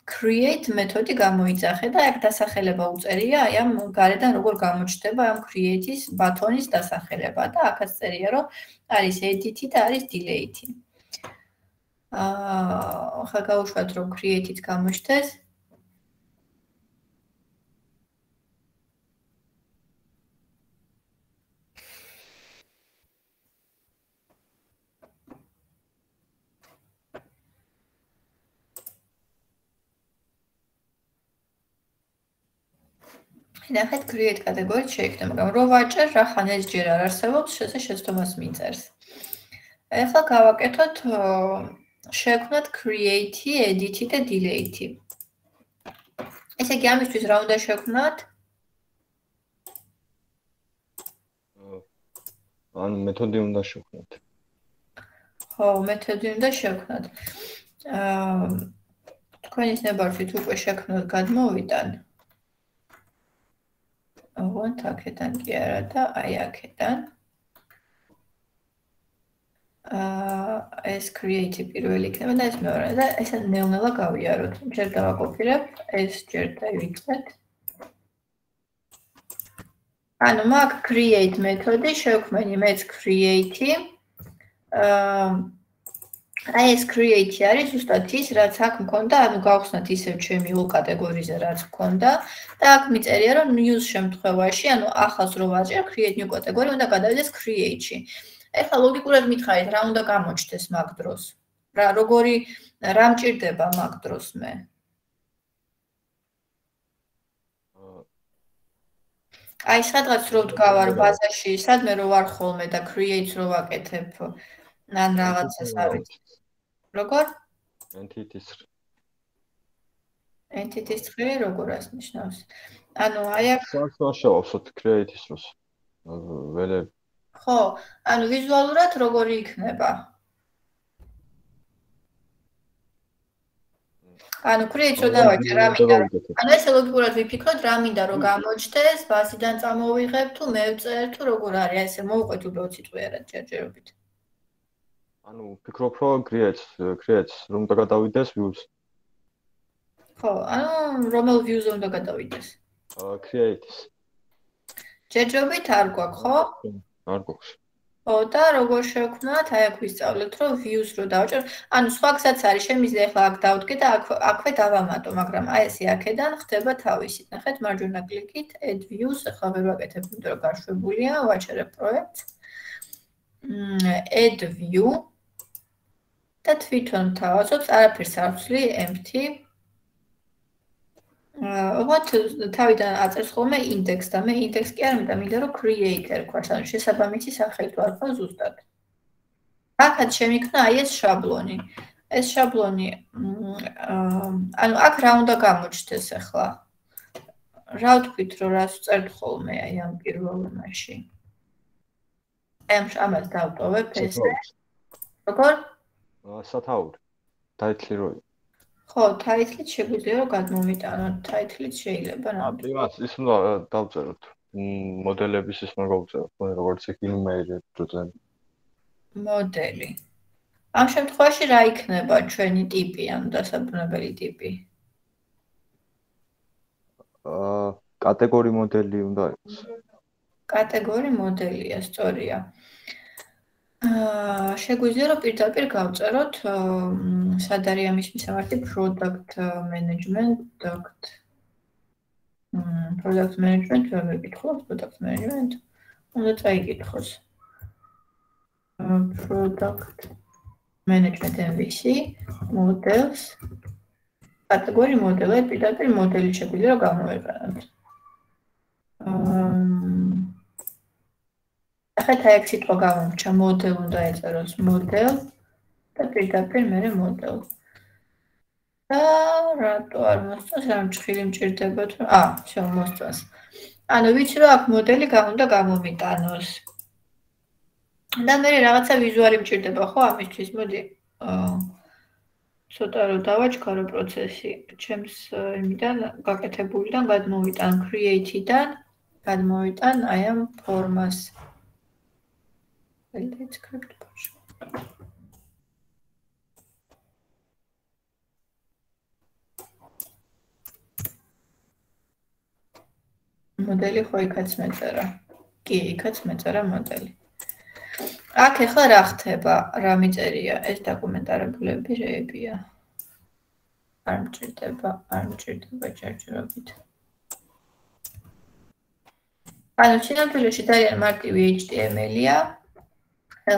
create მეთოდი გამოიძახე და აქ დასახელება უწერია აი ამ გარედან როგორ გამოჩნდება ამ create-ის ბატონის დასახელება და აქაც წერია რომ არის edit-ი და არის delete-ი. აა ხა გავუშვათ რომ create-ით გამოჩნდეს. ნახეთ create კატეგორიით შეიქნა, მაგრამ რო ვაჭერ, რა ხანეს ჯერ არ არსებობს, შეზე შეცდომას მიწერს. ეხლა გავაკეთოთ შექმნათ create-ი, edit-ი და delete-ი. ესე იგი ამისთვის რა უნდა შექმნათ? ან მეთოდი უნდა შექმნათ. ხო, მეთოდი უნდა შექმნათ. აა თქვენის ნებართვით უკვე შექმნოთ გადმოვიდან. ოღონდ აქედან კი არა და აი აქედან აა ეს create პირველი იქნება და ეს მეორე და ესე ნელ-ნელა გავიაროთ. ჯერ დავაკოპირებ, ეს ჯერ დავიწყეთ. ანუ მაგ create მეთოდი შევქმენი მეც create-ი. აა აი ეს create არის ზუსტად ის, რაც აქ მქონდა, ანუ გავხსნათ ისევ ჩემი ულ კატეგორიზე რაც მქონდა და აქ მიწერია რომ news შემთხვევაში, ანუ ახალს რო ვაჭერ create new category უნდა გადავიდეს create-ში. ეხლა ლოგიკურად მითხარით, რა უნდა გამოჩნდეს მაგ დროს? რა როგორი რა მჭირდება მაგ დროს მე? აი სადღაც რო ვდგავარ ბაზაში, სადმე რო ვარ ხოლმე და create-ს რო ვაკეთებ, ან რაღაცას არის. როგორ? entities entities ხრი როგორ ასნიშნავს? ანუ აი აქ საშუალოთ create-ის დროს ველი ხო, ანუ ვიზუალურად როგორი იქნება? ანუ create რო დავაჭერ რა მინდა. ანუ ესე ლოგიკურად ვიფიქროთ რა მინდა რომ გამოჩნდეს, ბაზიდან წამოვიღებ თუ მევწერ თუ როგორ არის, ესე მოვყვეთ უბრალოდ სიტყვიერად ჯერჯერობით. ანუ ფიქრობ რომ create create რომ და გადავიდეს views ხო ანუ რომელ views უნდა გადავიდეს აა create-ის ჯერჯობით არ გვაქვს ხო არ გვაქვს ო და როგორ შევქმნათ? აი აქ ვისწავლეთ, რომ views რო დავჭერ, ანუ სხვა გზაც არის, შემიძლია ახლა აქ დავდგე და აქ აქვე დავამატო, მაგრამ აი ესე აქედან ხდება თავისით. ნახეთ, მარჯვენა კლიკით add views, ახლა ვერ ვაკეთებ, იმიტომ რომ გაშვებულია, ვაჩერებ პროექტს. add view და თვითონ თავაზობს, არაფერს არ ვცვლი, empty ალბათ თავიდან აწერს ხოლმე ინდექს და მე ინდექს კი არ მინდა, მინდა რომ creator ქვას, ანუ შესაბამისი სახელი თუ არ ხო ზუსტად. აქაც შემიქნა აი ეს შაბლონი. ეს შაბლონი ანუ აქ რა უნდა გამოჩნდეს ახლა? რა ვთქვით რომ რას წერთ ხოლმე აი ამ პირველ მასში? ამ ამას დავტოვებ ესე. როგორ? სათაური. დაიწყე რომ ხო, title-ით შეგვიძლია რომ გადმომიტანოთ, title-ით შეიძლება რა. იმას ის უნდა დავწეროთ. მოდელების ის უნდა გავწეროთ, როგორც იქ image პროცენტ. მოდელი. ამ შემთხვევაში რა იქნება ჩვენი ტიპი, ანუ დასაბრუნებელი ტიპი? აა კატეგორი მოდელი უნდა იყოს. კატეგორი მოდელია, სწორია. აა შეგვიძლია რომ პირდაპირ გავწეროთ სად არის ამის მისამართი product management doct. მ product management ვერ მეკითხოს product management. უნდა წაიკითხოს. product management MVC models კატეგორი მოდელი პირდაპირ მოდელი შეგვიძლია რომ გამოვიყენოთ. აა ახეთ აი სიტყვა გამომრჩა მოდელ უნდა ეწეროს მოდელ და პირდაპირ მე მოდელ. და რატო არ მოსწონს? რა მჭხილი მჭირდება თუ ა შე მოსწონს. ანუ ვიცი რომ აქ მოდელი გამონდა გამომიტანოს. და მე რაღაცა ვიზუალი მჭირდება ხო ამისთვის მოდი. აა ცოტა რომ დავაჩქარო პროცესი. ჩემს იმიდან გაკეთებულიდან გადმოვიტან create-დან გადმოვიტან აი ამ ფორმას Let's script push. მოდელი ხო იქაც მეწერა. კი, იქაც მეწერა მოდელი. აქ ახლა რა ხდება? რა მიწერია? ეს დოკუმენტარებულები რეებია. არ მჭირდება, არ მჭირდება ჯერჯერობით. ანუ ჩინათულში ძალიან მარტივი HTML-ია.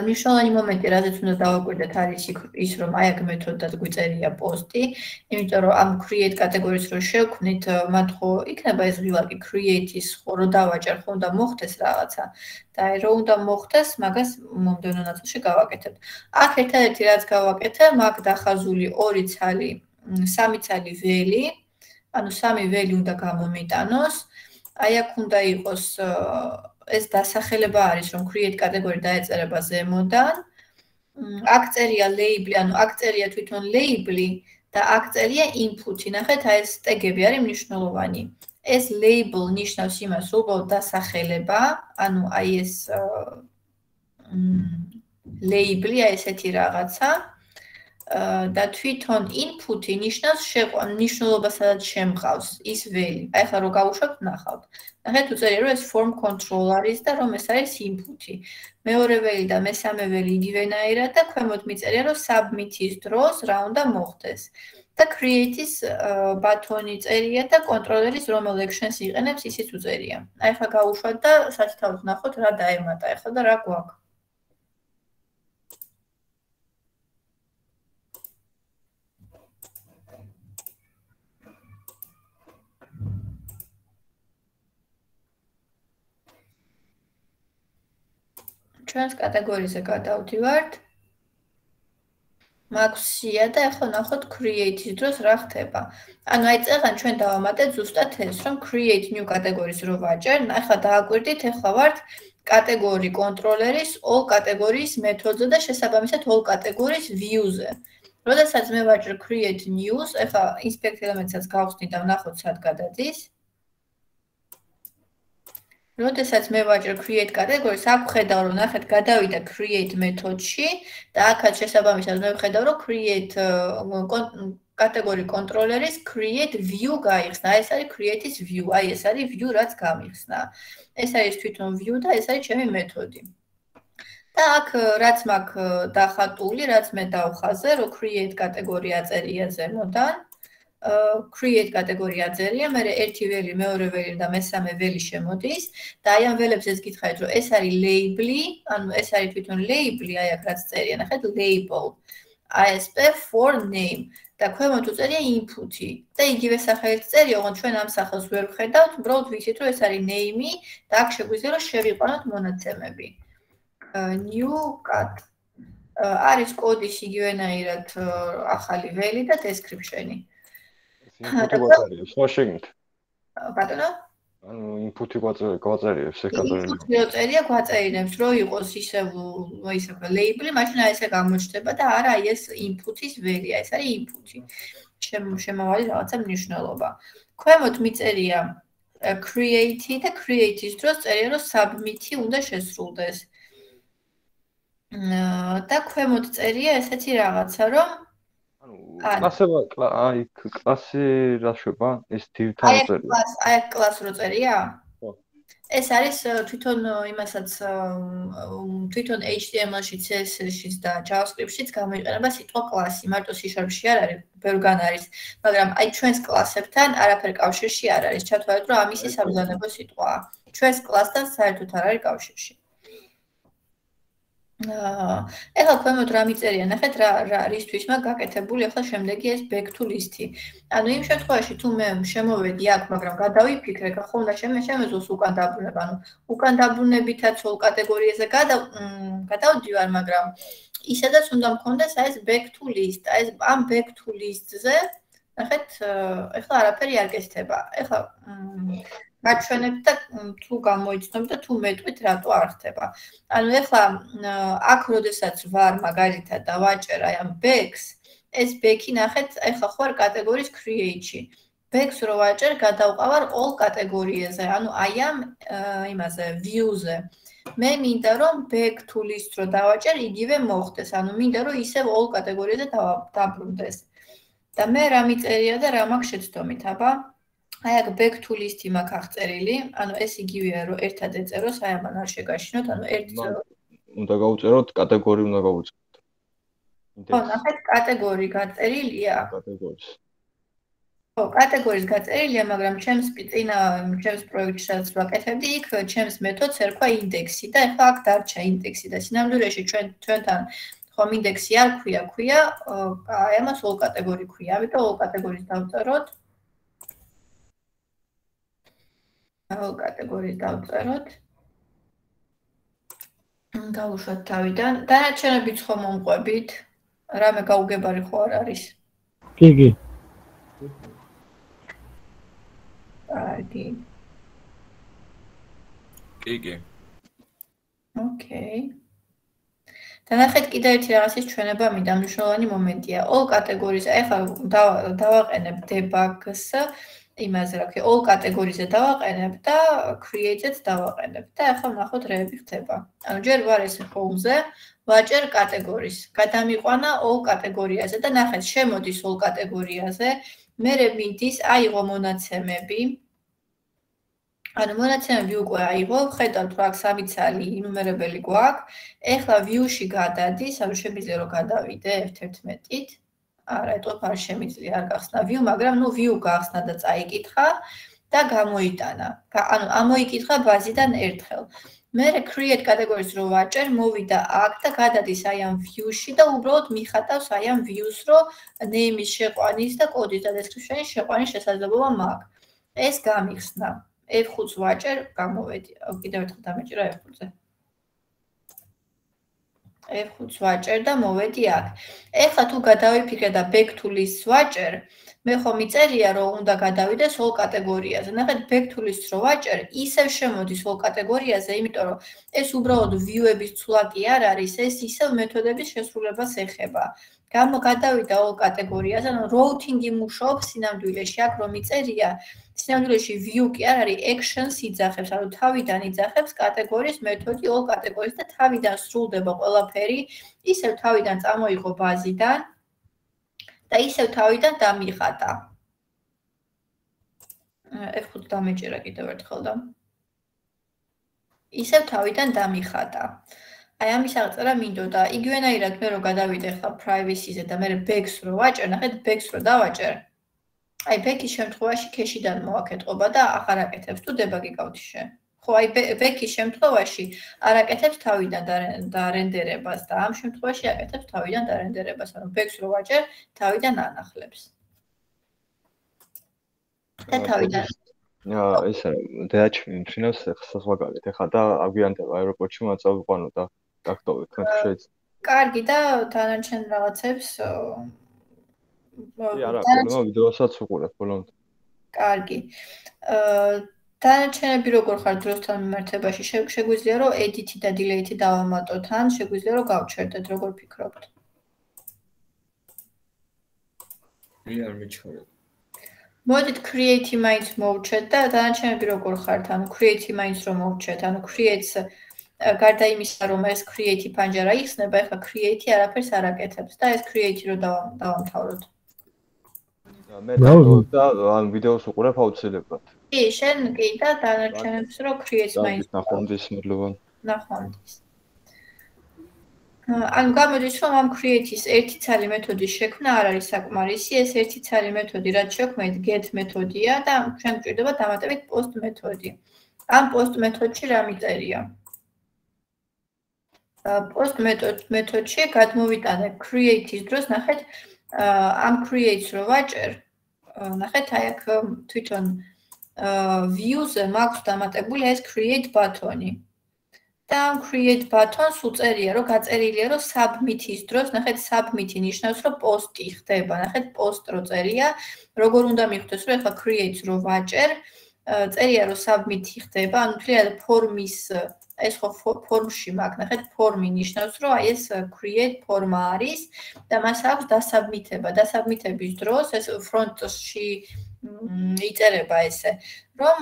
მნიშვნელოვანი მომენტი, რადგან უნდა დავაკვირდეთ არის ის, რომ აი აქ მეთოდად გვიწერია პოსტი, იმიტომ რომ ამ create კატეგორიის რო შევქმნით, მათ ხო იქნება ეს ღილაკი create-ის ხო რო დავაჭერ, ხო უნდა მოხდეს რაღაცა. და აი რო უნდა მოხდეს, მაგას მომდენო ნაწილში გავაკეთებ. აქ ერთადერთი რაც გავაკეთე, მაგ დახაზული ორი ცალი, სამი ცალი ველი, ანუ სამი ველი უნდა გამომიტანოს. აი აქ უნდა იყოს ეს დასახელება არის, რომ create კატეგორი დაეწერება ზემოდან. აქ წერია label, ანუ აქ წერია თვითონ label და აქ წერია input-ი. ნახეთ, აი ეს ტეგები არის მნიშვნელოვანი. ეს label ნიშნავს იმას, უბრალოდ დასახელება, ანუ აი ეს label-ი, აი ესეთი რაღაცა. და თვითონ input-ი ნიშნავს შეყვან ნიშნულობას სადაც შემყავს ის ველი. აი ხა რო გავუშვებთ ნახავთ. ნახეთ უწერია რომ ეს form control არის და რომ ეს არის input-ი. მეორე ველი და მესამე ველი იგივენაირად და ქვემოთ მიწერია რომ submit-ის დროს რა უნდა მოხდეს. და create-ის ბატონი წერია და კონტროლერის რომელ actions იყენებს ისიც უწერია. აი ხა გავუშვათ და სათითაოდ ნახოთ რა დაემატა ახლა და რა გვაქვს. ჩვენს კატეგორიაზე გადავდივართ. მაქსია და ახლა ნახოთ create-ის დროს რა ხდება. ანუ აი წეგან ჩვენ დავამატეთ ზუსტად ეს, რომ create new categories რო ვაჭერ, ახლა დააკვირდით, ახლა ვართ კატეგორი კონტროლერის all კატეგორიის მეთოდზე და შესაბამისად all კატეგორიის view-ზე. როდესაც მე ვაჭერ create news, ახლა inspect elements-ს გავხსნით და ვნახოთ სად გადადის. როდესაც მე ვაჭრ create categories, აქ ხედავ რომ ნახეთ გადავიდა create მეთოდში და აქაც შესაბამისად მე ვხედავ რომ create category controller-ის create view გაიხსნა. ეს არის create-ის view, აი ეს არის view რაც გამიხსნა. ეს არის თვითონ view და ეს არის ჩემი მეთოდი. და აქ რაც მაქვს დახატული, რაც მე დავხაზე, რომ create კატეგორია წერია ზემოდან. Create კატეგორია წერია, მე ერთი ველი, მეორე ველი და მესამე ველი შემოდის და აი ამ ველებს ეს გითხარით, რომ ეს არის label-ი, ანუ ეს არის თვითონ label-ი, აი აქ რაც წერია, ნახეთ label. ASP for name და ქვემოთ უწერია input-ი და იგივე სახელით წერია, ოღონდ ჩვენ ამ სახელს ვერ ვხედავთ, უბრალოდ ვიცით, რომ ეს არის name-ი და აქ შეგვიძლია რომ შევიყვანოთ მონაცემები. new cut არის კოდის იგივენაირად ახალი ველი და description-ი. Input-ი გვაწერია, ხო შეგნით? ბატონო? ანუ input-ი გვაწერია, ესე გაწერილი. input-ი წერია გვაწერინებს, რომ იყოს ისე ისე label-ი, მაშინ აი ესე გამოჩნდება და არა აი ეს input-ის ვერია, ეს არის input-ი. შემოვალი რაღაცა მნიშვნელობა. ქვემოთ მიწერია create-ი და create-ის დროს წერია, რომ submit-ი უნდა შესრულდეს. და ქვემოთ წერია ესეთი რაღაცა, რომ კლასება აი კლასი რა შვება? ეს თვითონ წერია. აი კლას, აი კლას რო წერია? ეს არის თვითონ იმასაც თვითონ HTML-ში, CSS-ში და JavaScript-შიც გამოიყენება სიტყვა კლასი, მარტო C#-ში არ არის, ბევრგან არის, მაგრამ აი ჩვენს კლასებთან არაფერ კავშირში არ არის. ჩათვალეთ, რომ ამისი საბრძანებო სიტყვაა. ჩვენს კლასთან საერთოდ არ არის კავშირში. ეხლა ქვემოთ რა მიწერია, ნახეთ რა რა რისთვის მაგ გაკეთებული, ახლა შემდეგი ეს back to list-ი. ანუ იმ შემთხვევაში თუ მე შემოვედი აქ, მაგრამ გადავიფიქრე, ხო უნდა შემე შემეზოს უკან დაბრუნება, ანუ უკან დაბრუნებითაც ოლ კატეგორიაზე გადა გადავდივარ, მაგრამ ისედაც უნდა მქონდეს აი ეს back to list, აი ეს ამ back to list-ზე ნახეთ, ეხლა არაფერი არ გესწება. ეხლა გაჩვენებთ და თუ გამოიცნობით და თუ მეტყვით რატო არ ხდება. ანუ ეხლა აქ როდესაც ვარ მაგალითად და ვაჭერ აი ამ ბექს, ეს ბექი ნახეთ, ეხლა ხო არ კატეგორიის create-ში. ბექს რო ვაჭერ გადავყავარ all კატეგორიაზე, ანუ აი ამ იმაზე view-ზე. მე მინდა რომ back to list რო დავაჭერ, იგივე მოხდეს. ანუ მინდა რომ ისევ all კატეგორიაზე დაბრუნდეს. და მე რა მიწერია და რა მაქვს შეცდომით, აბა? აი აქ back to list-ი მაქვს აღწერილი, ანუ ეს იგივეა, რომ ერთად ეწეროს, აი ამან არ შეგაშინოთ, ანუ ერთ უნდა გავუწეროთ კატეგორია უნდა გავუწეროთ. ხო, ნახეთ კატეგორია გაწერილია. კატეგორიის. ხო, კატეგორიის გაწერილია, მაგრამ ჩემს წინა ჩემს პროექტში სადაც ვაკეთებდი, იქ ჩემს მეთოდს ერქვა ინდექსი და ეხლა აქ დარჩა ინდექსი და სინამდვილეში ჩვენ ჩვენთან ხომ ინდექსი არ ქვია, ქვია აი ამას ოლ კატეგორია ქვია, ამიტომ ოლ კატეგორიის დავწეროთ. აუ კატეგორიის დავწეროთ. დავუშვათ თავიდან. დანარჩენებიც ხომ მომყვებით? რამე გაუგებარი ხო არ არის? კი, კი. კარგი. კი, კი. ოკეი. დანახეთ კიდე ერთი რაღაცის ჩვენება მინდა მნიშვნელოვანი მომენტია. all კატეგორიის ეხლა დავაყენებ debug-ს იმაზე რა ქვია, all კატეგორიაზე დავაყენებ და create-ს დავაყენებ და ახლა ნახოთ რეები ხდება. ანუ ჯერ ვარ ეს home-ზე, ვაჭერ კატეგორიის. გადამიყვანა all კატეგორიაზე და ნახეთ, შემოდის all კატეგორიაზე. მე მიდის აიღო მონაცემები. ანუ მონაცემები უკვე აიღო, ხედავთ რა სამი ცალი ინუმერებელი გვაქვს. ეხლა view-ში გადადის, ანუ შემიძლია რომ გადავიდე 1.11-ით. არა, ეტყობა არ შემიძლია არ გახსნა view, მაგრამ ნუ view გახსნა და წაიკითხა და გამოიტანა. ანუ ამოიკითხა ბაზიდან ერთხელ. მე create კატეგორიის რო ვაჭერ, მოვიდა აქ და გადადის აი ამ view-ში და უბრალოდ მიხატავს აი ამ views, რო name-ის შეყვანის და კოდის და description-ის შეყვანის შესაძლებლობა მაქვს. ეს გამიხსნა. F5-ს ვაჭერ, გამოვედი. კიდევ ერთხელ დამეჭირა F5-ზე. F5-ს ვაჭერ და მოვედი აქ. ეხლა თუ გადავიფიქრე და back to list-ს ვაჭერ, მე ხომ მიწერია რომ უნდა გადავიდეს all კატეგორიაზე. ნახეთ list-ს რო ვაჭერ, ისევ შემოდის all კატეგორიაზე, იმიტომ რომ ეს უბრალოდ view-ების ცვლა კი არ არის, ეს ისევ მეთოდების შესრულებას ეხება. გამო გადავიდა all კატეგორიაზე, ანუ routing-ი მუშაობს სინამდვილეში, აქ რომ მიწერია სინამდვილეში view კი არ არის actions იძახებს, ანუ თავიდან იძახებს კატეგორიის მეთოდი all კატეგორიის და თავიდან სრულდება ყველაფერი, ისევ თავიდან წამოიღო ბაზიდან და ისევ თავიდან დამიხატა. F5 დამეჭერა კიდევ ერთხელ და ისევ თავიდან დამიხატა. აი ამის აღწერა მინდოდა. იგივენაირად მე რო გადავიდე ხა privacy-ზე და მე back-ს რო ვაჭერ, ნახეთ back-ს რო დავაჭერ. აი back-ის შემთხვევაში cache-დან მოაკეთყობა და აღარ აკეთებს თუ დებაგი გავთიშე. ხო, აი back-ის შემთხვევაში არ აკეთებს თავიდან და რენდერებას და ამ შემთხვევაში აკეთებს თავიდან და რენდერებას, ანუ back-ს რო ვაჭერ, თავიდან ანახლებს. და თავიდან აა ესე დააჩვენ თინოს საზღვაგალეთ ეხა და აგვიანდება აეროპორტში მოაწავიყვანო და გახტოვეთ თქვენ შეიძლება კარგი და დანარჩენ რაღაცებს კი არა პრობლემა ვიდეოსაც უყურებ ბოლომდე კარგი აა დანარჩენები როგორ ხარ დროსთან მიმართებაში? შეგვიძლია რომ edit-ი და delete-ი დავამატოთ ან შეგვიძლია რომ გავჩერდეთ როგორ ფიქრობთ? მე არ მიჩვენე მოდით create minds მოვჩეთ და დანარჩენები როგორ ხართ? ანუ create minds რომ მოვჩეთ? ანუ creates გარდა იმისა რომ ეს create პანჯარა იხსნება ეხლა create არაფერს არ აკეთებს და ეს create რო დავამთავროთ. მე და ან ვიდეოს უყურებ აუცილებლად კი შენ კი და დანარჩენებს რო create minds ნახონდეს მერლოვან ნახონდეს ანუ გამოდის რომ ამ create-ის ერთი ცალი მეთოდის შექმნა არ არის საკმარისი, ეს ერთი ცალი მეთოდი რაც შექმნით get მეთოდია და ჩვენ გვჭირდება დამატებით post მეთოდი. ამ post მეთოდში რა მიწერია? post მეთოდში გადმოვიტანე create-ის დროს ნახეთ ამ create-ს რო ვაჭერ, ნახეთ აი აქ თვითონ view-ზე მაქვს დამატებული ეს create ბატონი. და create button-ს უწერია, რომ გაწერილია, რომ submit-ის დროს, ნახეთ, submit-ი ნიშნავს, რომ post-ი ხდება. ნახეთ, post რო წერია, როგორ უნდა მიხვდეს, რომ ახლა create-ს რო ვაჭერ, წერია, რომ submit-ი ხდება, ანუ თლიანად ფორმის ეს ხო ფორმში მაქვს, ნახეთ, ფორმი ნიშნავს, რომ აი ეს create ფორმა არის და მას აქვს დასაბმითება. დასაბმითების დროს ეს front-ში იწერება ესე რომ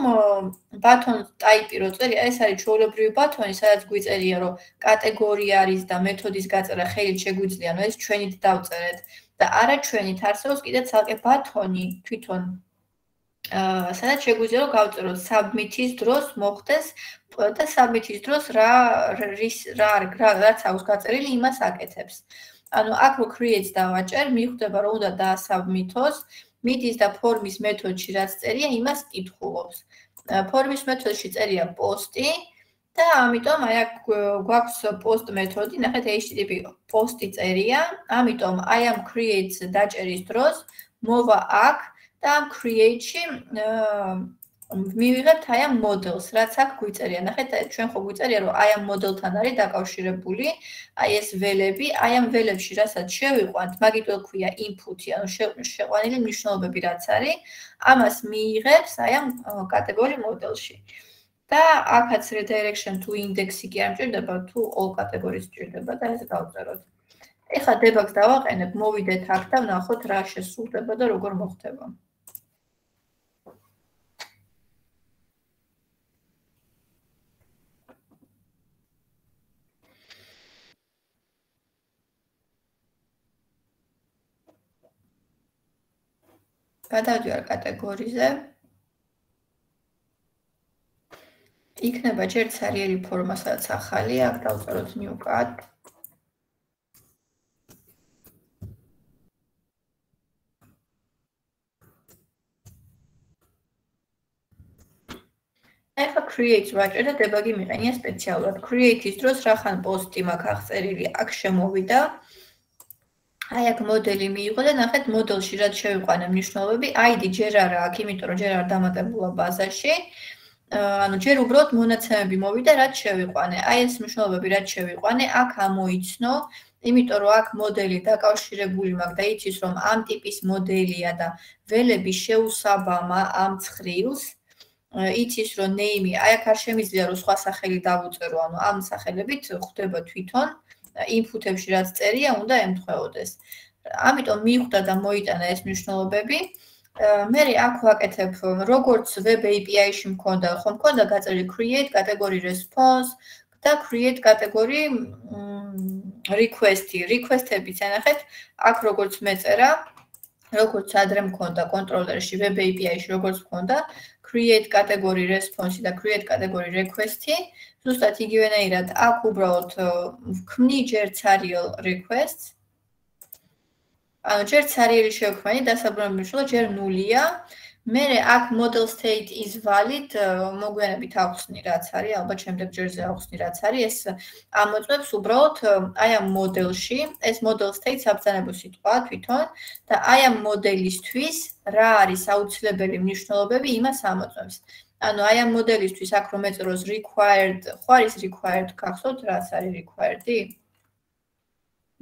ბატონ ტაიპი რო წერია ეს არის ჩვეულებრივი ბატონი სადაც გვიწერია რომ კატეგორია არის და მეთოდის გაწერა ხელით შეგვიძლია ნუ ეს ჩვენით დავწერეთ. და არა ჩვენით არსებობს კიდე ცალკე ბატონი თვითონ აა სადაც შეგვიძლია რომ გავწეროთ. Submit-ის დროს მოხდეს და submit-ის დროს რა რა რა რაც აქვს გაწერილი იმას აკეთებს. ანუ აქ რო create-ს დავაჭერ მიხვდება რომ უნდა დაასაბმითოს მიდის და ფორმის მეთოდში რაც წერია, იმას კითხულობს. ფორმის მეთოდში წერია პოსტი და ამიტომ აი აქ გვაქვს post მეთოდი, ნახეთ HTTP post-ი წერია, ამიტომ აი ამ create-ს დაჭერის დროს მოვა აქ და create-ში მივიღებთ აი ამ მოდელს, რაც აქ გვიწერია. ნახეთ, ჩვენ ხო გვიწერია, რომ აი ამ მოდელთან არის დაკავშირებული აი ეს ველები, აი ამ ველებში რასაც შევიყვანთ, მაგიტო ქვია input-ი, ანუ შეყვანილი მნიშვნელობები რაც არის, ამას მიიღებს აი ამ კატეგორი მოდელში. და აქაც redirection to index-ი კი არ მჭირდება, თუ all categories მჭირდება და ეს გავწეროთ. ეხლა debug-ს დავაყენებ, მოვიდეთ აქ და ვნახოთ რა შესრულდება და როგორ მოხდება. გადავდივარ კატეგორიზე. იქნება ჯერ ცარიერი ფორმა, სადაც ახალი, აქ დავწეროთ new cut. ეხა create ვაჭრე და debug-ი მიყენია სპეციალურად. create-ის დროს რახან პოსტი მაქვს აღწერილი, აქ შემოვიდა. აი აქ მოდელი მიიღო და ნახეთ მოდელში რაც შევიყვანე მნიშვნელობები, ID ჯერ არა აქ, იმიტომ რომ ჯერ არ დამატებულა ბაზაში. ანუ ჯერ უბრალოდ მონაცემები მოვიდა რაც შევიყვანე. აი ეს მნიშვნელობები რაც შევიყვანე, აქ ამოიცნო, იმიტომ რომ აქ მოდელი დაკავშირებული მაქვს და იცის რომ ამ ტიპის მოდელია და ველები შეუსაბამა ამ ცხრილს. იცის რომ name-ი აი აქ არ შემიძლია რომ სხვა სახელი დავუწერო, ანუ ამ სახელებით ხვდება თვითონ. Input-ებში რაც წერია, უნდა ემთხვეოდეს. ამიტომ მიხვდა და მოიტანა ეს მნიშვნელობები. მე აქ ვაკეთებ, როგორც web API-ში მქონდა, ხომ მქონდა გაწერილი create category response და create category request-ი. request-ები ცანახეთ, აქ როგორც მეწერა, როგორც ადრე მქონდა კონტროლერში web API-ში როგორც მქონდა create category response და create category request-ი ზუსტად იგივენაირად აქ უბრალოდ ვქმნი ჯერ ცარიელ request-ს ანუ ჯერ ცარიელი შევქმნი დასაბრუნებელი შელა ჯერ ნულია. მე აქ model state is valid მოგვიანებით ახსნი რაც არის ალბათ შემდეგ ჯერზე ახსნი რაც არის. ეს ამოწმებს უბრალოდ აი ამ მოდელში ეს model state საბრძანებო სიტყვა თვითონ და აი ამ მოდელისთვის რა არის აუცილებელი მნიშვნელობები იმას ამოწმებს ანუ აი ამ მოდელისთვის აქ რომ ეწეროს required ხო არის required გახსოვთ? რაც არის required-ი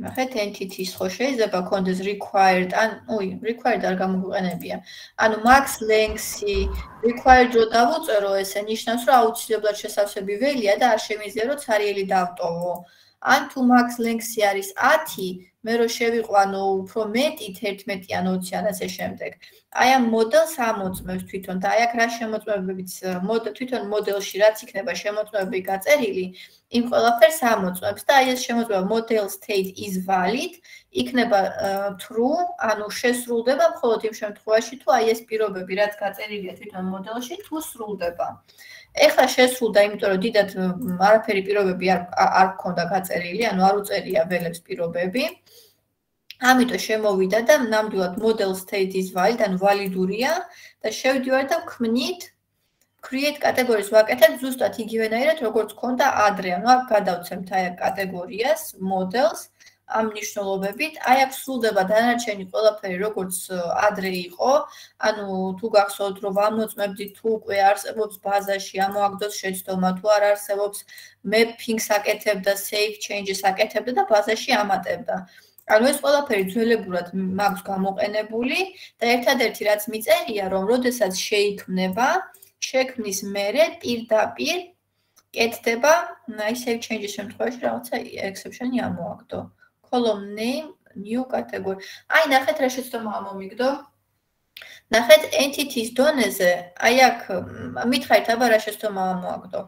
ნახეთ entities ხო შეიძლება კონდეს required ან უი required არ გამოგვიყენებია. ანუ max length-ი required რო დავუწერო ესე ნიშნავს რომ აუცილებლად შესავსები ველია და არ შემიძლია რომ ცარიელი დავტოვო ან თუ max length-ი არის 10 მე რო შევიყვანო უფრო მეტი 11 ან 20 ან ასე შემდეგ. აი ამ მოდელს ამოწმებს თვითონ და აი აქ რა შემოწმებებით მოდელ თვითონ მოდელში რაც იქნება შემოწმებები გაწერილი იმ ყველაფერს ამოწმებს და აი ეს შემოწმება model state is valid იქნება true ანუ შესრულდება მხოლოდ იმ შემთხვევაში თუ აი ეს პირობები რაც გაწერილია თვითონ მოდელში თუ სრულდება ეხლა შესრულდა იმიტომ რომ დიდად არაფერი პირობები არ არ ქონდა გაწერილი ანუ არ უწერია ველებს პირობები. ამიტომ შემოვიდა და ნამდვილად model state is valid, ანუ ვალიდურია და შევდივარ და ვქმნით create categories ვაკეთებ ზუსტად იგივენაირად როგორც ქონდა ადრე, ანუ გადავცემთ აი კატეგორიას, models ამ ნიშნულობებით, აი აქ სრულდება დანარჩენი ყველაფერი როგორც ადრე იყო, ანუ თუ გახსოვთ რომ ამოწმებდით თუ უკვე არსებობს ბაზაში ამოაგდოს შეცდომა, თუ არ არსებობს mapping-ს აკეთებდა, save changes აკეთებდა და ბაზაში ამატებდა. ანუ ეს ყველაფერი ძველებურად მაქვს გამოყენებული და ერთადერთი რაც მიწერია რომ როდესაც შეიქმნება შექმნის მერე პირდაპირ კეთდება აი save changes შემთხვევაში რაღაცა exception-ი ამოაგდო column name new category. აი ნახეთ რა შეცდომა მომიგდო ნახეთ entities დონეზე აი აქ მითხარით აბა რა შეცდომა ამოაგდო.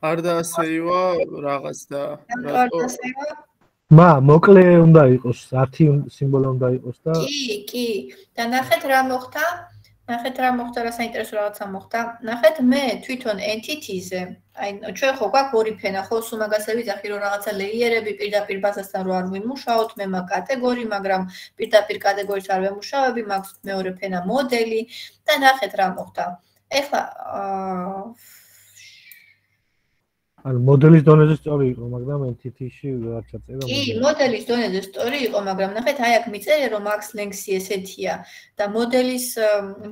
არ დაასეივა რაღაც და რატო? მა, მოკლე უნდა იყოს, 10 სიმბოლო უნდა იყოს და კი, კი. და ნახეთ რა მოხდა? ნახეთ რა მოხდა, რა საინტერესო რაღაცა მოხდა. ნახეთ მე თვითონ entity-ზე, აი ჩვენ ხო გვაქვს ორი ფენა, ხო, სულ მაგასე ვიძახი რომ რაღაცა ლეიერები პირდაპირ ბაზასთან რო არ ვიმუშაოთ, მე მაგ კატეგორი, მაგრამ პირდაპირ კატეგორიის არ ვიმუშავები, მაქვს მეორე ფენა მოდელი და ნახეთ რა მოხდა. ეხლა აა ანუ მოდელის დონეზე სწორი იყო, მაგრამ entity-ში არ ჩაწერა. კი, მოდელის დონეზე სწორი იყო, მაგრამ ნახეთ, აი აქ მიწერია, რომ max length-ი ესეთია და მოდელის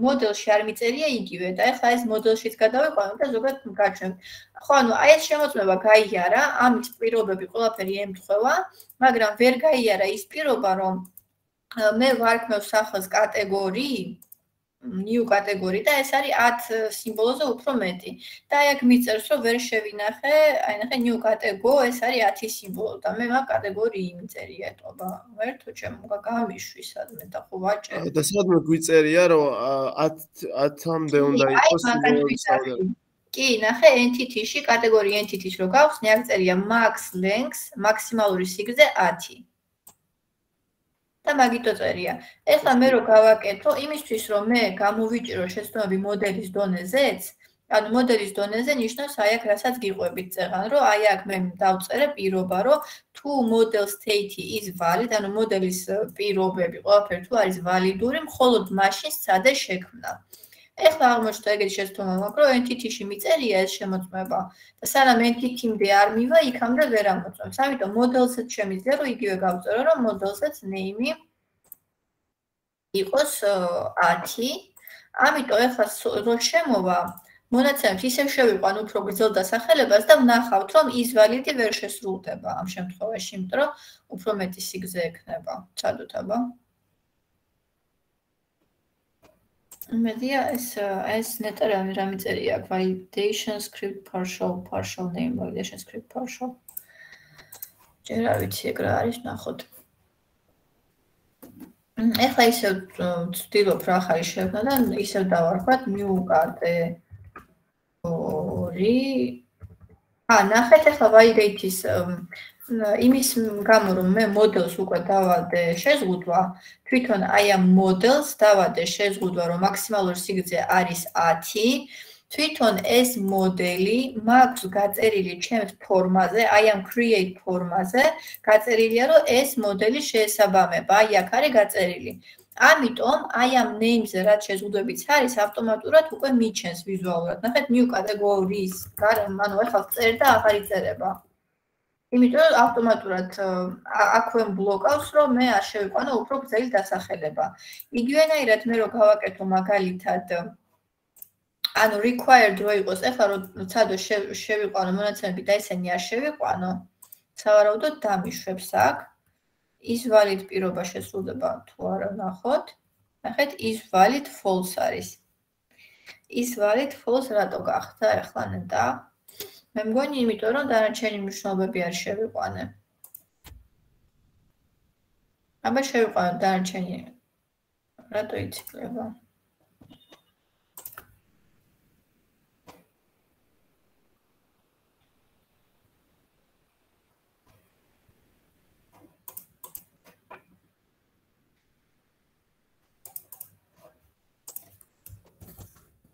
მოდელში არ მიწერია იგივე და ეხლა ეს მოდელშიც გადავიყვანო და ზოგადად გაჩვენ. ხო, ანუ აი ეს შემოწმება გაიარა, ამის პირობები ყველაფერი ემთხვევა, მაგრამ ვერ გაიარა ის პირობა, რომ მე ვარქმევ სახელს კატეგორიი new category და ეს არის 10 სიმბოლოზე უფრო მეტი. და აი აქ მიწერს რომ ვერ შევინახე, აი ნახე new category, ეს არის 10 სიმბოლო და მე მაგ კატეგორიი მიწერია ეტყობა. ვერთო ჩემო გამიშვი სადმე და ხო ვაჭერ. და სადმე გვიწერია რომ 10 10-მდე უნდა იყოს სიმბოლო. კი, ნახე entity-ში კატეგორია entity-ში რო გავხსნი, აქ წერია max length, მაქსიმალური სიგრძე 10. და მაგიტო წერია. ეხლა მე რო გავაკეთო იმისთვის რომ მე გამოვიჭირო შეცდომები მოდელის დონეზეც, ანუ მოდელის დონეზე ნიშნავს აი აქ რასაც გიყვებით წეღან, რომ აი აქ მე დავწერე პირობა, რომ თუ model state is valid, ანუ მოდელის პირობები ყველაფერი თუ არის ვალიდური, მხოლოდ მაშინ სადა შექმნა. ეხლა აღმოჩნდა ეგეთი შეცდომა, მაგრამ entity-ში მიწერია ეს შემოწმება და სანამ entity-მდე არ მივა, იქამდე ვერ ამოწმებს. ამიტომ model-საც შემიძლია რომ იგივე გავწერო, რომ model-საც name-ი იყოს 10. ამიტომ ეხლა რო შემოვა მონაცემს ისევ შევიყვან უფრო გრძელ დასახელებას და ვნახავთ, რომ ის ვალიდი ვერ შესრულდება ამ შემთხვევაში, იმიტომ რომ უფრო მეტი სიგზე ექნება. ჩადოთ აბა. მედია ეს ეს ნეტა რა რა მიწერია validation script partial partial name validation script partial. ჯერ არ ვიცი ეგ რა არის ნახოთ. ეხლა ისევ ვცდილობ რა ხარი შევქნა და ისევ დავარქვათ new card ორი ა ნახეთ ახლა validate-ის იმის გამო რომ მე მოდელს უკვე დავადე შეზღუდვა, თვითონ აი ამ მოდელს დავადე შეზღუდვა, რომ მაქსიმალური სიგრძე არის 10. თვითონ ეს მოდელი მაქვს გაწერილი ჩემს ფორმაზე, აი ამ create ფორმაზე, გაწერილია რომ ეს მოდელი შეესაბამება, აი აქ არის გაწერილი. ამიტომ აი ამ name-ზე რაც შეზღუდვებიც არის, ავტომატურად უკვე მიჩენს ვიზუალურად. ნახეთ new categories, ანუ ახლა წერ და აღარ იწერება. იმიტომ ავტომატურად აქვე ბლოკავს, რომ მე არ შევიყვანო უფრო გზელი დასახელება. იგივენაირად მე რო გავაკეთო მაგალითად ანუ required რო იყოს, ეხლა რო ცადო შევიყვანო მონაცემები და ესენი არ შევიყვანო, სავარაუდოდ დამიშვებს აქ. is valid პირობა შესრულდება თუ არა ნახოთ. ნახეთ is valid false არის. is valid false რატო გახდა ეხლა ნეტა? მე მგონი იმიტომ რომ დანარჩენი მნიშვნელობები არ შევიყვანე. აბა შევიყვანო დანარჩენი. რატო იცვლება?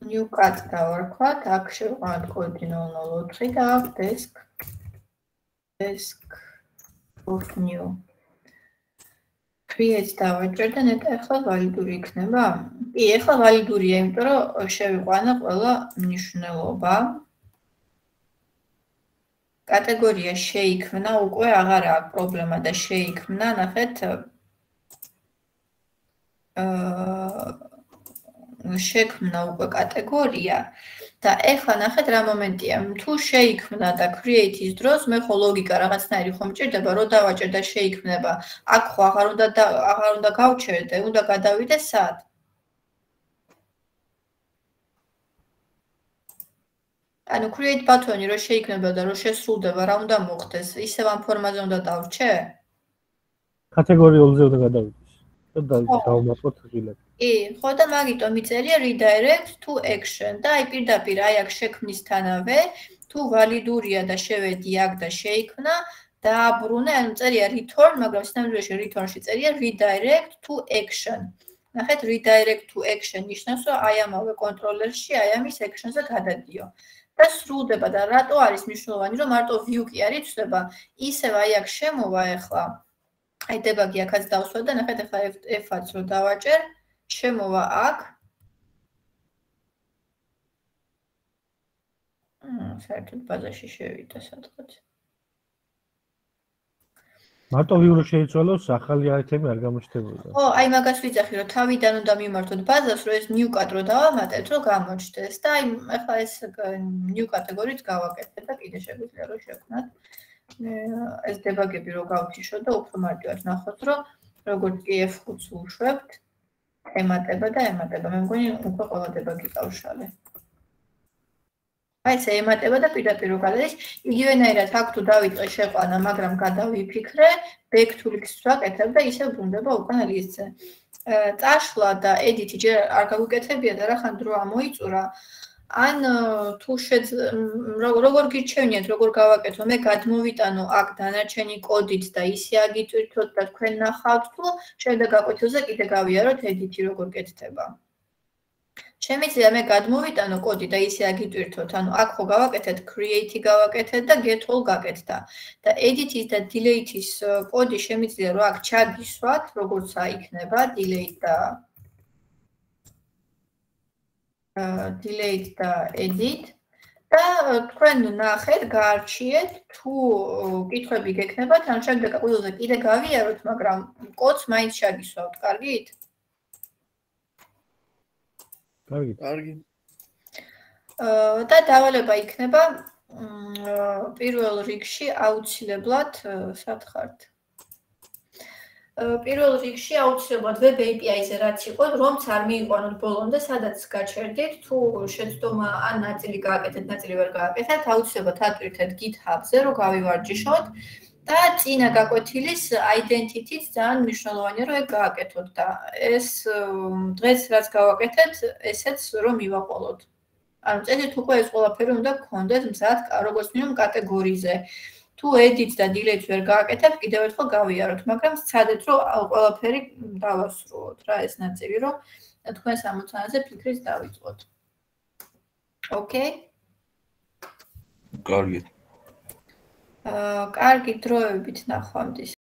New cut დავარქვათ, აქ შევყვანოთ კოდი 004 და აქ desk desk of new create დავაჭერ და ნეტა ახლა ვალიდური იქნება. კი, ახლა ვალიდურია, იმიტომ რომ შევიყვანა ყველა მნიშვნელობა. კატეგორია შეიქმნა, უკვე აღარ აქვს პრობლემა და შეიქმნა, ნახეთ აა შექმნა უკვე კატეგორია და ეხლა ნახეთ რა მომენტია. თუ შეიქმნა და create-ის დროს მე ხო ლოგიკა რაღაცნაირი ხომ მჭირდება, რომ დავაჭერ და შეიქმნება. აქ ხო აღარ უნდა აღარ უნდა გავჩერდე, უნდა გადავიდე სად? ანუ create button-ი რო შეიქმნება და რო შესრულდება, რა უნდა მოხდეს? ისევ ამ ფორმაზე უნდა დავრჩე? კატეგორიულზე უნდა გადავიდე. და დავმატოთ ღილები. კი, ხო და მაგიტომ იწერია redirect to action და აი პირდაპირ აი აქ შექმნისთანავე თუ ვალიდურია და შევედი აქ და შეიქმნა დააბრუნე, ანუ წერია return, მაგრამ სინამდვილეში return-ში წერია redirect to action. ნახეთ redirect to action ნიშნავს, რომ აი ამავე კონტროლერში აი ამის action-ზე გადადიო. და სრულდება და რატო არის მნიშვნელოვანი, რომ მარტო view კი არ იცვლება, ისევ აი აქ შემოვა ახლა. აი დებაგი აქაც დავსვა და ნახეთ ახლა F-აც რო დავაჭერ, შემოვა აქ. აა, საერთოდ ბაზაში შევიდა სადღაც. მარტო ვიურო შეიცვალოს ახალი აიტემი არ გამოჩნდებოდა. ო, აი მაგას ვიცახი რომ თავიდან უნდა მიმართოთ ბაზას, რომ ეს new cut რო დავამატეთ, რომ გამოჩნდეს და აი ახლა ეს new category-ც გავაკეთე და კიდე შეგვიძლია რომ შევქნათ. ეს დებაგები რო გავფიშო და უფრო მარტივად ნახოთ, რომ როგორც კი F5-ს უშვებთ, ემატება და ემატება. მე მგონი უკვე ყველა დებაგი გავშალე. აი, ეს ემატება და პირდაპირ გადადის, იგივენაირად აქ თუ დავიწყე შეყვანა, მაგრამ გადავიფიქრე, back to list ვაკეთებ და ისევ ბრუნდება უკან ლისტზე. წაშლა და edit-ი ჯერ არ გავუკეთებია და რახან დრო ამოიწურა. ან თუ შეძ როგორ გირჩევნიათ როგორ გავაკეთო? მე გადმოვიტანო აქ დანარჩენი კოდით და ისე აგიტვირთოთ და თქვენ ნახავთ თუ შემდეგ აკვეთილზე კიდე გავიაროთ edit-ი როგორ კეთდება? შემიძლია მე გადმოვიტანო კოდი და ისე აგიტვირთოთ. ანუ აქ ხო გავაკეთეთ create-ი გავაკეთეთ და get all გაკეთდა. და edit-ის და delete-ის კოდი შემიძლია რომ აქ ჩაგისვათ როგორც აიქნება delete და delete და edit და თქვენ ნახეთ, გაარჩიეთ თუ კითხვები გექნებათ, ან შემდეგ ყველაზე კიდე გავიაროთ, მაგრამ კოდს მაინც შეგისვავთ, კარგით? კარგი. კარგი. აა და დავალება იქნება პირველ რიგში აუცილებლად სათხართ. პირველ რიგში აუცილებლად web API-ზე რაც იყო, რომც არ მიიყვანოთ ბოლომდე, სადაც გაჩერდით, თუ შეცდომა ან ნაწილი გააკეთეთ, ნაწილი ვერ გააკეთეთ, აუცილებლად ატვირთეთ GitHub-ზე, რომ გავივარჯიშოთ და წინა გაკვეთილის identity-ც ძალიან მნიშვნელოვანია, რომ ეგ გააკეთოთ და ეს დღეს რაც გავაკეთეთ, ესეც რომ მივაყოლოთ. ანუ წესით უკვე ეს ყველაფერი უნდა გქონდეთ მზად, როგორც მინიმუმ კატეგორიზე. თუ edit და delete ვერ გააკეთებ, კიდევ ერთხელ გავიაროთ, მაგრამ სცადეთ რომ ყველაფერი დავასრულოთ რა ეს ნაწილი, რომ თქვენს ამოცანაზე ფიქრის დავიწყოთ. ოკეი? კარგი. აა, კარგი დროებით ნახვამდის.